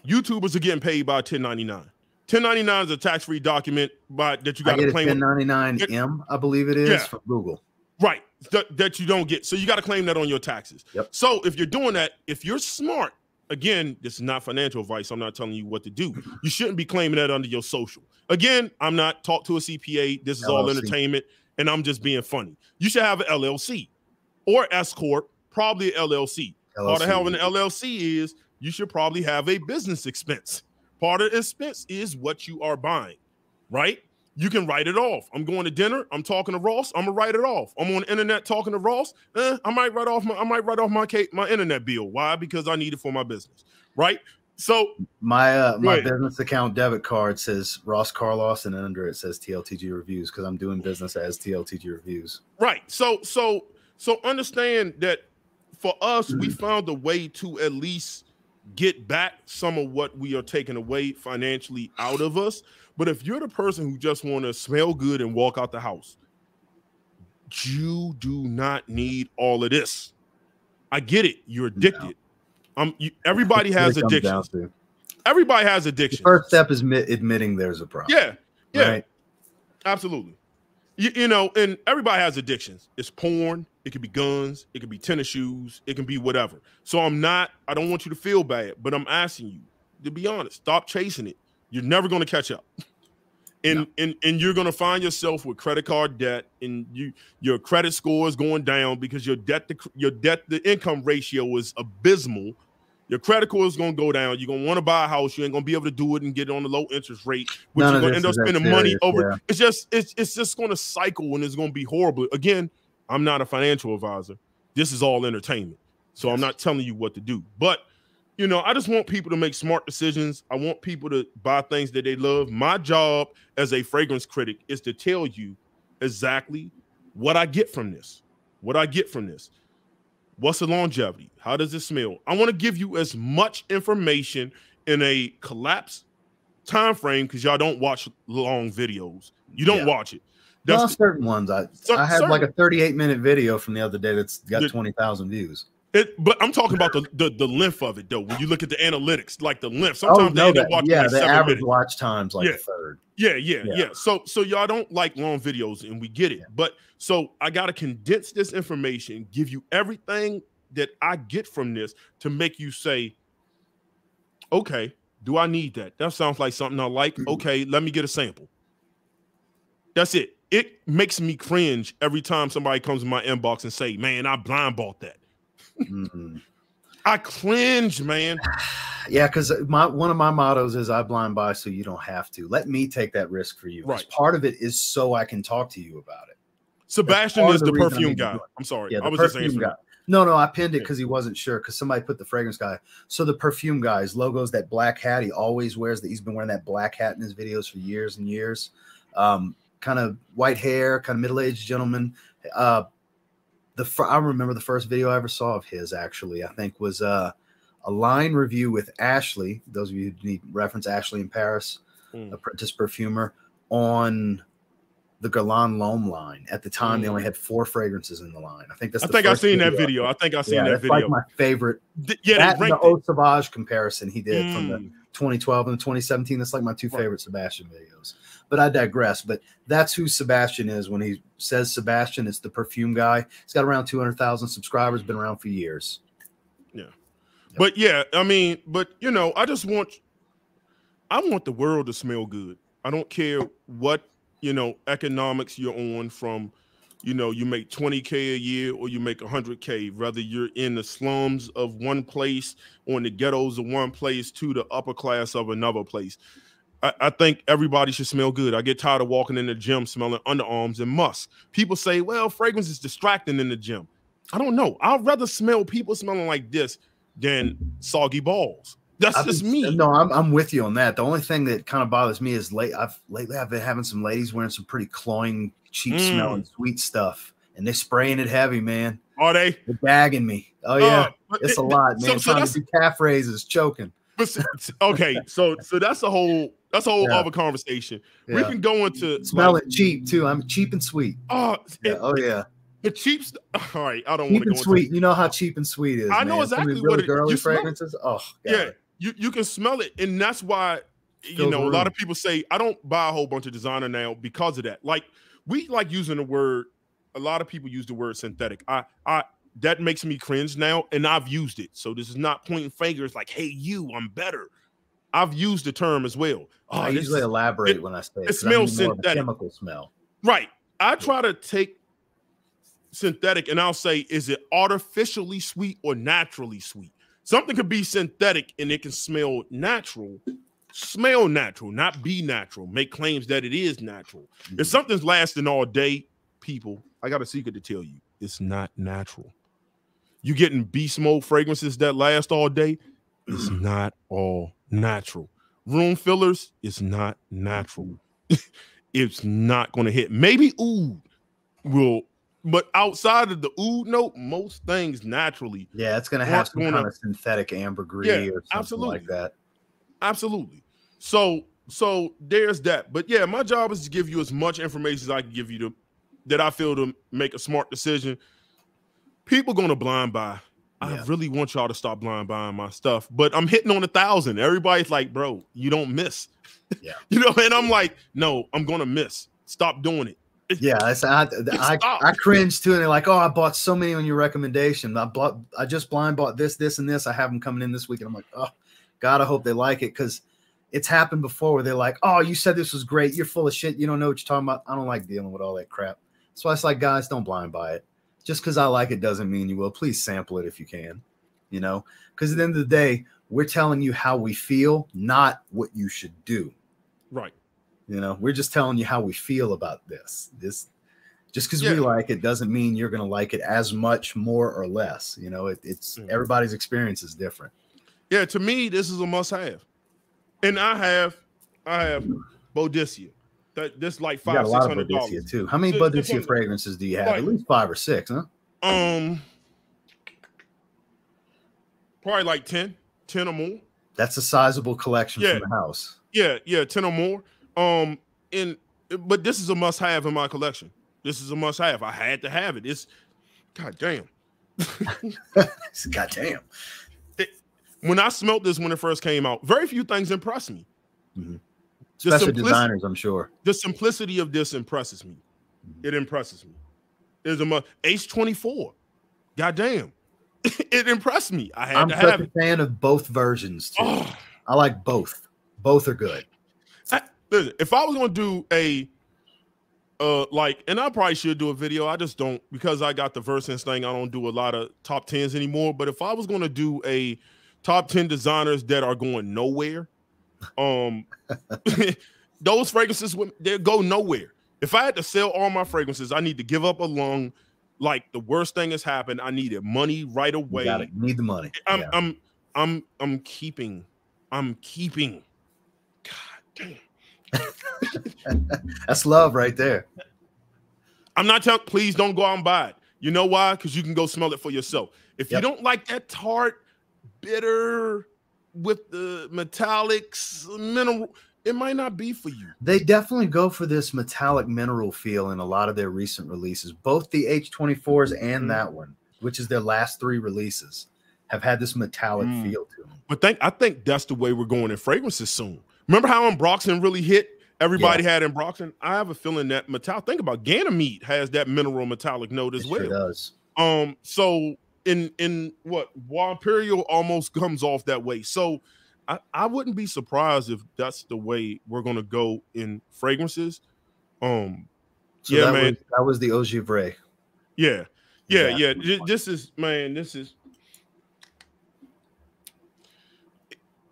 YouTubers are getting paid by 1099. 1099 is a tax-free document by that you got to claim. 1099M, I believe it is yeah. from Google. Right. That, that you don't get. So you got to claim that on your taxes. Yep. So if you're doing that, if you're smart, again, this is not financial advice. I'm not telling you what to do. You shouldn't be claiming that under your social. Again, I'm not talk to a CPA. This is LLC. all entertainment, and I'm just being funny. You should have an LLC or S corp, probably an LLC. LLC. Part of having an LLC is you should probably have a business expense. Part of the expense is what you are buying, right? You can write it off. I'm going to dinner. I'm talking to Ross. I'm gonna write it off. I'm on the internet talking to Ross. Eh, I might write off my I might write off my my internet bill. Why? Because I need it for my business, right? So my uh, my business account debit card says Ross Carlos, and under it says TLTG Reviews because I'm doing business as TLTG Reviews. Right. So so so understand that for us, mm-hmm. we found a way to at least get back some of what we are taking away financially out of us. But if you're the person who just want to smell good and walk out the house, you do not need all of this. I get it. You're addicted. Um, you, everybody has addictions. Everybody has addiction. First step is admitting there's a problem. Yeah, yeah, right? absolutely. You, you know, and everybody has addictions. It's porn. It could be guns. It could be tennis shoes. It can be whatever. So I'm not. I don't want you to feel bad, but I'm asking you to be honest. Stop chasing it. You're never going to catch up. And, no. and and you're gonna find yourself with credit card debt, and you your credit score is going down because your debt to your debt the income ratio is abysmal. Your credit score is gonna go down. You're gonna want to buy a house. You ain't gonna be able to do it and get it on the low interest rate, which None you're gonna end up spending serious, money over. Yeah. It's just it's it's just gonna cycle and it's gonna be horrible. Again, I'm not a financial advisor. This is all entertainment, so yes. I'm not telling you what to do, but you know, I just want people to make smart decisions. I want people to buy things that they love. My job as a fragrance critic is to tell you exactly what I get from this. What I get from this. What's the longevity? How does it smell? I want to give you as much information in a collapsed time frame because y'all don't watch long videos. You don't yeah. watch it. That's well, certain ones. I I had certain, like a 38 minute video from the other day that's got 20,000 views. It, but I'm talking about the, the, the length of it though. When you look at the analytics, like the length, sometimes oh, no, they watch yeah, like the average minutes. watch times like yeah. a third. Yeah, yeah, yeah, yeah, So so y'all don't like long videos, and we get it. Yeah. But so I got to condense this information, give you everything that I get from this to make you say, okay, do I need that? That sounds like something I like. Mm-hmm. Okay, let me get a sample. That's it. It makes me cringe every time somebody comes in my inbox and say, "Man, I blind bought that." Mm-hmm. I cringe, man. Yeah, because my one of my mottos is I blind buy so you don't have to. Let me take that risk for you. Right. Part of it is so I can talk to you about it. Sebastian is the, the perfume guy. I'm sorry. Yeah, I was just saying. Guy. No, no, I pinned it because he wasn't sure because somebody put the fragrance guy. So the perfume guy's logo's that black hat. He always wears that. He's been wearing that black hat in his videos for years and years. Um, kind of white hair, kind of middle-aged gentleman. Uh, the I remember the first video I ever saw of his actually. I think was uh, a line review with Ashley. Those of you who need reference Ashley in Paris, mm. apprentice perfumer, on the Guerlain L'Homme line. At the time, mm. they only hmm. had four fragrances in the line. I think that's. I think I've seen that video. I think I've seen yeah, that video. Like my favorite. D- yeah, that the Eau Sauvage comparison he did mm. from the hmm. 2012 and the 2017. That's like my two favorite. Sebastian videos. But I digress. But that's who Sebastian is when he says Sebastian. It's the perfume guy. He's got around 200,000 subscribers. Been around for years. Yeah. But yeah, I mean, but you know, I just want I want the world to smell good. I don't care what, you know, economics you're on from, you know, you make 20k a year or you make 100k, whether you're in the slums of one place or in the ghettos of one place to the upper class of another place. I, I think everybody should smell good. I get tired of walking in the gym smelling underarms and musk. People say, well, fragrance is distracting in the gym. I don't know. I'd rather smell people smelling like this than soggy balls. That's I've just me. No, I'm, I'm with you on that. The only thing that kind of bothers me is late. I've lately I've been having some ladies wearing some pretty cloying, cheap Mm. smelling sweet stuff, and they're spraying it heavy, man. Are they? They're bagging me. Oh yeah, Uh, it's it- a lot, so- man. so Trying to do calf raises, choking. But okay, so so that's a whole that's a whole Yeah. other conversation. We can go into Smelling like, cheap too. I'm cheap and sweet. oh, Yeah, it- oh yeah, the cheap. All right, I don't want to go and into sweet. You know how cheap and sweet is. I know man. Some of these exactly what really it- girly you smell it. fragrances. Oh God. Yeah, you you can smell it, and that's why you Fill the know a lot of people say I don't buy a whole bunch of designer now because of that. Like we like using the word. A lot of people use the word synthetic. I I that makes me cringe now, and I've used it. So this is not pointing fingers like, "Hey, you, I'm better." I've used the term as well. Oh, I this usually elaborate it- when I say it, I smells mean more of a synthetic. chemical smell. Right. I try to take synthetic and I'll say, is it artificially sweet or naturally sweet? Something could be synthetic and it can smell natural, smell natural, not be natural, make claims that it is natural. If mm-hmm. something's lasting all day, people, I got a secret to tell you it's not natural. You getting beast mode fragrances that last all day, it's mm-hmm. not all natural. Room fillers it's not natural. it's not going to hit. Maybe oud will, but outside of the oud note, most things naturally, Yeah, it's gonna have some going kind of synthetic ambergris Yeah, or something absolutely. like that. absolutely. So, so there's that. But yeah, my job is to give you as much information as I can give you to that I feel to make a smart decision. People gonna blind buy. I Yeah. really want y'all to stop blind buying my stuff, but I'm hitting on a thousand. Everybody's like, bro, you don't miss. Yeah. you know, and I'm like, no, I'm gonna miss. Stop doing it. Yeah, it's, I, I. I cringe too, and they're like, "Oh, I bought so many on your recommendation. I bought, I just blind bought this, this, and this. I have them coming in this week." And I'm like, "Oh, God, I hope they like it because it's happened before where they're like, "Oh, you said this was great. You're full of shit. You don't know what you're talking about." I don't like dealing with all that crap. So I was like, guys, don't blind buy it. Just because I like it doesn't mean you will. Please sample it if you can. You know, because at the end of the day, we're telling you how we feel, not what you should do. Right. You know, we're just telling you how we feel about this. This just because Yeah. we like it doesn't mean you're going to like it as much, more or less. You know, it, it's Mm. everybody's experience is different. Yeah, to me, this is a must-have. And I have, I have Boadicea. That this like five, got a lot of hundred dollars. too. How many just Boadicea fragrances do you have? like- At least five or six, huh? Um, probably like 10, 10 or more. That's a sizable collection Yeah. from the house. Yeah, yeah, 10 or more. Um, in but this is a must-have in my collection. This is a must-have. I had to have it. It's god damn. God damn. When I smelt this when it first came out, very few things impressed me. Mhm. The, Special designers, I'm sure. the simplicity of this impresses me. It impresses me. It's a must. H24. God damn. it impressed me. I had I'm to such have a it. fan of both versions too. Oh, I like both. Both are good. I- listen, if I was gonna do a uh like and I probably should do a video. I just don't because I got the Versens thing, I don't do a lot of top tens anymore. But if I was gonna do a top 10 designers that are going nowhere, um those fragrances would they go nowhere. If I had to sell all my fragrances, I need to give up a lung. Like the worst thing has happened. I needed money right away. You need the money. I'm Yeah. I'm I'm I'm keeping. I'm keeping. God damn. That's love right there. I'm not telling. Please don't go out and buy it. You know why? Because you can go smell it for yourself. If Yep. you don't like that tart, bitter with the metallics, mineral, it might not be for you. They definitely go for this metallic mineral feel in a lot of their recent releases. Both the H24s and Mhm. that one, which is their last three releases, have had this metallic Mm. feel to them. But think I think that's the way we're going in fragrances soon. Remember how Ambroxan really hit? Everybody had Ambroxan. I have a feeling that metal. Think about Ganymede has that mineral metallic note as It well. sure does. Um, so in in what Wild Imperial almost comes off that way. So I, I wouldn't be surprised if that's the way we're gonna go in fragrances. Um So yeah, that man. Was, that was the Eau Givree. Yeah, yeah, yeah. This is man, this is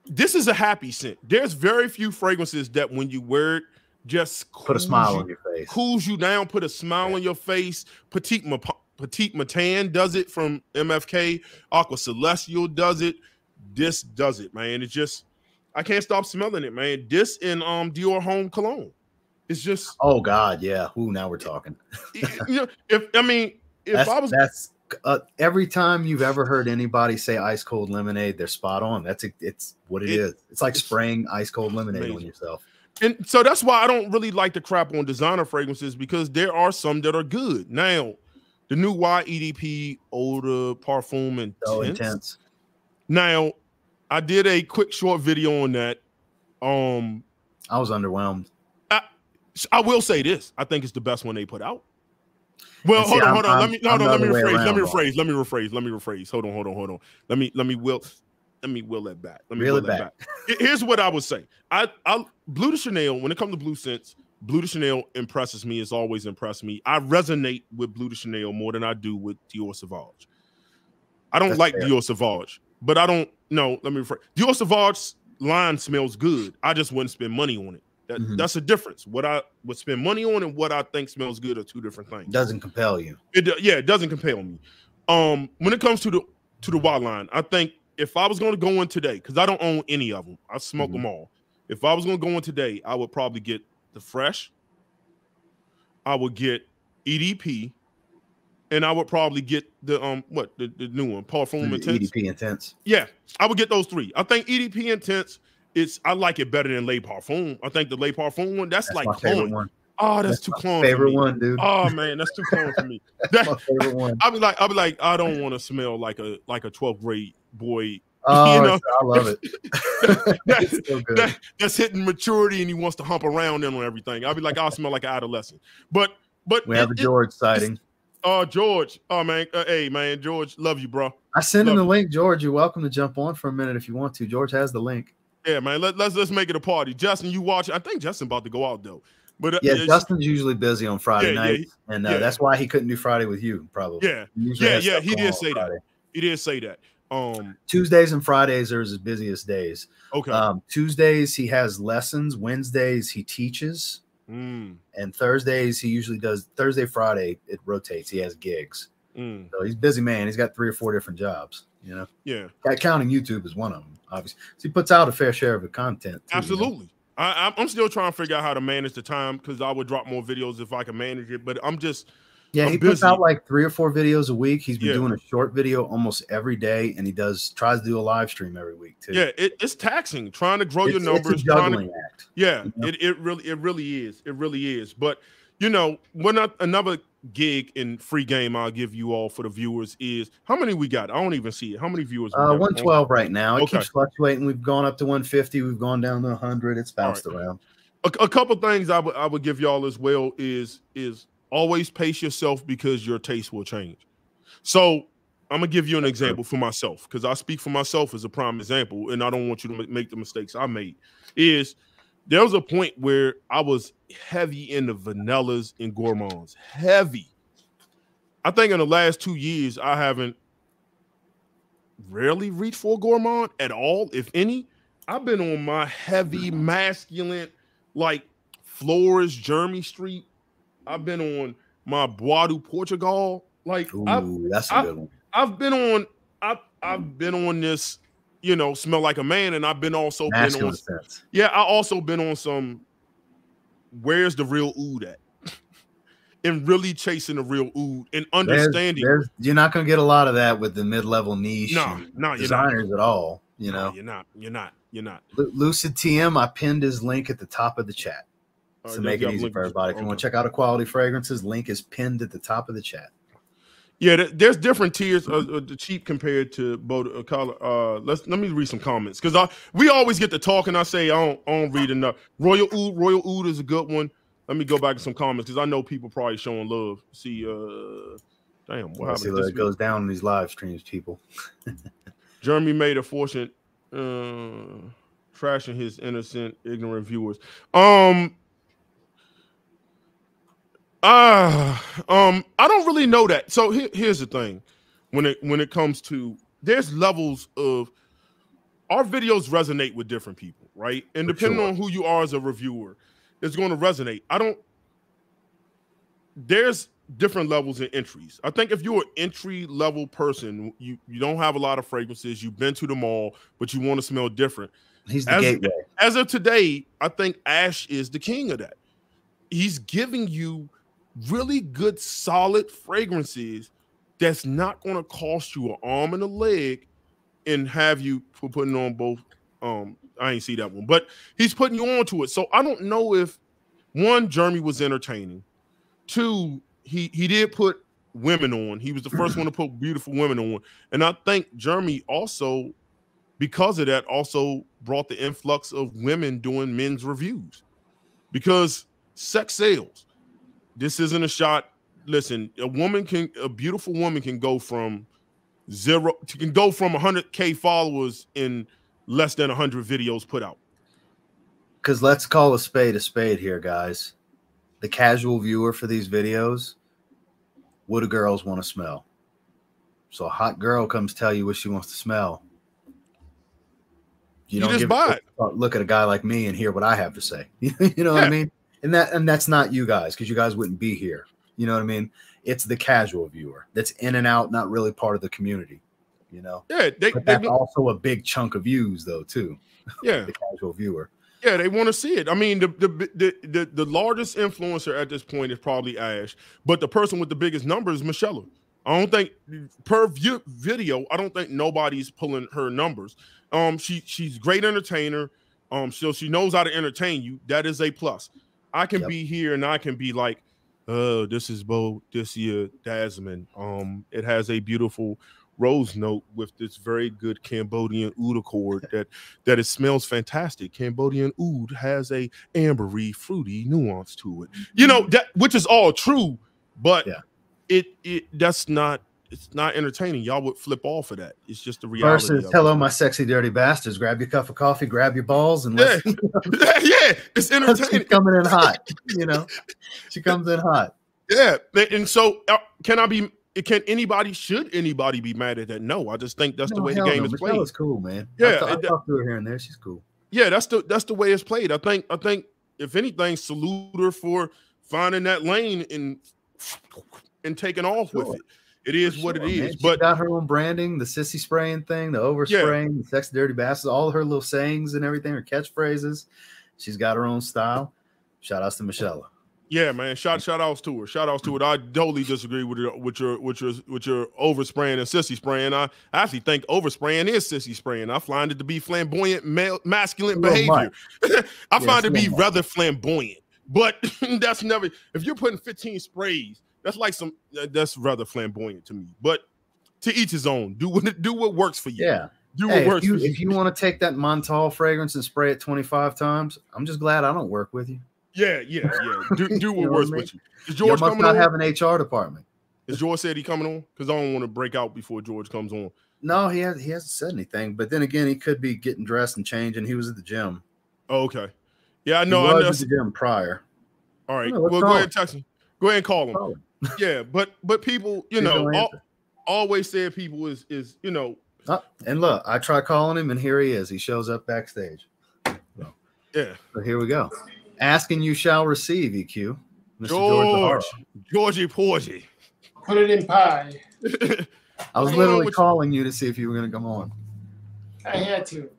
this is a happy scent. There's very few fragrances that when you wear it, just Put a smile you, on your face. cools you down, put a smile on your face. Petite Ma- Petit Matin does it from MFK. Aqua Celestia does it. This does it, man. It's just I can't stop smelling it, man. This and um Dior Homme Cologne. It's just Oh God, yeah. Ooh, now we're talking. you know, if I mean if that's, I was that's uh, every time you've ever heard anybody say ice cold lemonade, they're spot on. That's it, it's what it It- is. It's like spraying ice cold lemonade on yourself. and so that's why I don't really like to crap on designer fragrances because there are some that are good. Now, the new YEDP de Parfum and So intense. Now, I did a quick short video on that. Um, I was underwhelmed. I, I will say this: I think it's the best one they put out. Well, see, hold on, I'm- hold on. let I'm- me no, I'm no. Let me rephrase. Let me rephrase. Let me rephrase. Let me rephrase. Hold on, hold on, hold on. Let me let me will let me will that back. Let me Reel will it that back. back. Here's what I would say. I I Bleu de Chanel. When it comes to blue scents, Bleu de Chanel impresses me. It's always impressed me. I resonate with Bleu de Chanel more than I do with Dior Sauvage. I don't That's like fair. Dior Sauvage, but I don't. No, let me rephrase. Dior Sauvage line smells good. I just wouldn't spend money on it. That, Mhm. That's a difference. What I would spend money on and what I think smells good are two different things. Doesn't compel you. It yeah, it doesn't compel me. Um, when it comes to the to the wild line, I think if I was going to go in today, because I don't own any of them, I smoke Mhm. them all. If I was going to go in today, I would probably get the fresh. I would get EDP, and I would probably get the um what the, the new one, Parfum Intense. EDP intense. Yeah, I would get those three. I think EDP Intense. It's I like it better than Le Parfum. I think the Le Parfum one that's, That's like clone. one. Oh, that's, too my clone. for Favorite me. one, dude. Oh man, that's too clone for me. That's That, my favorite one. I'll be like, I'll be like, I don't want to smell like a like a 12th grade boy Oh, you know, I love it. it's so good. that, that's hitting maturity and he wants to hump around in on everything. I'll be like, I'll smell like an adolescent. But but we have a it- it- George sighting. uh George, oh man, uh, hey man, George, love you, bro. I sent him love the link, George. You're welcome to jump on for a minute if you want to. George has the link. Yeah, man. Let, let's let's make it a party. Justin, you watch. I think Justin about to go out though. But uh, Yeah, yeah, Justin's usually busy on Friday Yeah, yeah, nights, and uh, yeah. that's why he couldn't do Friday with you, probably. yeah, yeah, yeah. He did say that. He did say that. Um, Tuesdays and Fridays are his busiest days. okay. Um, Tuesdays he has lessons. Wednesdays he teaches, Mm, and Thursdays he usually does. Thursday, Friday it rotates. He has gigs, mm, so he's a busy man. He's got three or four different jobs. You know, yeah, counting YouTube is one of them. Obviously, so he puts out a fair share of the content. too, you know? absolutely. I, I'm- I'm still trying to figure out how to manage the time because I would drop more videos if I could manage it. But I'm just Yeah, I'm he puts out like three or four videos a week. He's been Yeah. doing a short video almost every day, and he does tries to do a live stream every week too. yeah, it, it's taxing trying to grow it's, your it's numbers. a trying to- act. Yeah, you know? it, it really it really is. It really is. But you know, when I, another gig in free game I'll give you all for the viewers is how many we got? I don't even see it. How many viewers? Uh, got? one twelve right now. It Okay. keeps fluctuating. We've gone up to one fifty. We've gone down to hundred. It's bounced around. A, a couple things I would I would give y'all as well is is always pace yourself because your taste will change. So I'm gonna give you an example for myself because I speak for myself as a prime example, and I don't want you to make the mistakes I made. Is there was a point where I was heavy into vanillas and gourmands, heavy. I think in the last two years I haven't rarely reached for a gourmand at all, if any. I've been on my heavy masculine, like Floris, Jermyn Street. I've been on my Bois du Portugal. Like I've, Ooh, that's a I- good one. I've been on I've I've been on this, you know, smell like a man, and I've been also been on sense. yeah, I also been on some where's the real oud at? and really chasing the real oud and understanding. there's- you're not going to get a lot of that with the mid-level niche. No, no, designers at all. You No, know, you're not. You're not. You're not. Lu- Lucid TM. I pinned his link at the top of the chat All to right, make it easy for everybody. If you want to check out Equality Fragrances, link is pinned at the top of the chat. Yeah, there's different tiers of, of the cheap compared to both uh, color. Uh, let's let me read some comments because I we always get to talk and I say I don't, I don't read enough. Royal Oud, Royal Oud is a good one. Let me go back to some comments because I know people probably showing love. See, uh, Damn, what happened? See what it goes down in these live streams, people. Jeremy made a fortune uh, trashing his innocent, ignorant viewers. Um, uh, um, I don't really know that. So here, here's the thing: when it when it comes to there's levels of our videos resonate with different people, right? And For depending sure. on who you are as a reviewer, it's going to resonate. I don't. There's different levels and entries. I think if you're an entry level person, you you don't have a lot of fragrances, you've been to the mall, but you want to smell different. He's the as, gateway. As of today, I think Ash is the king of that. He's giving you really good, solid fragrances that's not going to cost you an arm and a leg and have you for putting on both. Um, I ain't see that one, but he's putting you onto it. So I don't know if one, Jeremy was entertaining. Two, he he did put women on. He was the first one to put beautiful women on, and I think Jeremy also, because of that, also brought the influx of women doing men's reviews, because sex sales. This isn't a shot. Listen, a woman can, a beautiful woman can go from zero, can go from 100k followers in less than 100 videos put out. Because let's call a spade a spade here, guys. The casual viewer for these videos, what do girls want to smell? So a hot girl comes tell you what she wants to smell. You, you don't just buy it. Look at a guy like me and hear what I have to say. you know yeah. what I mean? And that and that's not you guys because you guys wouldn't be here. You know what I mean? It's the casual viewer that's in and out, not really part of the community. You know? Yeah, they, but that's they, also a big chunk of views, though, too. Yeah, the casual viewer. Yeah, they want to see it. I mean, the, the the, the the largest influencer at this point is probably Ash, but the person with the biggest numbers is Michelle. I don't think per view video, I don't think nobody's pulling her numbers. Um, she she's great entertainer. Um, so she knows how to entertain you. That is a plus. I can yep. be here and I can be like, oh, this is Bo this year Dasman. Um, it has a beautiful rose note with this very good Cambodian oud accord that that it smells fantastic. Cambodian oud has a ambery, fruity nuance to it. You know that which is all true, but yeah. it it that's not it's not entertaining. Y'all would flip off of that. It's just the reality. Versus, hello, my sexy dirty bastards. Grab your cup of coffee, grab your balls, and yeah, yeah, it's entertaining. coming in hot, you know. She comes in hot. Yeah, and so uh, can I be? Can anybody? Should anybody be mad at that? No, I just think that's no, the way the game no. is played. It's cool, man. Yeah, I, I talk to her here and there. She's cool. Yeah, that's the that's the way it's played. I think I think if anything, salute her for finding that lane and and taking off sure. with it. It is sure, what it is. Man. But got her own branding, the sissy spraying thing, the overspraying, yeah. the sex dirty bastards, all her little sayings and everything, her catchphrases. She's got her own style. Shout outs to Michelle. Yeah, man. Shout shout outs to her. Shout outs to her. I totally disagree with your with your with your with your overspraying and sissy spraying. I actually think overspraying is sissy spraying. I find it to be flamboyant male masculine behavior. I yeah, find it to be rather flamboyant. But that's never if you're putting 15 sprays that's like some that's rather flamboyant to me. But to each his own. Do what do what works for you. Yeah. Do what works if you. If you want to take that Montale fragrance and spray it 25 times, I'm just glad I don't work with you. Yeah, yeah, yeah. Do, do what works I mean? with you. Is George you must coming not on? have an HR department. Is George said he coming on? Because I don't want to break out before George comes on. No, he has he hasn't said anything. But then again, he could be getting dressed and changing. He was at the gym. Oh, okay. Yeah, I know. He was I know. at the gym prior. All right. Well, go ahead, and text him. Go ahead and call him. Call him yeah, but but people, you know, all, always say people is is you know. Oh, and look, I try calling him, and here he is. He shows up backstage. So, yeah. So here we go. Asking you shall receive, EQ. Mr. George, Georgie Porgy. Put it in pie. I was literally calling you to see if you were going to come on. I had to.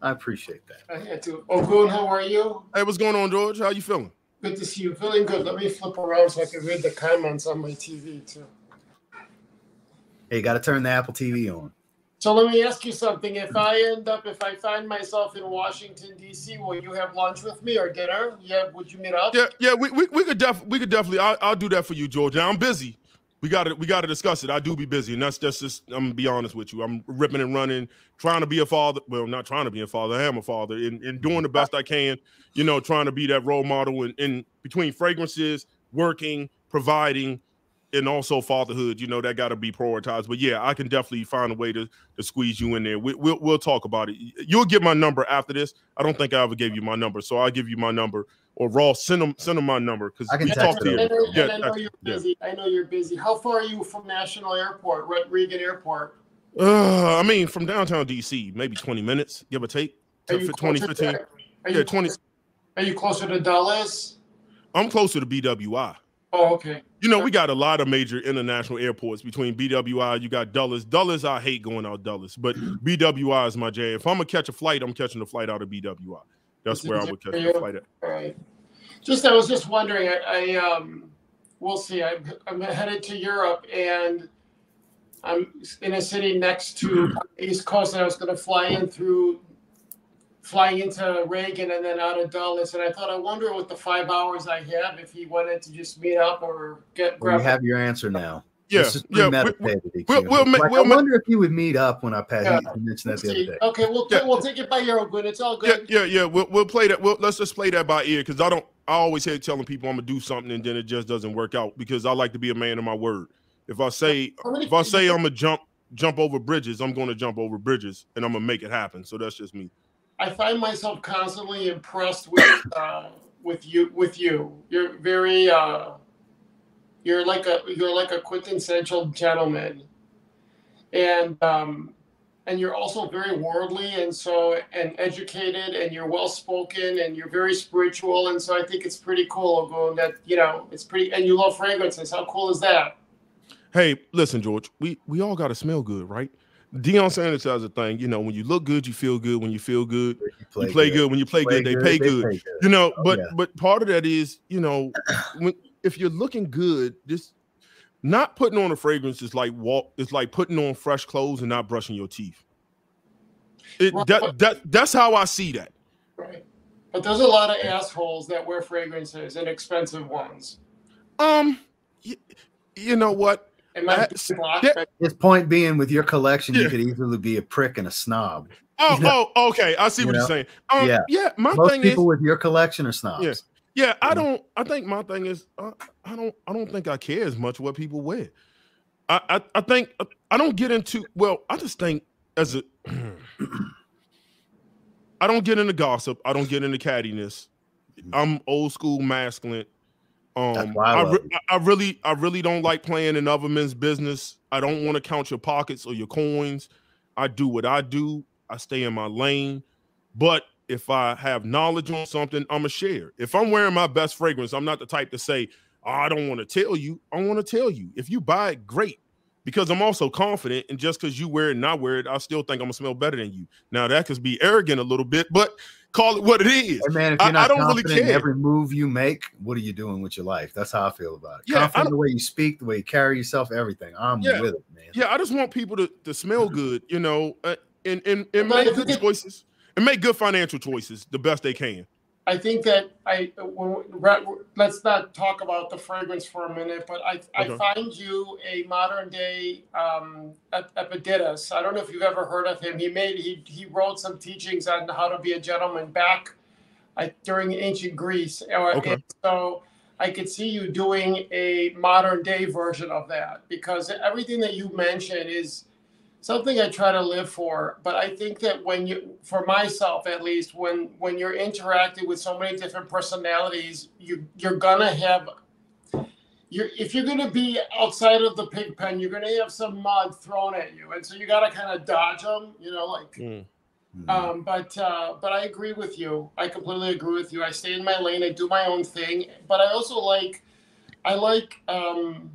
I appreciate that. I had to. Oh, good. How are you? Hey, what's going on, George? How you feeling? Good to see you. Feeling good. Let me flip around so I can read the comments on my TV too. Hey, got to turn the Apple TV on. So let me ask you something. If I end up, if I find myself in Washington D.C., will you have lunch with me or dinner? Yeah, would you meet up? Yeah, yeah, we, we, we could def we could definitely. I'll, I'll do that for you, Georgia. I'm busy, we got to we got to discuss it. I do be busy, and that's just, just I'm gonna be honest with you. I'm ripping and running, trying to be a father. Well, not trying to be a father. I am a father, and, and doing the best I can. You know, trying to be that role model in, in between fragrances, working, providing, and also fatherhood. You know that got to be prioritized. But yeah, I can definitely find a way to to squeeze you in there. We, will we'll talk about it. You'll get my number after this. I don't think I ever gave you my number, so I'll give you my number. Or Ross, send them send them my number because I can talk to you. I know, Yeah, and I know you're yeah. busy. I know you're busy. How far are you from National Airport, Reagan Airport? Uh, I mean, from downtown DC, maybe 20 minutes, give or take. Are To you 20, closer 15. to- Are Yeah, you 20. Are you closer to Dulles? I'm closer to BWI. Oh, okay. You know, we got a lot of major international airports between BWI. You got Dulles. Dulles, I hate going out Dulles, but BWI is my jam. If I'm gonna catch a flight, I'm catching a flight out of BWI. That's where I would for catch you? the flight at. All right. Just I was just wondering. I, I um, we'll see. I'm, I'm headed to Europe, and I'm in a city next to East Coast, and I was going to fly in through, flying into Reagan and then out of Dulles, and I thought I wonder with the five hours I have if he wanted to just meet up or get Well, you have your answer now. Yeah, This is yeah. We, we, we'll, we'll ma- Like, we'll I ma- wonder if you would meet up when I passed. Yeah. You mentioned that the other day. Okay, we'll Yeah. we'll take it by ear, good. It's all good. yeah, yeah. We'll, we'll play that. We'll, let's just play that by ear because I don't. I always hate telling people I'm gonna do something and then it just doesn't work out because I like to be a man of my word. If I say if I say I'm gonna jump jump over bridges, I'm gonna jump over bridges and I'm gonna make it happen. So that's just me. I find myself constantly impressed with uh, with you. With you, you're very. Uh, you're like a you're like a quintessential gentleman, and um, and you're also very worldly and so and educated and you're well spoken and you're very spiritual and so I think it's pretty cool going that you know it's pretty and you love fragrances. How cool is that? Hey, listen, George. We we all gotta smell good, right? Deion Sanders has a thing. You know, when you look good, you feel good. When you feel good, you play good. When you play, good, they pay good. You know, Oh, but yeah. but part of that is, you know, when if you're looking good, this not putting on a fragrance is like walk. It's like putting on fresh clothes and not brushing your teeth. It, Well, that that that's how I see that. Right. But there's a lot of assholes that wear fragrances and expensive ones. Um, y- you know what? Am I That's- being blocked? yeah. His point being, with your collection, Yeah. you could easily be a prick and a snob. Oh, You know- oh, okay. I see You what know? you're saying. Um, Yeah. yeah. My Most thing is, people with your collection are snobs. Yeah. Yeah, I don't. I think my thing is, uh, I don't. I don't think I care as much what people wear. I, I, I think uh, I don't get into. Well, I just think as a, I don't get into gossip. I don't get into cattiness. I'm old school masculine. That's Um, why I I, re- I really, I really don't like playing in other men's business. I don't want to count your pockets or your coins. I do what I do. I stay in my lane. But if I have knowledge on something, I'm a share. If I'm wearing my best fragrance, I'm not the type to say, oh, I don't want to tell you. I want to tell you. If you buy it, great. Because I'm also confident, and just because you wear it and I wear it, I still think I'm gonna smell better than you. Now that could be arrogant a little bit, but call it what it is. Hey man, if you're not I don't really confident in care. every move you make, what are you doing with your life? That's how I feel about it. Yeah, I confident the way you speak, the way you carry yourself, everything. I'm Yeah. with it, man. Yeah, I just want people to, to smell good, you know, uh, and and, and make good it- choices and make good financial choices the best they can. I think that I let's not talk about the fragrance for a minute, but I I find you a modern day um, Ep- I don't know if you've ever heard of him. He made he he wrote some teachings on how to be a gentleman back I, during ancient Greece. Okay. and so I could see you doing a modern day version of that because everything that you mentioned is something I try to live for. But I think that when you, for myself at least, when when you're interacting with so many different personalities, you you're gonna have. You're, if you're going to be outside of the pig pen, you're going to have some mud thrown at you, and so you got to kind of dodge them, you know, like Mhm. um, but uh, but I agree with you. I completely agree with you. I stay in my lane. I do my own thing. But I also like I like um,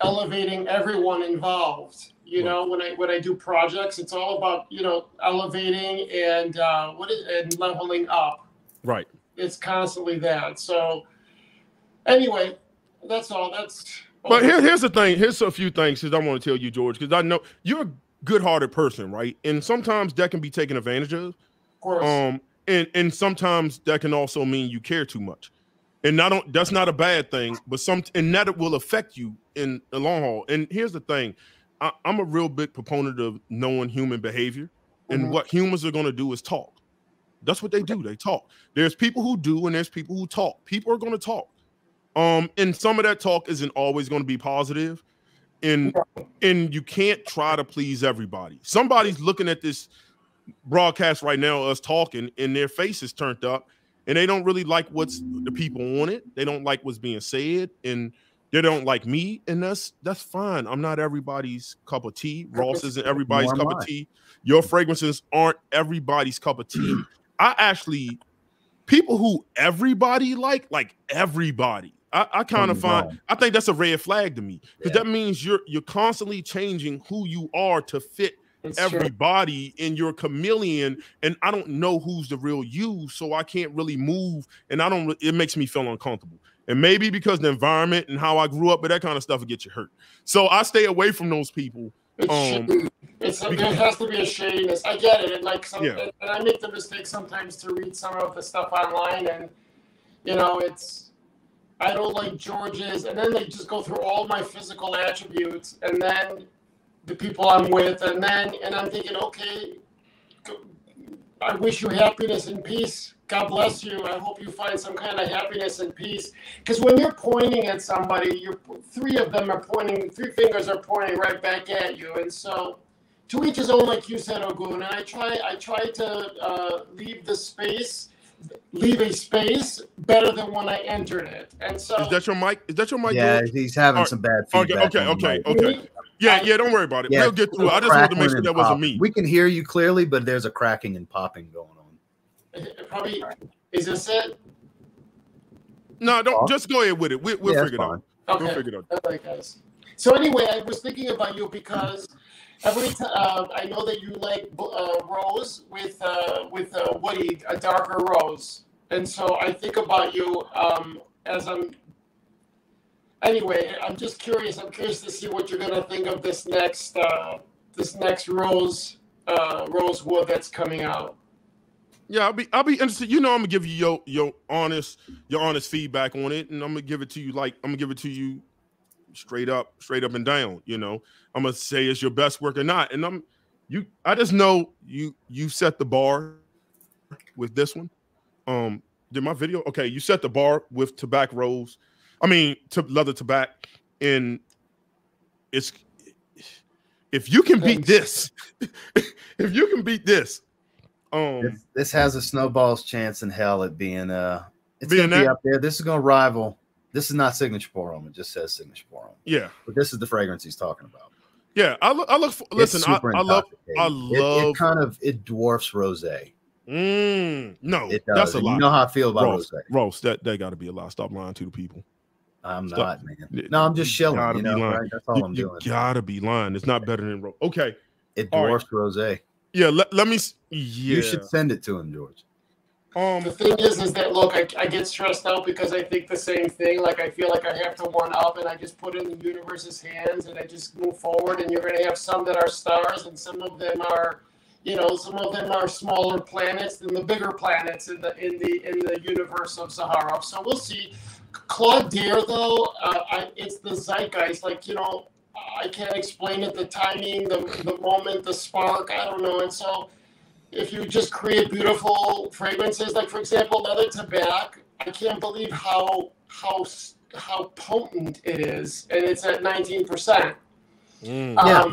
elevating everyone involved. You know, when I when I do projects, it's all about you know elevating and uh, what is and leveling up. Right. It's constantly that. So anyway, that's all. That's But here, here's the thing. Here's a few things because I want to tell you, George, because I know you're a good-hearted person, right? And sometimes that can be taken advantage of. of course. Um, and and sometimes that can also mean you care too much, and not on, that's not a bad thing, but some and that will affect you in the long haul. And here's the thing, I, I'm a real big proponent of knowing human behavior, and Mhm. what humans are going to do is talk. That's what they do. They talk. There's people who do, and there's people who talk. People are going to talk. Um, and some of that talk isn't always going to be positive, and and you can't try to please everybody. Somebody's looking at this broadcast right now, us talking, and their faces turned up, and they don't really like what's the people on it. They don't like what's being said, and they don't like me, and that's that's fine. I'm not everybody's cup of tea. Ross isn't everybody's cup of tea. Your fragrances aren't everybody's cup of tea. I actually people who everybody like, like everybody. I, I kind of find wrong. I think that's a red flag to me because yeah. that means you're you're constantly changing who you are to fit it's everybody true. and you're chameleon and I don't know who's the real you so I can't really move and I don't it makes me feel uncomfortable and maybe because the environment and how I grew up but that kind of stuff will get you hurt so I stay away from those people um it's, there has to be a shadiness. I get it, and like some, yeah. and I make the mistake sometimes to read some of the stuff online, and you know, it's I don't like George's, and then they just go through all my physical attributes, and then the people I'm with, and then and I'm thinking, okay, I wish you happiness and peace. God bless you. I hope you find some kind of happiness and peace. Because when you're pointing at somebody, you're three of them are pointing, three fingers are pointing right back at you, and so to each his own, like you said, Ogun. And I try, I try to uh, leave the space, leave a space better than when I entered it. And so, is that your mic? Is that your mic? Yeah, George? he's having right. some bad feedback. Okay, okay, okay, okay. Yeah, yeah. Don't worry about it. Yeah, we'll get through. I just wanted to make sure that wasn't me. We can hear you clearly, but there's a cracking and popping going on. Probably is this it? No, don't. Oh. Just go ahead with it. We, we'll yeah, figure it out. Okay. We'll figure it out. All right, guys. So anyway, I was thinking about you because every time uh, I know that you like uh, rose with uh, with a woody, a darker rose, and so I think about you um, as I'm. Anyway, I'm just curious. I'm curious to see what you're gonna think of this next uh, this next rose uh, rosewood that's coming out. Yeah, I'll be I'll be interested. You know, I'm gonna give you your your honest your honest feedback on it, and I'm gonna give it to you like I'm gonna give it to you straight up, straight up and down. You know, I'm gonna say it's your best work or not. And I'm you I just know you you set the bar with this one. Um, did my video okay, you set the bar with tobacco rose. I mean to leather tobacco, and it's if you can beat this, if you can beat this, um this, this, has a snowball's chance in hell at being uh it's being gonna be up there. This is gonna rival this is not signature pour it just says signature pour Yeah. But this is the fragrance he's talking about. Yeah, I look. I look. For, listen, I, I, love. I love. It, it, kind of it dwarfs rosé. Mm, no, it does. That's a lot. You know how I feel about Rose, rosé. Rose, that that got to be a lot. Stop lying to the people. I'm Stop. not, man. No, I'm just shilling. You, know, right? That's all you, I'm doing. You gotta be lying. It's not better than rose. Okay. It dwarfs right. rosé. Yeah. Let, let me. Yeah. You should send it to him, George. Um, the thing is, is that look, I, I get stressed out because I think the same thing. Like I feel like I have to one up, and I just put in the universe's hands, and I just move forward. And you're going to have some that are stars, and some of them are, you know, some of them are smaller planets than the bigger planets in the in the in the universe of Sahara. So we'll see. Claude Dir, though, uh, I, it's the zeitgeist. Like you know, I can't explain it. The timing, the the moment, the spark. I don't know, and so if you just create beautiful fragrances, like for example, leather tobacco, I can't believe how how how potent it is, and it's at nineteen percent. Mm. Um, yeah,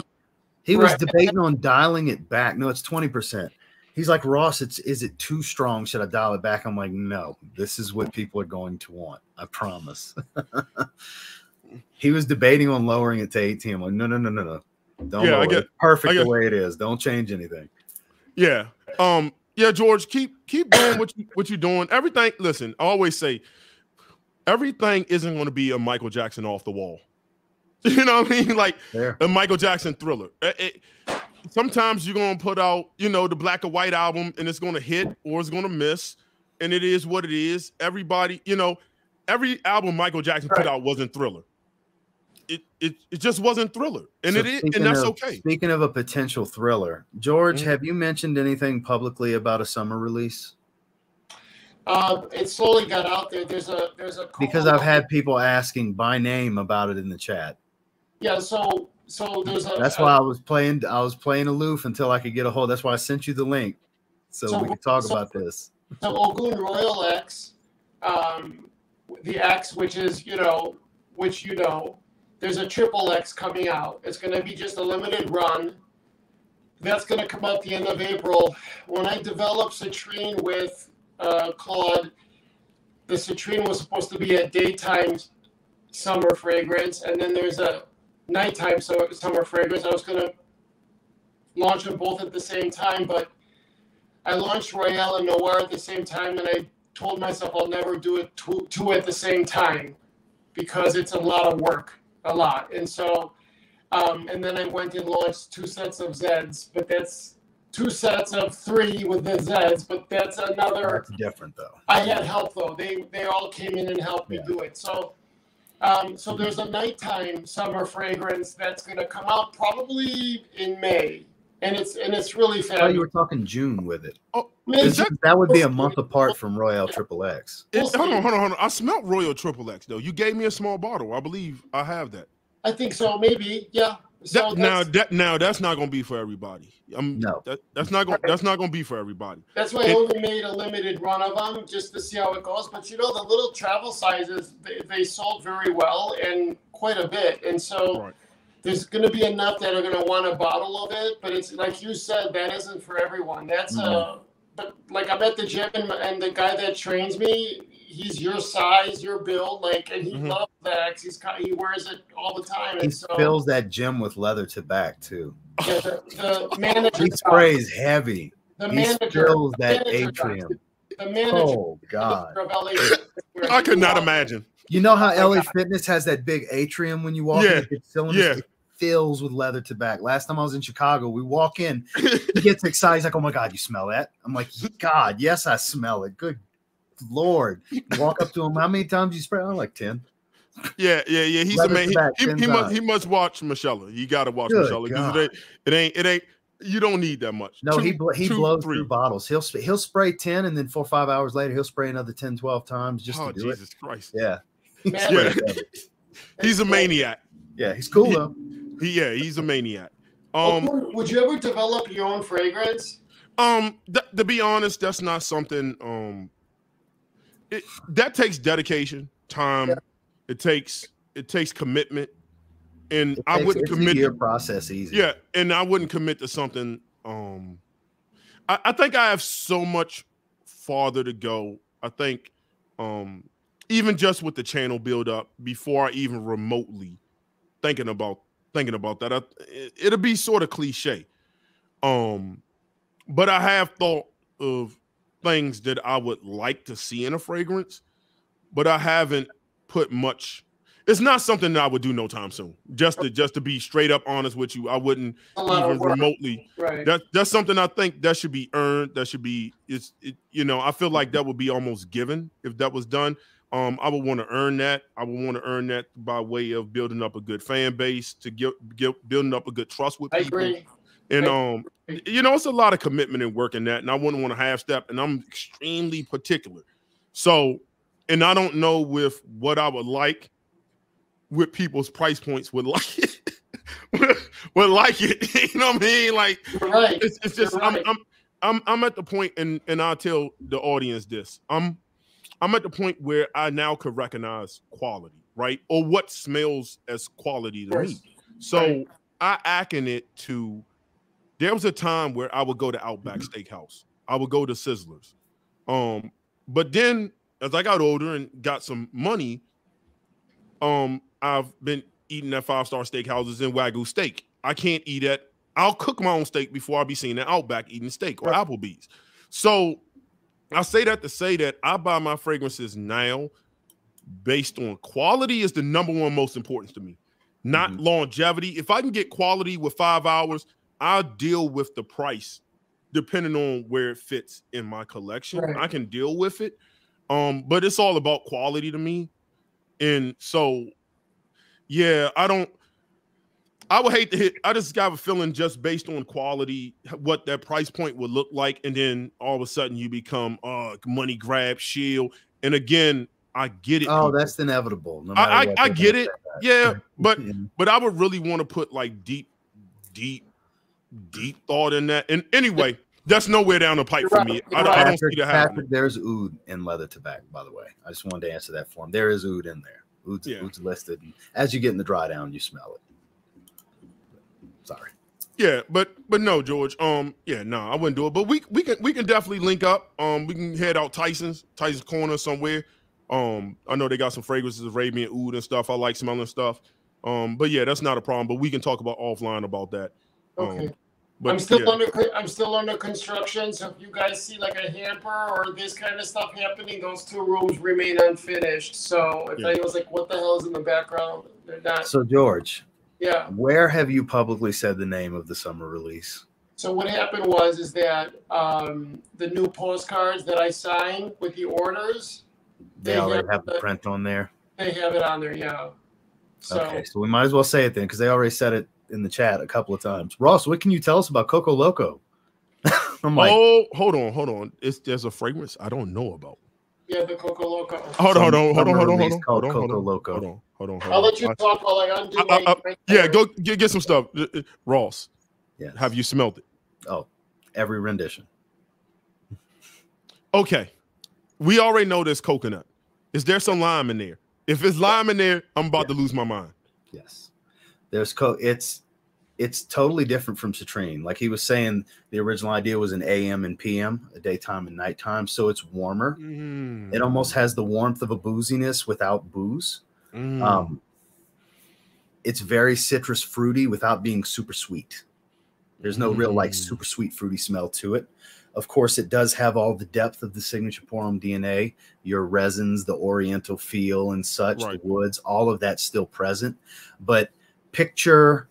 he was right. debating on dialing it back. No, it's twenty percent. He's like Ross. It's is it too strong? Should I dial it back? I'm like, no. This is what people are going to want. I promise. he was debating on lowering it to 18. I'm like, no, no, no, no, no. Don't yeah, I get, it. Perfect I get, the way it is. Don't change anything. Yeah. Um. Yeah, George, keep keep doing what you what you're doing. Everything. Listen, I always say, everything isn't going to be a Michael Jackson off the wall. You know what I mean? Like yeah. a Michael Jackson thriller. It, it, sometimes you're gonna put out, you know, the black and white album, and it's gonna hit or it's gonna miss, and it is what it is. Everybody, you know, every album Michael Jackson put out wasn't thriller it, it, it just wasn't thriller, and so it is, and that's of, okay. Speaking of a potential thriller, George, mm-hmm. have you mentioned anything publicly about a summer release? Uh, it slowly got out there. There's a there's a because I've had people asking by name about it in the chat. Yeah, so so there's a. That's a, why I was playing. I was playing aloof until I could get a hold. That's why I sent you the link, so, so we could talk so, about this. So Ogun Royal X, um, the X, which is you know, which you know, there's a triple X coming out. It's going to be just a limited run. That's going to come out the end of April. When I developed Citrine with uh, Claude, the Citrine was supposed to be a daytime summer fragrance, and then there's a nighttime summer fragrance. I was going to launch them both at the same time, but I launched Royale and Noir at the same time, and I told myself I'll never do it two, two at the same time because it's a lot of work, a lot. And so, um, and then I went and launched two sets of Zeds, but that's two sets of three with the Zeds, but that's another. That's different though. I had help though. They they all came in and helped me yeah. do it. So, um, so there's a nighttime summer fragrance that's going to come out probably in May and it's and it's really fabulous. Oh, you were talking June with it. Oh, that, that, would be a month apart from Royal Triple X. Hold on, hold on, hold on. I smelled Royal Triple X though. You gave me a small bottle. I believe I have that. I think so. Maybe, yeah. So that, now that now that's not going to be for everybody. I'm, no, that, that's not going that's not going to be for everybody. That's why I only made a limited run of them just to see how it goes. But you know, the little travel sizes they, they sold very well and quite a bit, and so. Right there's going to be enough that are going to want a bottle of it, but it's like you said, that isn't for everyone. That's mm-hmm. a, but like I'm at the gym and, and, the guy that trains me, he's your size, your build, like, and he mm-hmm. loves that. He's he wears it all the time. He so, fills that gym with leather tobacco. Yeah, the, the manager he sprays heavy. The he manager fills that manager atrium. The manager. Oh God! I could not imagine. You know how LA Fitness has that big atrium when you walk yeah. in? Yeah fills with leather tobacco. Last time I was in Chicago, we walk in, he gets excited. He's like, "Oh my god, you smell that?" I'm like, "God, yes, I smell it. Good lord!" Walk up to him. How many times you spray? I'm like ten. Yeah, yeah, yeah. He's leather a man. He, he, he must he must watch Michelle. You got to watch Michelle because it ain't it ain't it ain't. You don't need that much. No, two, he bl- he two, blows three. through bottles. He'll he'll spray 10 and then 4 or 5 hours later he'll spray another 10 12 times just oh, to do Jesus it. Christ. Yeah. yeah. he's a maniac. Yeah, he's cool though. He, yeah, he's a maniac. Um, would you ever develop your own fragrance? Um, th- to be honest, that's not something. Um, it, that takes dedication, time. Yeah. It takes it takes commitment, and takes, I wouldn't commit. Your process easy. Yeah, and I wouldn't commit to something. Um, I, I think I have so much farther to go. I think, um, even just with the channel build up, before I even remotely thinking about thinking about that. I, it'll be sort of cliche. Um, but I have thought of things that I would like to see in a fragrance, but I haven't put much. It's not something that I would do no time soon. Just to just to be straight up honest with you, I wouldn't even remotely. Right. That that's something I think that should be earned. That should be it's it, you know I feel like that would be almost given if that was done. Um, I would want to earn that. I would want to earn that by way of building up a good fan base, to get, get building up a good trust with people. Agree. And um, you know, it's a lot of commitment and work in that, and I wouldn't want to half step. And I'm extremely particular. So, and I don't know with what I would like, with people's price points would like it, would like it. you know what I mean? Like, right. it's, it's just right. I'm, I'm I'm I'm at the point, and and I'll tell the audience this. I'm I'm at the point where I now could recognize quality, right? Or what smells as quality to me. So right. I acken it to there was a time where I would go to Outback mm-hmm. Steakhouse. I would go to Sizzlers. Um, but then as I got older and got some money, um, I've been eating at five star steakhouses and Wagyu steak. I can't eat at. I'll cook my own steak before I be seen at Outback eating steak or. Applebee's. So I say that to say that I buy my fragrances now based on quality is the number one most important to me, not mm-hmm. longevity. If I can get quality with five hours, I'll deal with the price depending on where it fits in my collection. Right. I can deal with it. Um, but it's all about quality to me. And so, yeah, I don't I would hate to hit. I just got a feeling just based on quality, what that price point would look like, and then all of a sudden you become uh money grab shield. And again, I get it. Oh, that's inevitable. No I I, I get it. Yeah, but but I would really want to put like deep, deep, deep thought in that. And anyway, that's nowhere down the pipe You're for right. me. I, right. I don't see Patrick, that happening. Patrick, there's oud in leather tobacco, by the way. I just wanted to answer that for him. There is oud in there. Oud's, Yeah. oud's listed. And as you get in the dry down, you smell it. Sorry. Yeah, but but no, George. Um, yeah, no, I wouldn't do it. But we we can we can definitely link up. Um, we can head out Tyson's Tyson's Corner somewhere. Um, I know they got some fragrances, of Arabian oud and stuff. I like smelling stuff. Um, but yeah, that's not a problem. But we can talk about offline about that. Um, Okay. but I'm still yeah. under I'm still under construction, so if you guys see like a hamper or this kind of stuff happening, those two rooms remain unfinished. So if Yeah. anyone's like, "What the hell is in the background?" They're not. So, George, Yeah. where have you publicly said the name of the summer release? So what happened was is that um, the new postcards that I signed with the orders, They They already have have the the- print on there. they have it on there. Yeah. So okay, so we might as well say it then because they already said it in the chat a couple of times. Ross, what can you tell us about Coco Loco? I'm like, oh, hold on, hold on. It's there's a fragrance I don't know about. yeah, the Coco Loco. Hold on, hold on, hold on, hold on, hold release on, called hold on, hold Coco on, Loco. hold on, hold on, hold I'll on. let you I- talk while I undo. I- I- my- I- yeah, go get, get some stuff. Uh, uh, Ross, yes. have you smelled it? Oh, every rendition. Okay, we already know there's coconut. Is there some lime in there? If it's lime in there, I'm about to lose my mind. Yes. There's co it's it's totally different from citrine. Like he was saying, the original idea was an AM and PM, a daytime and nighttime. So it's warmer. Mm, It almost has the warmth of a booziness without booze. Mm. Um, it's very citrus fruity without being super sweet. There's no real like Mm. super sweet fruity smell to it. Of course, it does have all the depth of the signature Pour Homme DNA, your resins, the oriental feel and such, Right. the woods, all of that's still present. But picture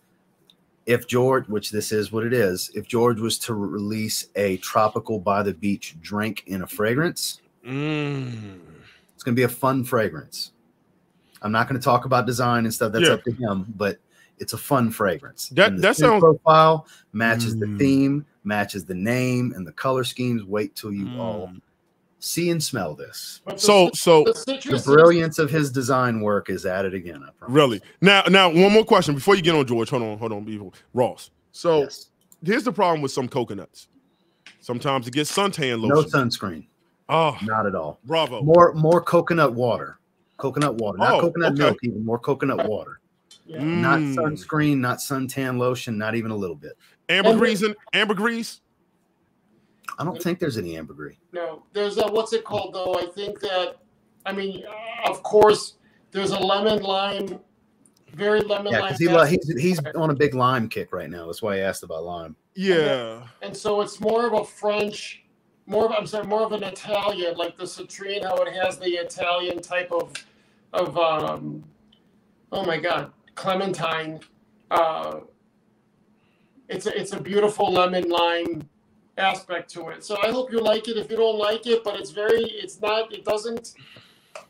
if George, which this is what it is, if George was to release a tropical by the beach drink in a fragrance, Mm. it's going to be a fun fragrance. I'm not going to talk about design and stuff. That's Yeah. up to him, but it's a fun fragrance. That- the that scent sounds- profile matches Mm. the theme, matches the name and the color schemes. Wait till you all Mm. see and smell this. So so the The brilliance of his design work is at it again. I promise. really now now one more question before you get on George. Hold on, hold on, before Ross. So Yes. here's the problem with some coconuts. Sometimes it gets suntan lotion. No sunscreen, oh, not at all. bravo. More more coconut water, coconut water, not Oh, coconut okay. milk, even more coconut water. Yeah. Not Mm. sunscreen, not suntan lotion, not even a little bit. Ambergris and ambergris. I don't think there's any ambergris. No, there's a what's it called though? I think that, I mean, uh, of course, there's a lemon lime, very lemon Yeah, lime, because he acid, he's he's on a big lime kick right now. That's why I asked about lime. Yeah. and so it's more of a French, more of I'm sorry, more of an Italian, like the citrine, how it has the Italian type of, of um, oh my God, clementine. Uh, it's a, it's a beautiful lemon lime aspect to it. So I hope you like it. If you don't like it, but it's very, it's not, it doesn't.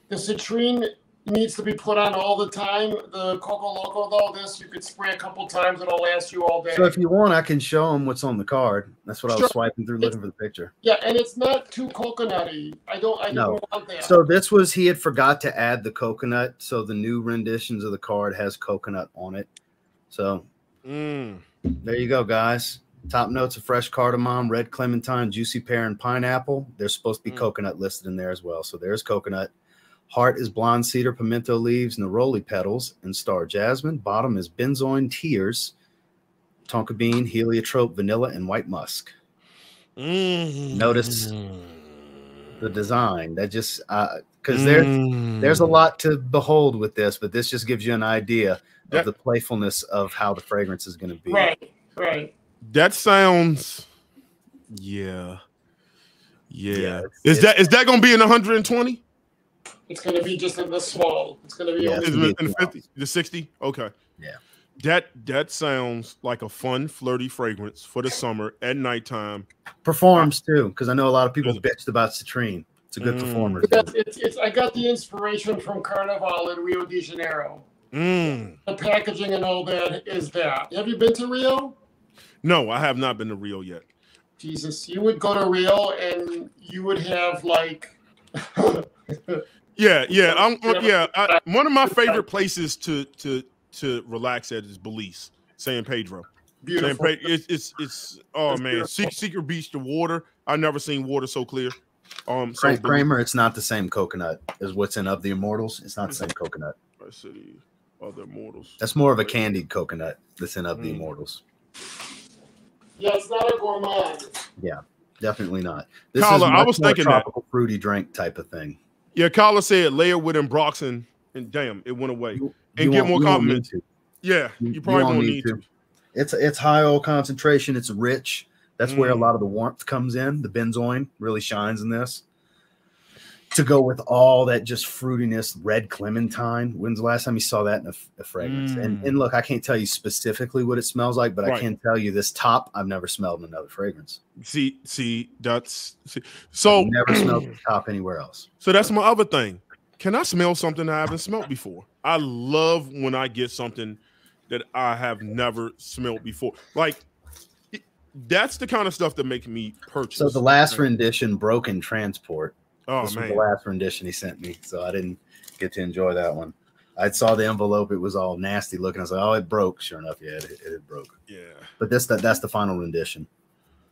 The citrine needs to be put on all the time. The Coco Loco though, this you could spray a couple times, it'll last you all day. So if you want, I can show him what's on the card. That's what I was swiping through looking for the picture. Yeah, and it's not too coconutty. I don't. I No. don't want that. So this was he had forgot to add the coconut. So the new renditions of the card has coconut on it. So Mm. there you go, guys. Top notes of fresh cardamom, red clementine, juicy pear, and pineapple. There's supposed to be Mm. coconut listed in there as well. So there's coconut. Heart is blonde cedar, pimento leaves, neroli petals, and star jasmine. Bottom is benzoin tears, tonka bean, heliotrope, vanilla, and white musk. Mm. Notice The design that just because there Mm. there's a lot to behold with this, but this just gives you an idea of the playfulness of how the fragrance is going to be. right, right. That sounds. Yeah. Yeah. Yeah, it's- is it's- that is that gonna be in 120? It's going to be just in the small. It's going to be. Yeah, only- it's Is gonna it be in the small. 50? The 60? Okay. Yeah. That that sounds like a fun, flirty fragrance for the summer at nighttime. Performs too, because I know a lot of people Does bitched about Citrine. It's a good Mm. performer. Because it's, it's, I got the inspiration from Carnival in Rio de Janeiro. Mm. The packaging and all that is that. Have you been to Rio? No, I have not been to Rio yet. Jesus, you would go to Rio and you would have like. Yeah, yeah, I'm, yeah. I, one of my favorite places to to to relax at is Belize, San Pedro. Beautiful. It's it's it's oh It's man, beautiful. Secret Beach, the water. I never seen water so clear. Um, so Cra- Kramer, it's not the same coconut as what's in Of the Immortals. It's not the same coconut. Vice City, other mortals. That's more of a candied coconut that's in Of the Mm. Immortals. Yeah, it's not a gourmand. Definitely not. This Kyler, is I much was more thinking that. tropical fruity drink type of thing. Yeah, Kyler said layer with Broxton, and damn, it went away. You- And you get more compliments. Yeah, You- you probably won't won't need to. to. It's it's high oil concentration. It's rich. That's where a Mm. lot of the warmth comes in. The benzoin really shines in this. To go with all that just fruitiness, red clementine. When's the last time you saw that in a fragrance? And Mm. and look, I can't tell you specifically what it smells like, but I can tell you this top I've never smelled in another fragrance. See, see, that's see. so. I've never smelled the top anywhere else. So that's my other thing. Can I smell something I haven't smelled before? I love when I get something that I have never smelled before. Like that's the kind of stuff that makes me purchase. So the last rendition, Broken Transport, oh this was the last rendition he sent me, so I didn't get to enjoy that one. I saw the envelope; it was all nasty looking. I was like, "Oh, it broke." Sure enough, yeah, it, it, it broke. yeah, But this that that's the final rendition.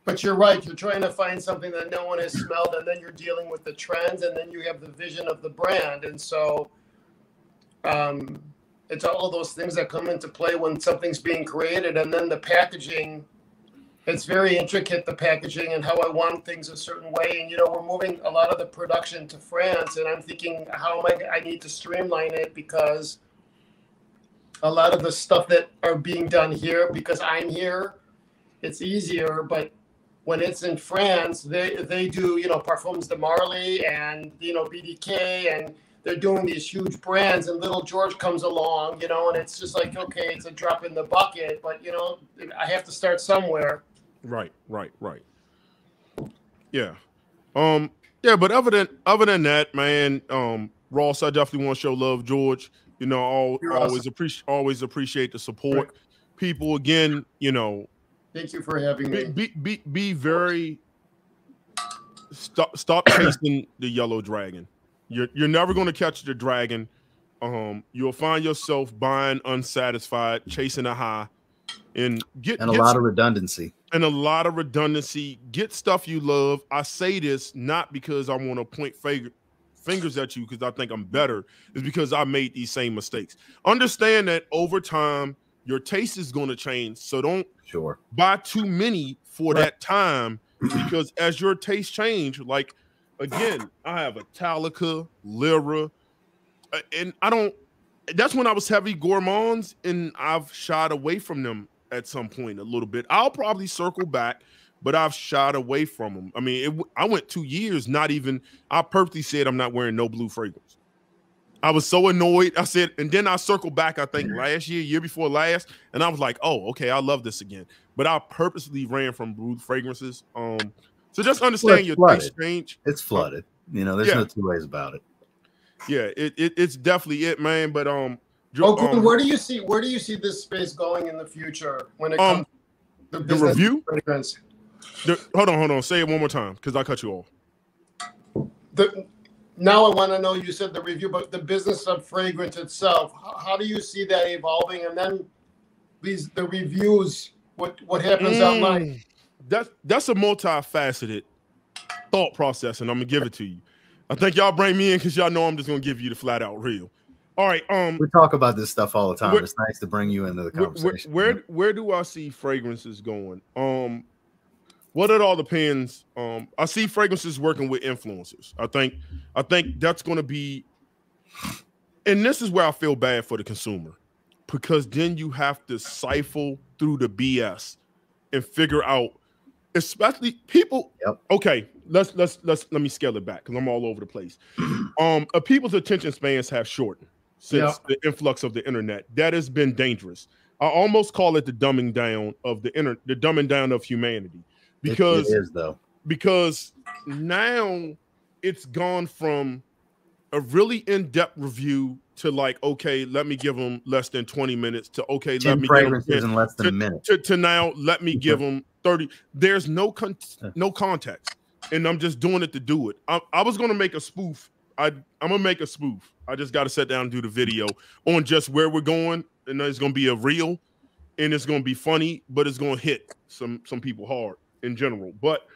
But you're right. You're trying to find something that no one has smelled, and then you're dealing with the trends, and then you have the vision of the brand, and so um, it's all those things that come into play when something's being created, and then the packaging. It's very intricate, the packaging and how I want things a certain way. And you know, we're moving a lot of the production to France, and I'm thinking, how am I? I need to streamline it because a lot of the stuff that are being done here, because I'm here, it's easier. But when it's in France, they they do you know Parfums de Marly and you know BDK and they're doing these huge brands and little George comes along, you know, and it's just like okay, it's a drop in the bucket, but you know I have to start somewhere. Right, right, right. Yeah, um, yeah. But other than other than that, man, um, Ross, I definitely want to show love, George. You know, all, You're always awesome. appreciate always appreciate the support. People again, you know, Thank you for having be me. be be, be very stop stop chasing the yellow dragon. You're you're never going to catch the dragon. Um, you'll find yourself buying unsatisfied, chasing a high, and get And a get lot some- of redundancy. And a lot of redundancy. Get stuff you love. I say this not because I want to point fingers at you because I think I'm better. It's because I made these same mistakes. Understand that over time your taste is going to change. So don't Sure. buy too many for that time because as your taste change, like again, I have a Talica, Lira, and I don't. That's when I was heavy gourmands, and I've shied away from them at some point a little bit. I'll probably circle back, but I've shied away from them. I mean, it, I went two years not even. I purposely said I'm not wearing no blue fragrance. I was so annoyed. I said, and then I circled back. I think last year, year before last, and I was like, "Oh, okay, I love this again." But I purposely ran from blue fragrances. Um, so just understand it's your flooded. taste change. It's flooded. You know, there's Yeah. no two ways about it. Yeah, it, it it's definitely it, man. But um, Jo- Oh, um, where do you see where do you see this space going in the future when it Um, comes to the business review. fragrance? the- hold on, hold on. Say it one more time because I cut you off. The, now I want to know. You said the review, but the business of fragrance itself. How, how do you see that evolving? And then these the reviews. What what happens online? Mm, That's that's a multifaceted thought process, and I'm gonna give it to you. I think y'all bring me in because y'all know I'm just gonna give you the flat out real. All right, um, We talk about this stuff all the time. It's nice to bring you into the where, where, conversation. where where do I see fragrances going? Um, what it all depends. Um, I see fragrances working with influencers. I think I think that's going to be, and this is where I feel bad for the consumer, because then you have to siphon through the BS and figure out, especially people. Yep. Okay, let's let's let's let me scale it back because I'm all over the place. um, people's attention spans have shortened since the influx of the internet. That has been dangerous. I almost call it the dumbing down of the inter, the dumbing down of humanity, It- because it is though. because now it's gone from a really in-depth review to like okay let me give them less than 20 minutes to okay let Ten me give them in less than a minute. to, to now let me give them 30 there's no con- no context and i'm just doing it to do it i, I was going to make a spoof I, i'm to make a spoof i just got to sit down and do the video on just where we're going and it's going to be a reel and it's gonna be funny, but it's gonna hit some some people hard in general. But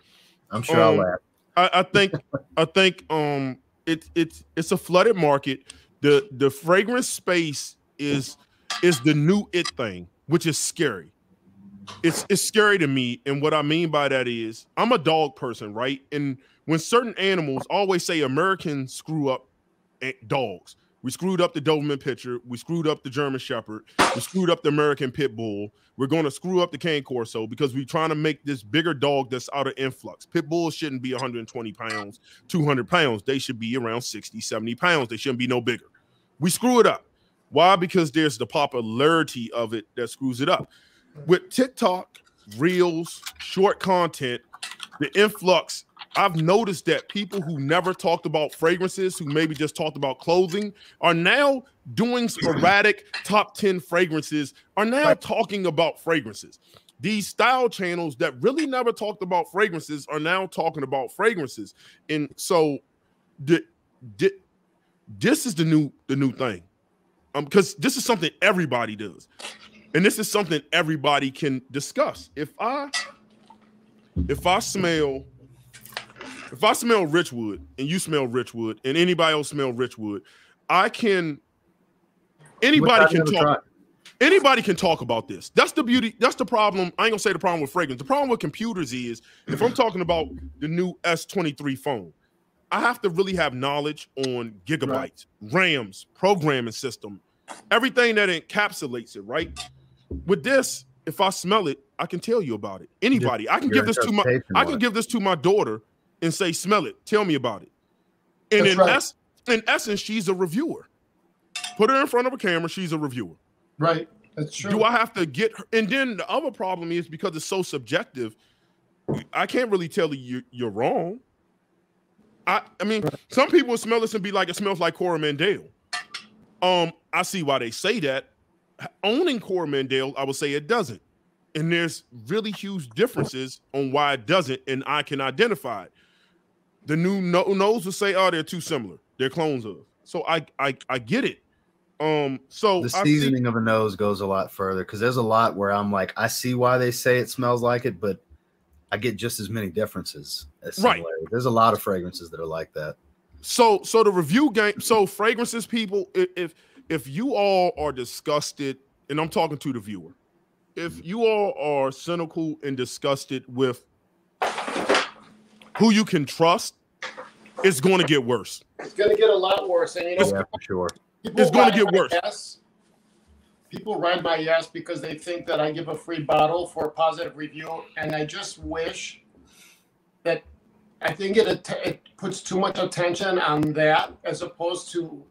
I'm sure um, I'll laugh. I, I think I think um it's it's it's a flooded market. The the fragrance space is is the new it thing, which is scary. It's it's scary to me, and what I mean by that is I'm a dog person, right? And when certain animals always say Americans screw up eh, dogs. We screwed up the Doberman Pinscher. We screwed up the German Shepherd. We screwed up the American Pit Bull. We're going to screw up the Cane Corso because we're trying to make this bigger dog that's out of influx. Pit Bulls shouldn't be 120 pounds, 200 pounds. They should be around 60, 70 pounds. They shouldn't be no bigger. We screw it up. Why? Because there's the popularity of it that screws it up. With TikTok, Reels, short content, the influx I've noticed that people who never talked about fragrances, who maybe just talked about clothing, are now doing sporadic top 10 fragrances, are now talking about fragrances. These style channels that really never talked about fragrances are now talking about fragrances. And so the, the, this is the new the new thing. Um, because this is something everybody does. And this is something everybody can discuss. If I if I smell if I smell Richwood and you smell Richwood and anybody else smell Richwood, I can anybody can talk. Tried. Anybody can talk about this. That's the beauty. That's the problem. I ain't gonna say the problem with fragrance. The problem with computers is if I'm talking about the new S23 phone, I have to really have knowledge on gigabytes, right. RAMs, programming system, everything that encapsulates it, right? With this, if I smell it, I can tell you about it. Anybody, I can give this to my I can give this to my daughter and say, "Smell it. Tell me about it." And in, right. es- in essence, she's a reviewer. Put her in front of a camera. She's a reviewer. Right. That's true. Do I have to get her? And then the other problem is because it's so subjective. I can't really tell you you're wrong. I I mean, some people smell this and be like, it smells like Coromandel. Um, I see why they say that. Owning Coromandel, I would say it doesn't. And there's really huge differences on why it doesn't, and I can identify it the new no- nose will say, "Oh, they're too similar. They're clones of." So I I I get it. Um, so the seasoning see, of a nose goes a lot further because there's a lot where I'm like, I see why they say it smells like it, but I get just as many differences. As right. There's a lot of fragrances that are like that. So so the review game. So fragrances, people, if if you all are disgusted, and I'm talking to the viewer, if you all are cynical and disgusted with who you can trust, it's going to get worse. It's going to get a lot worse, and you know, yeah, for sure, it's going to get worse. Yes, people ride my yes because they think that I give a free bottle for a positive review, and I just wish that I think it it puts too much attention on that as opposed to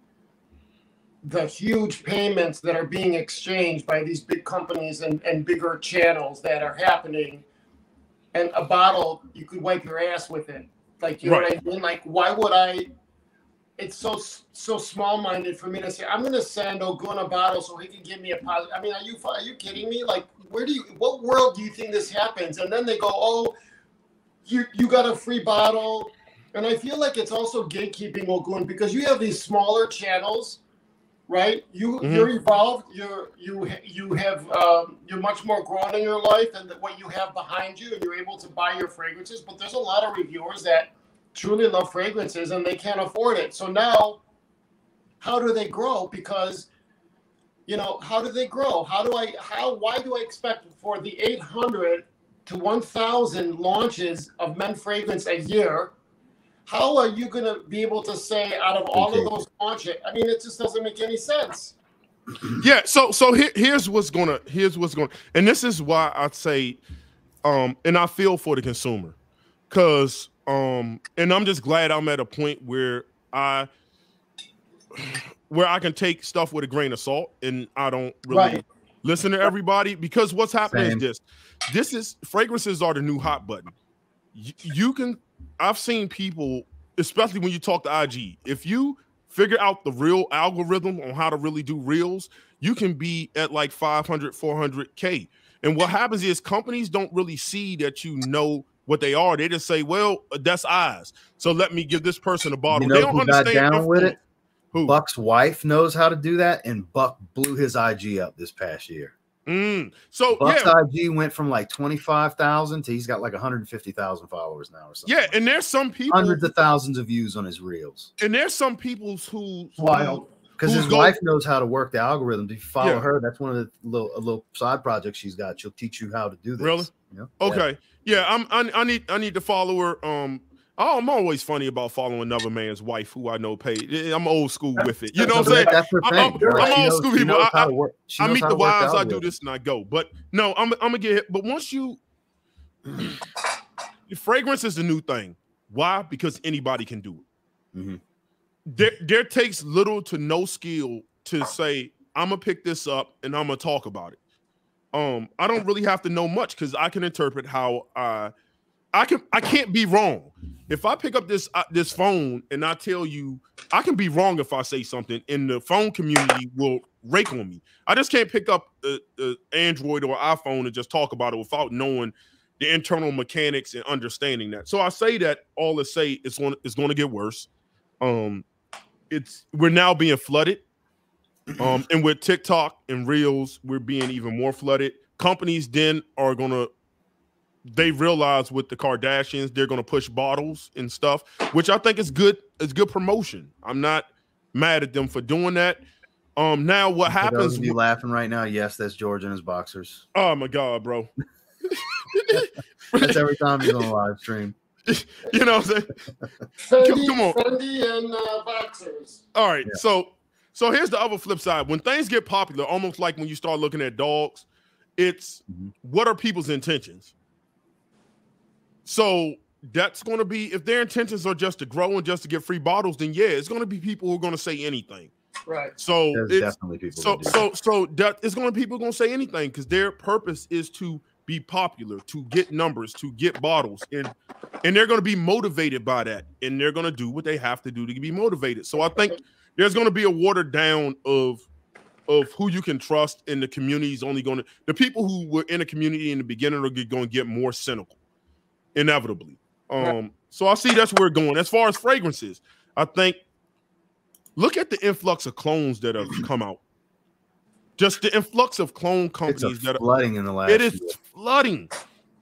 the huge payments that are being exchanged by these big companies and, and bigger channels that are happening and a bottle you could wipe your ass with it. Like you know what I mean? Like why would I? It's so so small minded for me to say I'm going to send Ogun a bottle so he can give me a positive. I mean, are you are you kidding me? Like where do you what world do you think this happens? And then they go, oh, you you got a free bottle. And I feel like it's also gatekeeping Ogun because you have these smaller channels right? You mm-hmm. you're evolved. You're you you have um, you're much more grown in your life than what you have behind you, and you're able to buy your fragrances. But there's a lot of reviewers that truly love fragrances and they can't afford it. So now, how do they grow? Because you know how do they grow? How do I how why do I expect for the 800 to 1,000 launches of men fragrance a year? How are you going to be able to say out of all okay. of those launches? I mean, it just doesn't make any sense. Yeah. So so here, here's what's gonna here's what's going and this is why I say, um, and I feel for the consumer, because um, and I'm just glad I'm at a point where I where I can take stuff with a grain of salt and I don't really right. listen to everybody because what's happening Same. is this this is fragrances are the new hot button. you can I've seen people, especially when you talk to IG, if you figure out the real algorithm on how to really do reels, you can be at like 500, 400K. And what happens is companies don't really see that you know what they are. They just say, well, that's eyes. So let me give this person a bottle. You know they don't understand down with it. Who? Buck's wife knows how to do that, and Buck blew his IG up this past year. Mm. So Bucks yeah, IG went from like twenty five thousand to he's got like one hundred fifty thousand followers now or something. yeah, and there's some people, hundreds of thousands of views on his reels and there's some people who Wild. because his go- wife knows how to work the algorithm. If you follow Yeah. her, that's one of the little a little side projects she's got. She'll teach you how to do this. Really? Yeah. Okay. Yeah, I'm. I, I need. I need to follow her. Um. Oh, I'm always funny about following another man's wife who I know paid. I'm old school with it. You know what I'm saying? That's her I'm- I'm- Like, I'm old knows- school people. I- work- I meet the wives. I do this and I go. But no, I'm. I'm gonna get hit. But once you, fragrance is the new thing. Why? Because anybody can do it. Mhm. There, there takes little to no skill to say I'm gonna pick this up and I'm gonna talk about it. Um, I don't really have to know much because I can interpret how I, I can. I can't be wrong. If I pick up this uh, this phone and I tell you, I can be wrong if I say something, and the phone community will rake on me. I just can't pick up the, Android or iPhone and just talk about it without knowing the internal mechanics and understanding that. So I say that all to say it's going it's going to get worse. Um, it's we're now being flooded. Um, and with TikTok and Reels, we're being even more flooded. Companies then are gonna they realize with the Kardashians, they're gonna push bottles and stuff, which I think is good. It's good promotion. I'm not mad at them for doing that. Um, now what For those happens? of you laughing right now, yes, that's George and his boxers. Oh my god, bro. That's every time he's on a live stream. you know what I'm saying? Fendi, come on. Fendi and uh, boxers. All right, Yeah. so so here's the other flip side. When things get popular, almost like when you start looking at dogs, it's Mhm. what are people's intentions? So that's going to be if their intentions are just to grow and just to get free bottles, then yeah, it's going to be people who are going to say anything. Right. So There's it's definitely people. so so so that it's going to people going to say anything because their purpose is to be popular, to get numbers, to get bottles, and and they're going to be motivated by that, and they're going to do what they have to do to be motivated. So I think there's going to be a watered down of of who you can trust, and the community is only going to the people who were in the community in the beginning are going to get more cynical, inevitably. Um, so I see that's where we're going. As far as fragrances, I think look at the influx of clones that have come out. Just the influx of clone It's a companies that are, flooding in the last. it is year. flooding.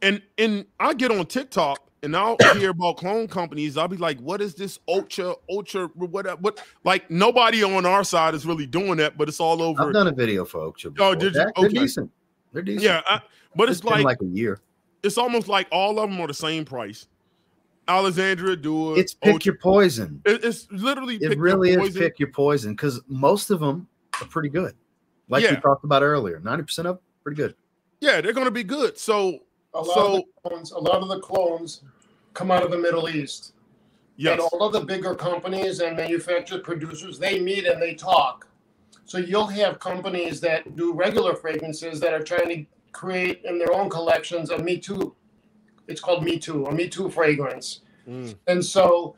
And and I get on TikTok and I'll hear about clone companies. I'll be like, what is this ultra, ultra, what what like nobody on our side is really doing that, but it's all over. I've done a video for Oakcha. Oh, did you? They're, they're Okay. decent. They're decent. yeah, I, but it's, been like, like a year. It's almost like all of them are the same price. Alexandria do it. It's pick Ultra- your poison. it- it's literally It pick your really is poison. pick your poison because most of them are pretty good. Like Yeah. we talked about earlier, ninety percent of them pretty good. Yeah, they're gonna be good. So A lot So- of the clones, a lot of the clones come out of the Middle East. yes, And all of the bigger companies and manufacturer producers, they meet and they talk. So you'll have companies that do regular fragrances that are trying to create in their own collections a Me Too. It's called Me Too, a Me Too fragrance. Mm. And so,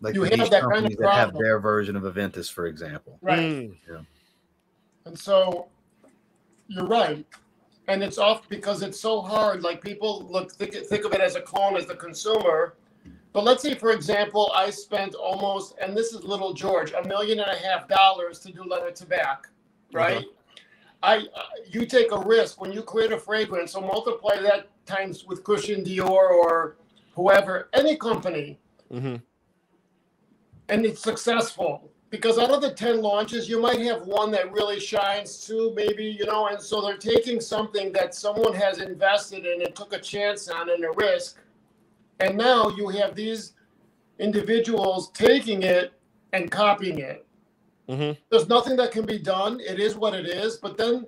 Like You for have that kind of companies that have their version of Aventus, for example. right. Mm. And so you're right. And it's off because it's so hard. Like people look think, think of it as a clone as the consumer. But let's say, for example, I spent almost, and this is little George, a million and a half dollars to do leather tobacco, right? Okay. I, you take a risk when you create a fragrance. So multiply that times with Christian Dior or whoever, any company, Mhm. and it's successful because out of the 10 launches you might have one that really shines too maybe you know and so they're taking something that someone has invested in and took a chance on and a risk and now you have these individuals taking it and copying it Mhm. there's nothing that can be done it is what it is but then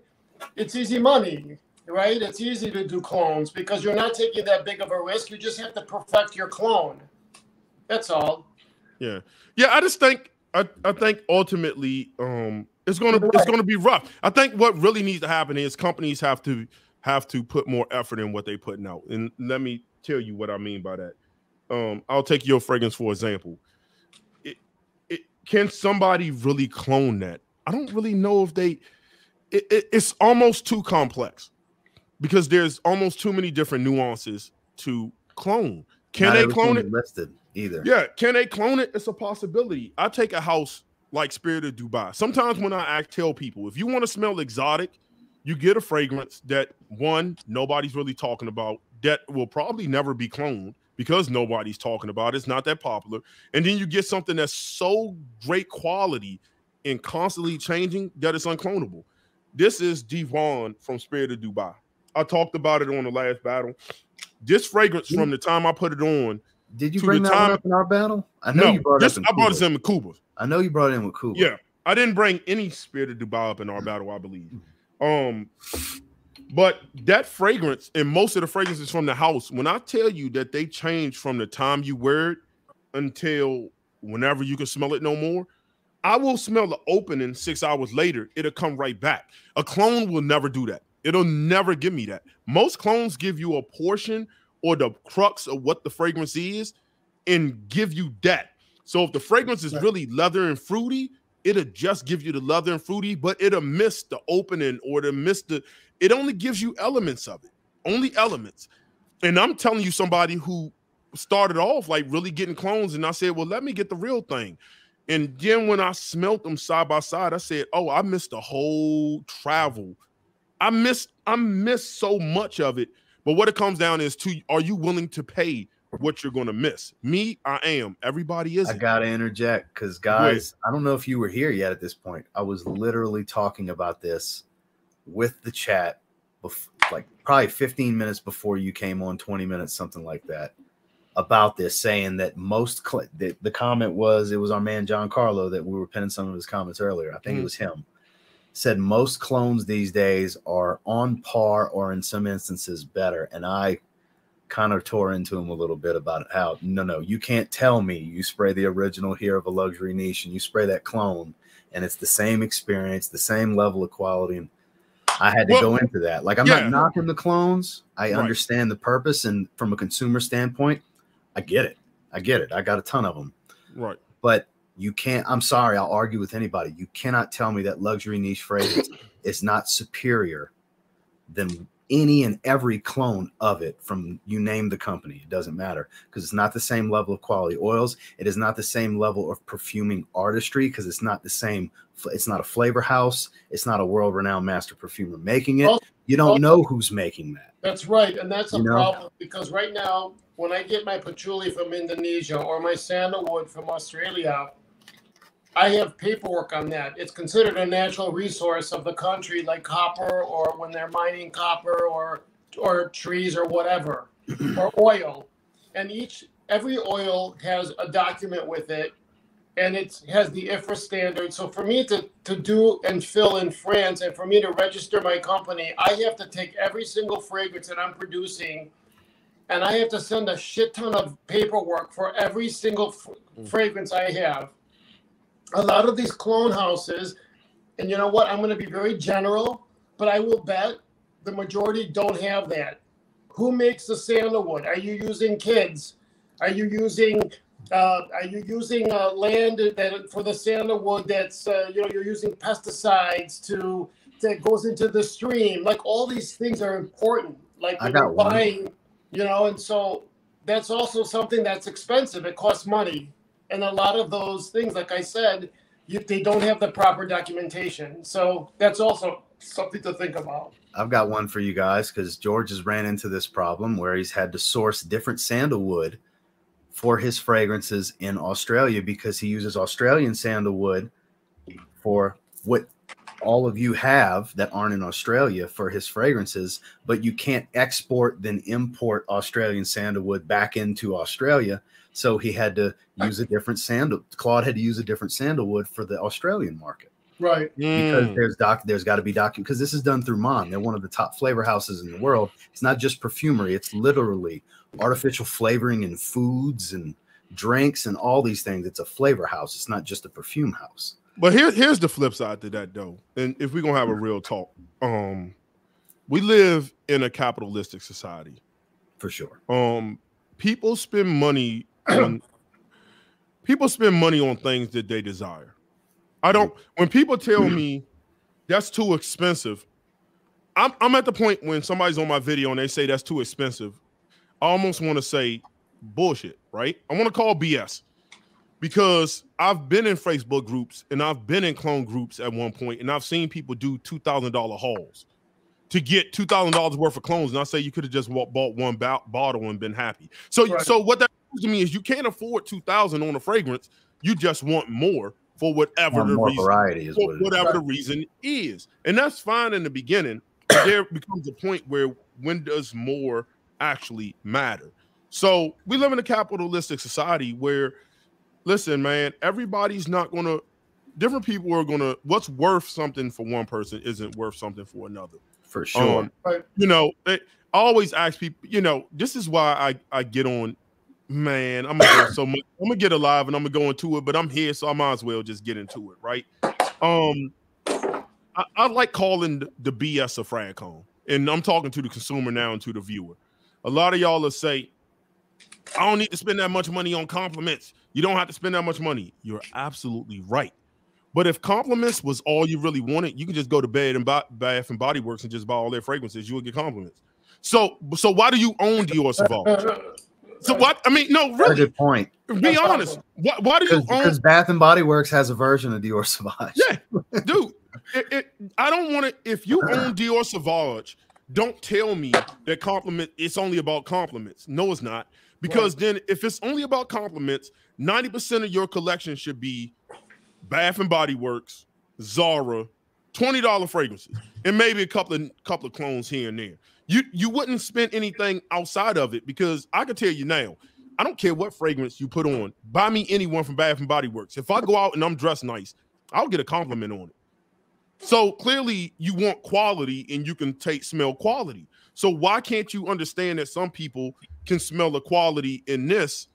it's easy money right it's easy to do clones because you're not taking that big of a risk you just have to perfect your clone that's all Yeah, yeah. I just think I, I think ultimately um it's gonna You're it's gonna be rough. I think what really needs to happen is companies have to have to put more effort in what they're putting out. And let me tell you what I mean by that. Um, I'll take your fragrance for example. Can somebody really clone that? I don't really know if they. It, it, it's almost too complex because there's almost too many different nuances to clone. Can Not they clone it? listed either? Yeah, can they clone it? It's a possibility. I take a house like Spirit of Dubai. Sometimes when I act, tell people if you want to smell exotic, you get a fragrance that one nobody's really talking about that will probably never be cloned because nobody's talking about it. It's not that popular. And then you get something that's so great quality and constantly changing that it's unclonable. This is Devon from Spirit of Dubai. I talked about it on the last battle. This fragrance from the time I put it on. Did you bring that time, up in our battle? I know no, you brought this, it I brought it in with Kuba. I know you brought it in with Kuba. Yeah. I didn't bring any Spirit of Dubai up in our battle, I believe. Um, but that fragrance and most of the fragrances from the house, when I tell you that they change from the time you wear it until whenever you can smell it no more, I will smell the opening six hours later. It'll come right back. A clone will never do that. It'll never give me that. Most clones give you a portion or the crux of what the fragrance is and give you that. So if the fragrance is really leather and fruity, it'll just give you the leather and fruity, but it'll miss the opening or it'll miss the, it only gives you elements of it, only elements. And I'm telling you, somebody who started off like really getting clones, and I said, Well, let me get the real thing. And then when I smelt them side by side, I said, Oh, I missed the whole travel. I missed, I missed so much of it. But what it comes down is to are you willing to pay what you're going to miss. Me, I am. Everybody is. I got to interject because, guys, I don't know if you were here yet at this point. I was literally talking about this with the chat, before, like probably 15 minutes before you came on, 20 minutes, something like that, about this, saying that most cl- the, the comment was it was our man John Carlo that we were pinning some of his comments earlier. I think mm. it was him. Said most clones these days are on par or in some instances better. And I kind of tore into him a little bit about how no, no, you can't tell me you spray the original here of a luxury niche and you spray that clone and it's the same experience, the same level of quality. And I had to well, go into that. Like I'm yeah. not knocking the clones. I right. understand the purpose, and from a consumer standpoint, I get it. I get it. I got a ton of them. Right. But you can't. I'm sorry. I'll argue with anybody. You cannot tell me that luxury niche fragrance is not superior than any and every clone of it from you name the company it doesn't matter because it's not the same level of quality oils it is not the same level of perfuming artistry because it's not the same it's not a flavor house it's not a world-renowned master perfumer making it you don't know who's making that that's right and that's a you problem because right now when i get my patchouli from indonesia or my sandalwood from australia I have paperwork on that. It's considered a natural resource of the country, like copper, or when they're mining copper, or or trees, or whatever, or oil. And each every oil has a document with it, and it has the IFRA standard. So for me to to do and fill in France, and for me to register my company, I have to take every single fragrance that I'm producing. And I have to send a shit ton of paperwork for every single f- mm. fragrance I have a lot of these clone houses, and you know what? I'm going to be very general, but I will bet the majority don't have that. Who makes the sandalwood? Are you using kids? Are you using uh, are you using uh, land that for the sandalwood that's uh, you know you're using pesticides to that goes into the stream? Like all these things are important. Like when you're buying, you know, and so that's also something that's expensive. It costs money and a lot of those things, like I said, you, they don't have the proper documentation. So that's also something to think about. I've got one for you guys because George has ran into this problem where he's had to source different sandalwood for his fragrances in Australia because he uses Australian sandalwood for what all of you have that aren't in Australia for his fragrances, but you can't export then import Australian sandalwood back into Australia so he had to use a different sandal. Claude had to use a different sandalwood for the Australian market. Right. Because mm. there's doc there's got to be document because this is done through Mane. They're one of the top flavor houses in the world. It's not just perfumery, it's literally artificial flavoring in foods and drinks and all these things. It's a flavor house. It's not just a perfume house. But here, here's the flip side to that though. And if we're gonna have a real talk, um, we live in a capitalistic society. For sure. Um, people spend money on people spend money on things that they desire. I don't when people tell me that's too expensive, I'm I'm at the point when somebody's on my video and they say that's too expensive. I almost want to say bullshit, right? I want to call BS because I've been in Facebook groups and I've been in clone groups at one point and I've seen people do $2,000 hauls. to get two thousand dollars worth of clones, and I say you could have just bought one bottle and been happy. So, right. so what that means to me is you can't afford two thousand on a fragrance. You just want more for whatever the reason, variety is what whatever the reason is, and that's fine in the beginning. there becomes a point where when does more actually matter? So we live in a capitalistic society where, listen, man, everybody's not going to. Different people are going to. What's worth something for one person isn't worth something for another. For sure. Um, you know, I always ask people. You know, this is why I I get on Man, I'm gonna so much. I'm gonna get alive and I'm gonna go into it, but I'm here, so I might as well just get into it, right? Um, I, I like calling the, the BS a fragcon, and I'm talking to the consumer now and to the viewer. A lot of y'all will say, "I don't need to spend that much money on compliments." You don't have to spend that much money. You're absolutely right. But if compliments was all you really wanted, you could just go to bed and buy Bath and Body Works and just buy all their fragrances. You would get compliments. So, so why do you own Dior Sauvage? So what? I mean, no, really. good point. Be That's honest. Why, why do you own? Because Bath and Body Works has a version of Dior Sauvage. Yeah, dude. it, it, I don't want to. If you own Dior Sauvage, don't tell me that compliment. It's only about compliments. No, it's not. Because right. then, if it's only about compliments, ninety percent of your collection should be Bath and Body Works, Zara, twenty dollar fragrances, and maybe a couple of couple of clones here and there you you wouldn't spend anything outside of it because I can tell you now, I don't care what fragrance you put on. Buy me anyone from Bath and Body Works. If I go out and I'm dressed nice, I'll get a compliment on it. So clearly, you want quality, and you can take smell quality. So why can't you understand that some people can smell the quality in this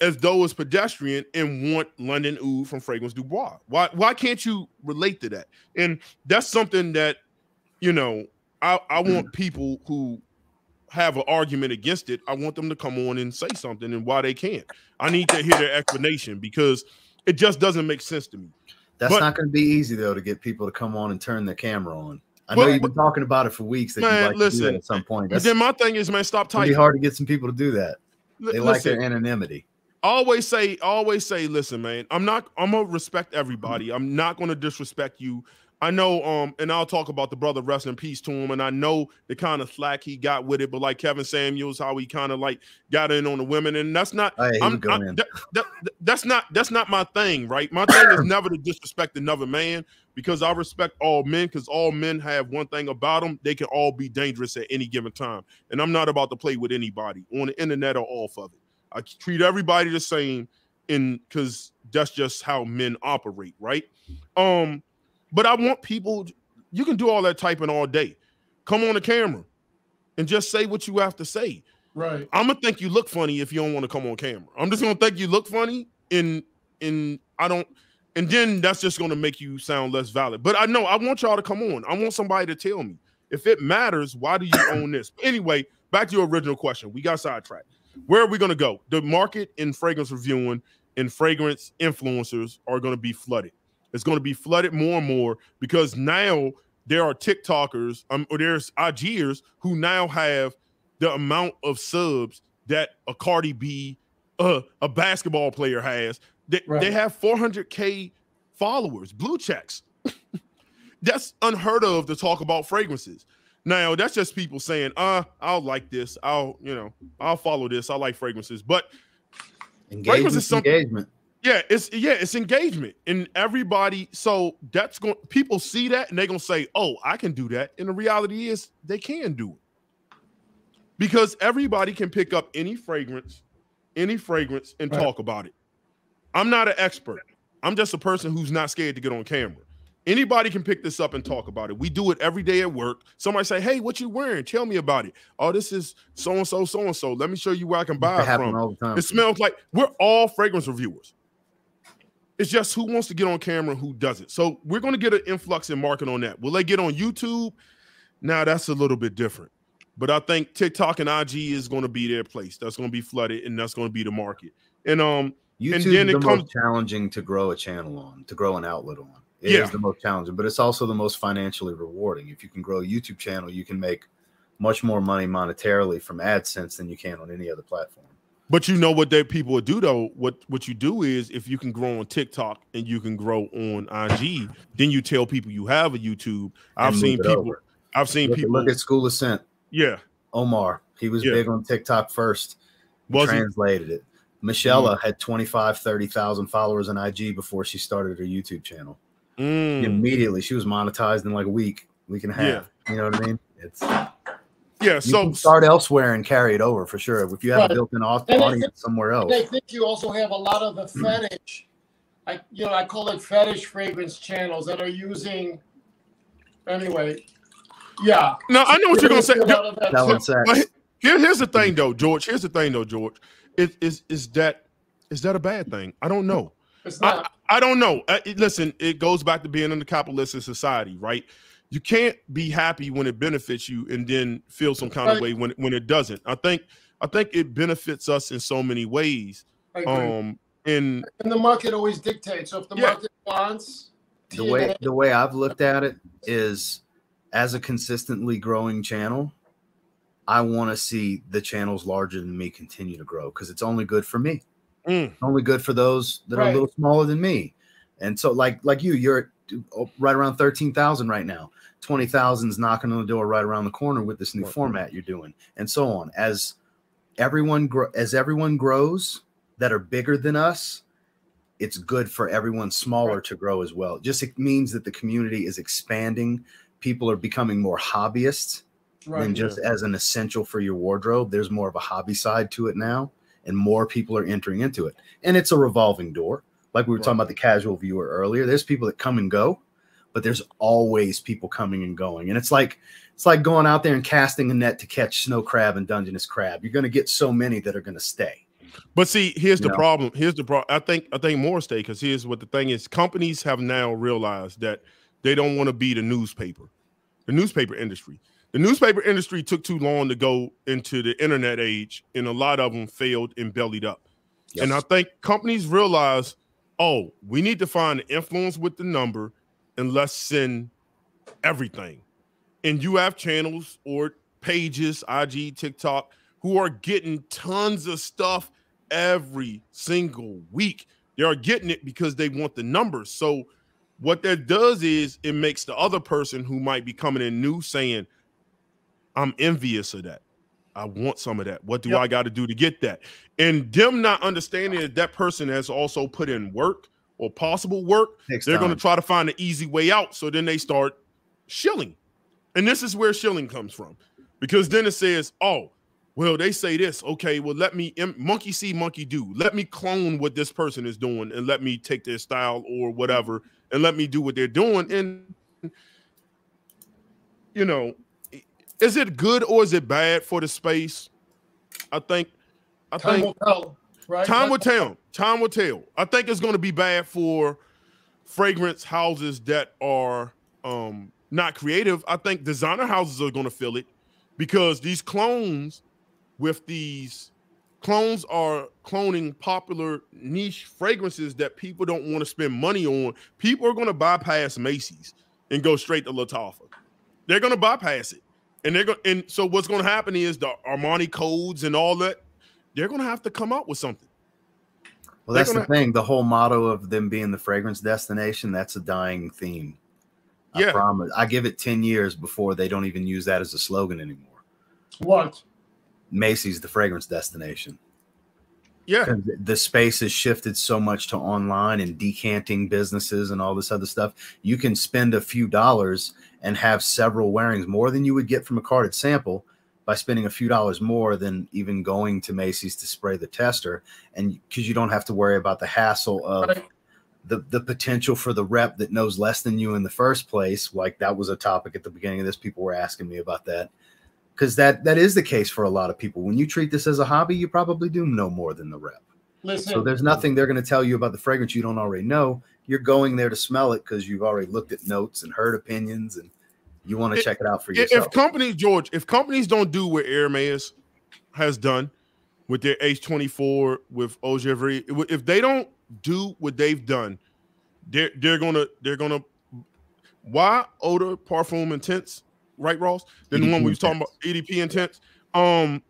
as though it's pedestrian and want London Oud from Fragrance Du Bois? Why why can't you relate to that? And that's something that you know I, I want people who have an argument against it. I want them to come on and say something and why they can't. I need to hear their explanation because it just doesn't make sense to me. That's but, not going to be easy though to get people to come on and turn their camera on. I know you've been talking about it for weeks that man, you'd like listen, to do that at some point. That's, then my thing is, man, stop typing. It's hard to get some people to do that. They like their anonymity. Always say, always say, listen, man. I'm not. I'm gonna respect everybody. Mm-hmm. I'm not gonna disrespect you. I know, um, and I'll talk about the brother, rest in peace to him. And I know the kind of slack he got with it, but like Kevin Samuels, how he kind of like got in on the women, and that's not. I'm, I'm that, that, that's not that's not my thing, right? My thing is never to disrespect another man because I respect all men because all men have one thing about them: they can all be dangerous at any given time, and I'm not about to play with anybody on the internet or off of it. I treat everybody the same, in because that's just how men operate, right? Um but I want people, you can do all that typing all day. Come on the camera and just say what you have to say. Right. I'm gonna think you look funny if you don't want to come on camera. I'm just gonna think you look funny and and I don't and then that's just gonna make you sound less valid. But I know I want y'all to come on. I want somebody to tell me if it matters, why do you own this? Anyway, back to your original question. We got sidetracked. Where are we gonna go? The market in fragrance reviewing and fragrance influencers are gonna be flooded. It's going to be flooded more and more because now there are TikTokers um, or there's IGers who now have the amount of subs that a Cardi B, uh, a basketball player has. They, right. they have 400K followers, blue checks. that's unheard of to talk about fragrances. Now, that's just people saying, uh, I'll like this. I'll, you know, I'll follow this. I like fragrances. But engagement, engagement yeah, it's yeah, it's engagement. And everybody, so that's going people see that and they're gonna say, Oh, I can do that. And the reality is they can do it. Because everybody can pick up any fragrance, any fragrance, and right. talk about it. I'm not an expert. I'm just a person who's not scared to get on camera. Anybody can pick this up and talk about it. We do it every day at work. Somebody say, "Hey, what you wearing? Tell me about it." Oh, this is so and so, so and so. Let me show you where I can buy it, from. It smells like we're all fragrance reviewers. It's just who wants to get on camera and who doesn't. So we're going to get an influx in market on that. Will they get on YouTube? Now that's a little bit different. But I think TikTok and IG is going to be their place. That's going to be flooded, and that's going to be the market. And um, YouTube and then is the comes- most challenging to grow a channel on, to grow an outlet on. It yeah. is the most challenging, but it's also the most financially rewarding. If you can grow a YouTube channel, you can make much more money monetarily from AdSense than you can on any other platform. But you know what that people would do though. What what you do is if you can grow on TikTok and you can grow on IG, then you tell people you have a YouTube. I've seen people. Over. I've seen look, people look at School of Scent. Yeah. Omar, he was Yeah. big on TikTok first. Was he? translated it. Michelle had 25, 30,000 followers on IG before she started her YouTube channel. Mm. Immediately, she was monetized in like a week, week and a half. You know what I mean? It's Yeah. you So can start elsewhere and carry it over for sure. If you have Right. a built-in au- I audience think- somewhere else, I think you also have a lot of the fetish, I you know, I call it fetish fragrance channels that are using. Anyway, yeah. no, I know what you're gonna say. A that selling stuff. Here, here's the thing, though, George. Here's the thing, though, George. Is is is that is that a bad thing? I don't know. It's I, not. I don't know. Uh, it- listen, it goes back to being in the capitalist society, right? You can't be happy when it benefits you and then feel some kind of way when when it doesn't. I think I think it benefits us in so many ways. Um, and and the market always dictates. So if the Yeah. market wants, the way the way I've looked at it is as a consistently growing channel, I want to see the channels larger than me continue to grow because it's only good for me. mm, only good for those that are a little smaller than me. And so, like like you, you're at, Oh, right around thirteen thousand right now. Twenty thousand is knocking on the door right around the corner with this new format you're doing, and so on. As everyone as everyone grows that are bigger than us, it's good for everyone smaller Right. to grow as well. Just it means that the community is expanding. People are becoming more hobbyists than right? just as an essential for your wardrobe. There's more of a hobby side to it now, and more people are entering into it. And it's a revolving door. Like we were talking about the casual viewer earlier. There's people that come and go, but there's always people coming and going. And it's like it's like going out there and casting a net to catch snow crab and Dungeness crab. You're going to get so many that are going to stay. But see, here's the problem. Here's the problem. I think I think more stay because here's what the thing is. Companies have now realized that they don't want to be the newspaper, the newspaper industry. The newspaper industry took too long to go into the internet age, and a lot of them failed and bellied up. And I think companies realize, oh, we need to find influence with the number and let's send everything. And you have channels or pages, IG, TikTok, who are getting tons of stuff every single week. They are getting it because they want the numbers. So what that does is it makes the other person who might be coming in new saying, I'm envious of that. I want some of that. What do Yep. I got to do to get that? And them not understanding that that person has also put in work or possible work, Takes they're going to try to find an easy way out. So then they start shilling. And this is where shilling comes from. Because then it says, oh, well, they say this. Okay, well, let me monkey see, monkey do. Let me clone what this person is doing and let me take their style or whatever and let me do what they're doing. And, you know, is it good or is it bad for the space? I think, I Time think will tell, right? Time will tell. Time will tell. I think it's going to be bad for fragrance houses that are um, not creative. I think designer houses are going to feel it because these clones with these clones are cloning popular niche fragrances that people don't want to spend money on. People are going to bypass Macy's and go straight to Lattafa. They're going to bypass it. And they're going and so what's going to happen is the Armani codes and all that they're going to have to come up with something. Well, They're that's the gonna- thing. The whole motto of them being the fragrance destination, that's a dying theme. I Yeah. promise. I give it 10 years before they don't even use that as a slogan anymore. What? Macy's the fragrance destination. Yeah. The space has shifted so much to online and decanting businesses and all this other stuff. You can spend a few dollars and have several wearings more than you would get from a carded sample by spending a few dollars more than even going to Macy's to spray the tester. And because you don't have to worry about the hassle of Right. the, the potential for the rep that knows less than you in the first place. Like that was a topic at the beginning of this. People were asking me about that because that that is the case for a lot of people. When you treat this as a hobby, you probably do know more than the rep. Listen, So there's nothing they're going to tell you about the fragrance you don't already know. You're going there to smell it because you've already looked at notes and heard opinions, and you want to check it out for yourself. If companies, George, if companies don't do what Hermes has done with their H24 with Javel, if they don't do what they've done, they're they're gonna they're gonna why odor parfum intense, right, Ross? Then the one we was talking about EDP intense. Um,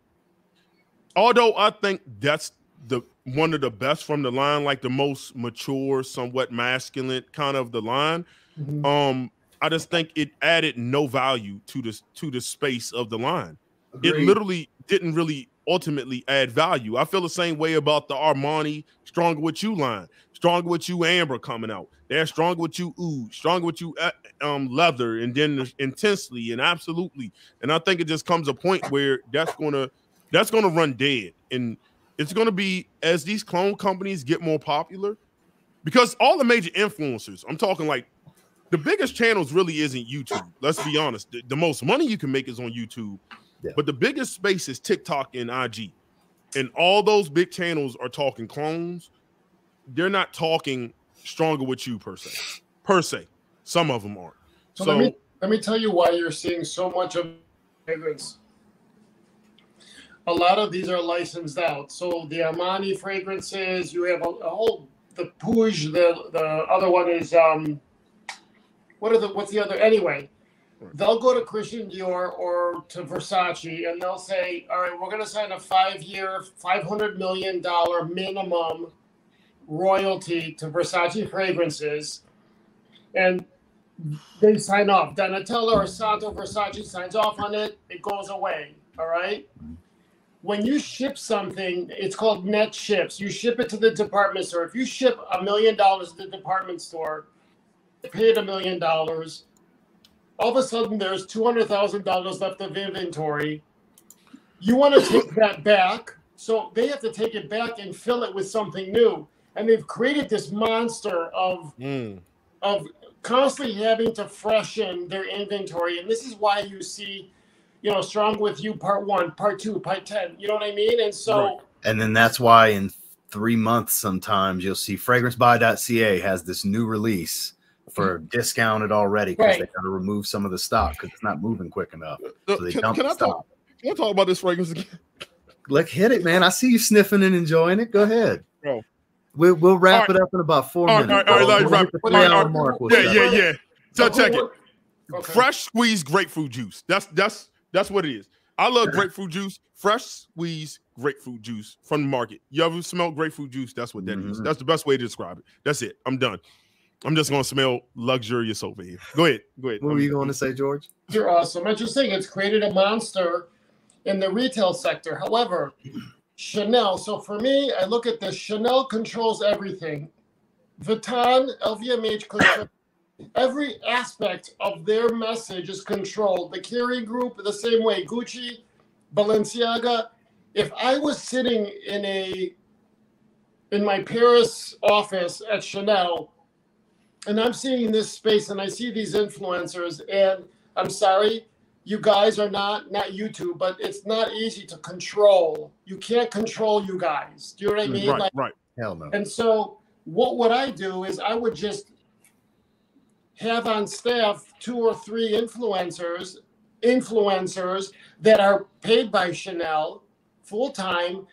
although I think that's the one of the best from the line, like the most mature, somewhat masculine kind of the line. Mhm. Um, I just think it added no value to this to the space of the line. Agreed. It literally didn't really ultimately add value. I feel the same way about the Armani Stronger with You line. Stronger with You Amber coming out. They're stronger with you ooh, stronger with you uh, um leather, and then intensely and absolutely. And I think it just comes a point where that's gonna that's gonna run dead. And it's gonna be as these clone companies get more popular, because all the major influencers, I'm talking like the biggest channels really isn't YouTube. Let's be honest. The, the most money you can make is on YouTube. Yeah. But the biggest space is TikTok and IG. And all those big channels are talking clones. They're not talking stronger with you per se. Per se. Some of them aren't. So, So let me let me tell you why you're seeing so much of fragrance. A lot of these are licensed out. So the Armani fragrances, you have a, a whole the Puig, the the other one is um what are the what's the other anyway? They'll go to Christian Dior or to Versace and they'll say, All right, we're gonna sign a five year, five hundred million dollar minimum royalty to Versace fragrances. And they sign off. Donatella or Santo Versace signs off on it, it goes away. All right. When you ship something, it's called net ships. You ship it to the department store. If you ship a million dollars to the department store, paid a million dollars, all of a sudden there's two hundred thousand dollars left of inventory. You want to take that back, so they have to take it back and fill it with something new. And they've created this monster of Mm. of constantly having to freshen their inventory. And this is why you see, you know, Strong with You Part One, Part Two, Part Ten. You know what I mean? And so Right. And then that's why in three months, sometimes you'll see fragrancebuy.ca has this new release for discounted already because they Right. got to remove some of the stock because it's not moving quick enough. So they can, dump can the I stock. talk? Can I talk about this fragrance again? Like, hit it, man. I see you sniffing and enjoying it. Go ahead. Bro. We'll, we'll wrap All it up in about four All right, minutes. all right, all right, We'll all right, hit Three-hour right, mark. We'll Yeah, yeah, yeah. So check it. Okay. Fresh squeezed grapefruit juice. That's that's that's what it is. I love grapefruit juice. Fresh squeezed grapefruit juice from the market. You ever smell grapefruit juice? That's what that is. Mhm. That's the best way to describe it. That's it. I'm done. I'm just gonna smell luxurious over here. Go ahead. Go ahead. What were you going to say, George? You're awesome. Interesting. It's created a monster in the retail sector. However, Chanel. So for me, I look at this. Chanel controls everything. Vuitton, LVMH control every aspect of their message is controlled. The Kering Group, the same way. Gucci, Balenciaga. If I was sitting in a in my Paris office at Chanel, and I'm seeing this space and I see these influencers, and I'm sorry, you guys are not not YouTube, but it's not easy to control. You can't control you guys. Do you know what I mm, mean? Right, Like, right. Hell no. and so what would I do is I would just have on staff two or three influencers, influencers that are paid by Chanel full time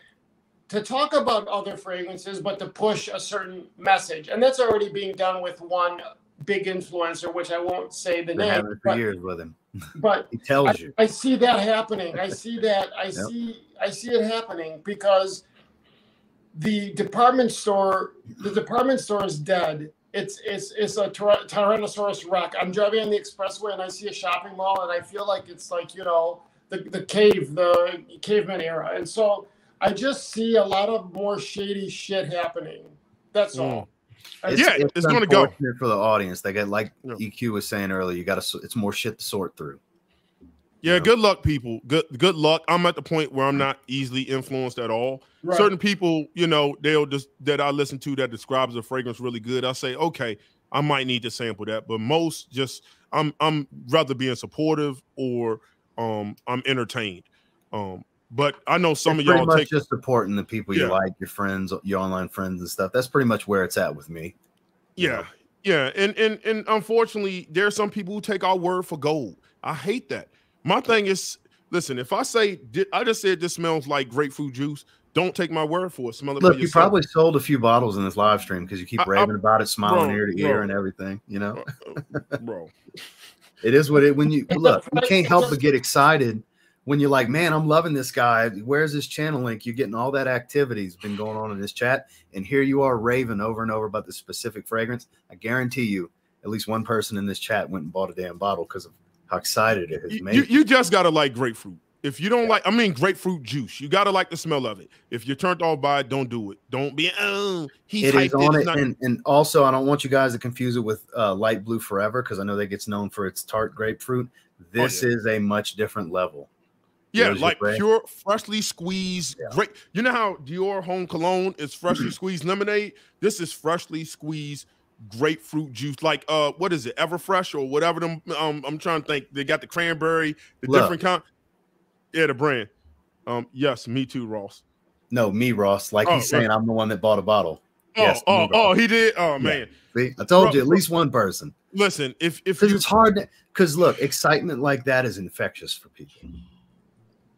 to talk about other fragrances, but to push a certain message. And that's already being done with one big influencer, which I won't say the Been name. having it for But, years with him. But He tells I, you. I see that happening. I see that. I see. I see it happening because the department store, the department store is dead. It's it's it's a tyra- Tyrannosaurus Rex. I'm driving on the expressway and I see a shopping mall and I feel like it's like you know the the cave, the caveman era, and so I just see a lot of more shady shit happening. That's mm. all. I- Yeah, it's gonna go. for the audience. They get like Yeah. EQ was saying earlier. You got to. It's more shit to sort through. Yeah, Yeah. good luck, people. Good good luck. I'm at the point where I'm not easily influenced at all. Right. Certain people, you know, they'll just that I listen to that describes a fragrance really good. I say, okay, I might need to sample that. But most just I'm I'm rather being supportive or um I'm entertained. Um, but I know some It's of y'all much take just supporting the people you like, your friends, your online friends and stuff. That's pretty much where it's at with me. Yeah, know? yeah, and and and unfortunately, there are some people who take our word for gold. I hate that. My thing is, listen, if I say I just said this smells like grapefruit juice, don't take my word for it. Smell it Look, you probably sold a few bottles in this live stream because you keep I- I- raving about it, smiling bro, ear to ear and everything. You know, uh, uh, bro. it is what it. When you look, you can't help but get excited when you're like, "Man, I'm loving this guy. Where's his channel link?" You're getting all that activity's been going on in this chat, and here you are raving over and over about this specific fragrance. I guarantee you, at least one person in this chat went and bought a damn bottle because of how excited it has You, made. you, you just gotta like grapefruit. If you don't like, I mean grapefruit juice, you gotta like the smell of it. If you're turned off by it, don't do it. Don't be oh he's It is on it, not- and, and also I don't want you guys to confuse it with uh, Light Blue Forever because I know that gets known for its tart grapefruit. This Oh, yeah. is a much different level. Yeah, like pure, freshly squeezed. Yeah. Great. You know how Dior Homme Cologne is freshly squeezed lemonade. This is freshly squeezed grapefruit juice. Like uh, what is it? Everfresh or whatever. Them. Um, I'm trying to think. They got the cranberry, the different kind. Yeah, the brand. Um, yes, me too, Ross. No, me, Ross. Like Oh, he's saying, I'm the one that bought a bottle. Oh, Yes, oh, oh, he did. Oh man, See, I told Bro- you at least one person listen. If if you it's hard. Because look, excitement like that is infectious for people.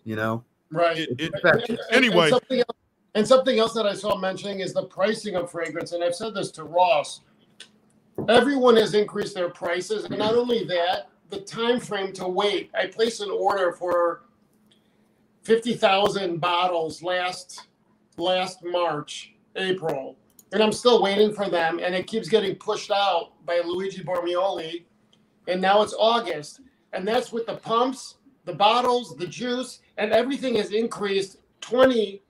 You know, Right. it, it, And- and- Anyway. and something, else, and something else that I saw mentioning is the pricing of fragrance. And I've said this to Ross. Everyone has increased their prices, and not only that, the time frame to wait. I placed an order for fifty thousand bottles last last March, April, and I'm still waiting for them, and it keeps getting pushed out by Luigi Bormioli, and now it's August, and that's with the pumps, the bottles, the juice, and everything has increased 20,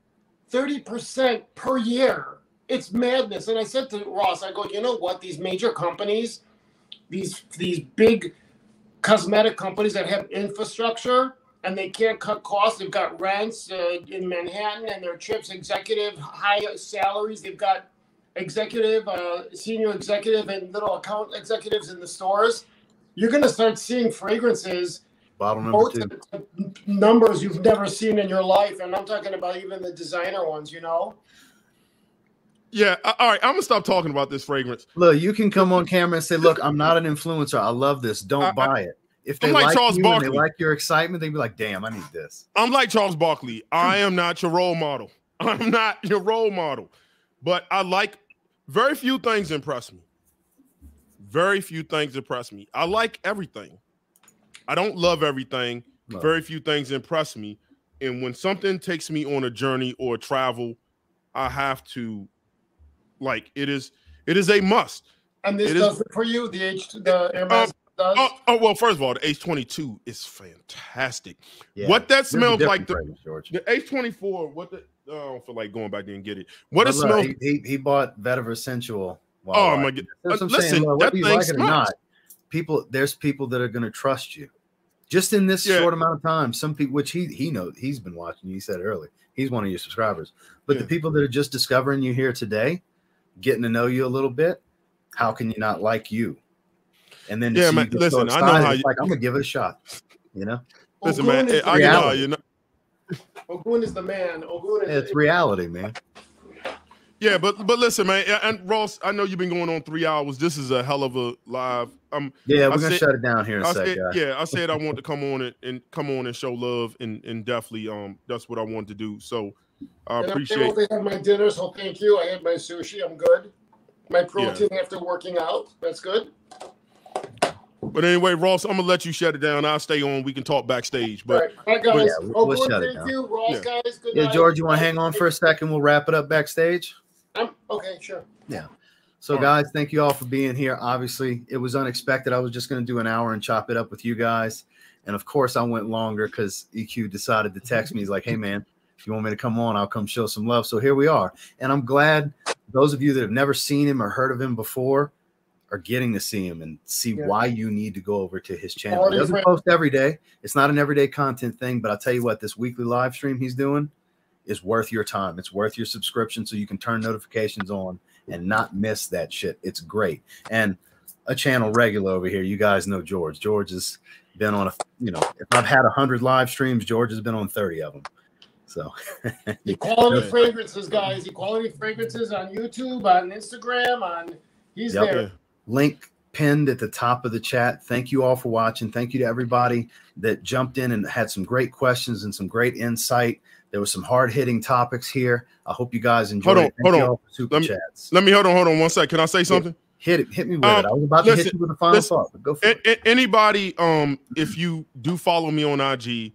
30% per year. It's madness. And I said to Ross, I go, you know what? These major companies, these these big cosmetic companies that have infrastructure and they can't cut costs. They've got rents uh, in Manhattan and their trips, executive high salaries. They've got executive, uh, senior executive, and little account executives in the stores. You're going to start seeing fragrances bottle number both two. numbers you've never seen in your life, and I'm talking about even the designer ones. You know, yeah. All right, I'm gonna stop talking about this fragrance. Look, you can come on camera and say, "Look, I'm not an influencer. I love this. Don't I- I- buy it." If they I'm like like, Charles you and Barkley. they like your excitement, they'd be like, "Damn, I need this." I'm like Charles Barkley. I hmm. am not your role model. I'm not your role model. But I like very few things impress me. Very few things impress me. I like everything. I don't love everything. No. Very few things impress me. And when something takes me on a journey or travel, I have to like it is it is a must. and this It is- does it for you. The H, the Hermes uh, uh, does. Oh, oh well, first of all, the H22 is fantastic. Yeah. What that smells like the, fragrance, George. the H24, what the oh, I don't feel like going back there and get it. What But it look, smells He, he, he bought Vetiver Sensual. Oh my I- god. That's what I'm Listen, saying. Look, that whether you thing like it or smells. not, people there's people that are going to trust you. Just in this Yeah. short amount of time, some people, which he he knows, he's been watching. you, He said earlier, he's one of your subscribers. But the people that are just discovering you here today, getting to know you a little bit, how can you not like you? And then to Yeah, see man, you get so listen, I know how you, like I'm gonna give it a shot. You know, Listen, Ogun man, is eh, I, the you know, you know, Ogun is the man. Ogun is. it's reality, man. Yeah, but but listen, man, and Ross, I know you've been going on three hours. This is a hell of a live. Um, Yeah, I we're gonna said- shut it down here in a I sec, said, guys. yeah, I said I want to come on and, and come on and show love, and and definitely, um, that's what I wanted to do. So I and I'm appreciate. able to have my dinner, so thank you. I had my sushi. I'm good. My protein after working out. That's good. But anyway, Ross, I'm gonna let you shut it down. I'll stay on. We can talk backstage. But right, bye guys. yeah, we'll- we'll Ogun, shut it down. you. Ross, Yeah. guys. Good Yeah, night. George, you want to hang on for a second? We'll wrap it up backstage. I'm, okay, sure. Yeah. So, guys, thank you all for being here. Obviously, it was unexpected. I was just going to do an hour and chop it up with you guys. And of course, I went longer because EQ decided to text me. He's like, hey, man, if you want me to come on, I'll come show some love. So here we are. And I'm glad those of you that have never seen him or heard of him before are getting to see him and see Yeah. why you need to go over to his channel. He doesn't post every day. It's not an everyday content thing, but I'll tell you what, this weekly live stream he's doing is worth your time. It's worth your subscription so you can turn notifications on and not miss that shit. It's great. And a channel regular over here, you guys know George. George has been on a, you know, if I've had 100 live streams, George has been on 30 of them. So, Equality fragrances, guys. Equality fragrances on YouTube, on Instagram, on he's Yep. there. link pinned at the top of the chat. Thank you all for watching. Thank you to everybody that jumped in and had some great questions and some great insight. There were some hard hitting topics here. I hope you guys enjoyed Hold on. Hold on. super Let me- chats. let me hold on, hold on one sec. Can I say something? hit it, hit me with Um, it. I was about to hit you with a final listen, thought, but go for it. anybody, um, if you do follow me on IG,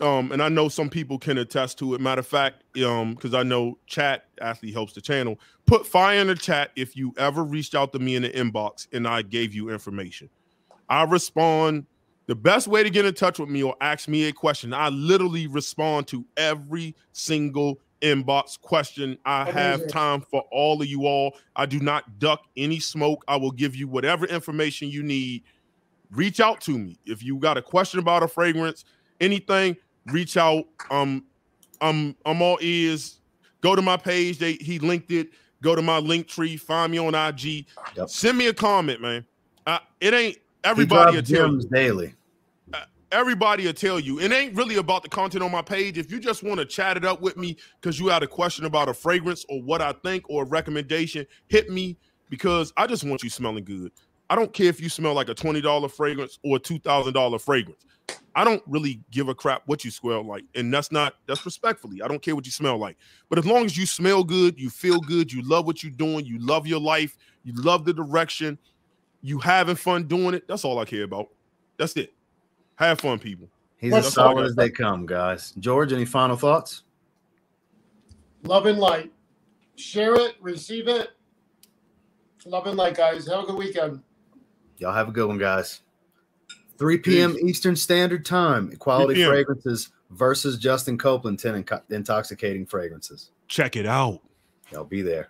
um, and I know some people can attest to it. Matter of fact, um, because I know chat actually helps the channel. Put fire in the chat if you ever reached out to me in the inbox and I gave you information. I respond. The best way to get in touch with me or ask me a question, I literally respond to every single inbox question. I have time for all of you all. I do not duck any smoke. I will give you whatever information you need. Reach out to me if you got a question about a fragrance anything, reach out. Um, I'm I'm all ears. Go to my page. They he linked it. Go to my link tree. Find me on IG. Yep. Send me a comment, man. Uh, it ain't everybody he gems daily. Everybody will tell you it ain't really about the content on my page. If you just want to chat it up with me because you had a question about a fragrance or what I think or a recommendation, hit me because I just want you smelling good. I don't care if you smell like a $20 fragrance or a $2,000 fragrance. I don't really give a crap what you smell like. And that's not, that's respectfully. I don't care what you smell like. But as long as you smell good, you feel good, you love what you're doing, you love your life, you love the direction, you having fun doing it, that's all I care about. That's it. Have fun, people. He's as solid as they come, guys. George, any final thoughts? Love and light. Share it, receive it. Love and light, guys. Have a good weekend. Y'all have a good one, guys. 3 p.m. Peace. Eastern Standard Time. Equality Fragrances versus Justin Copeland, 10 intoxicating fragrances. Check it out. Y'all be there.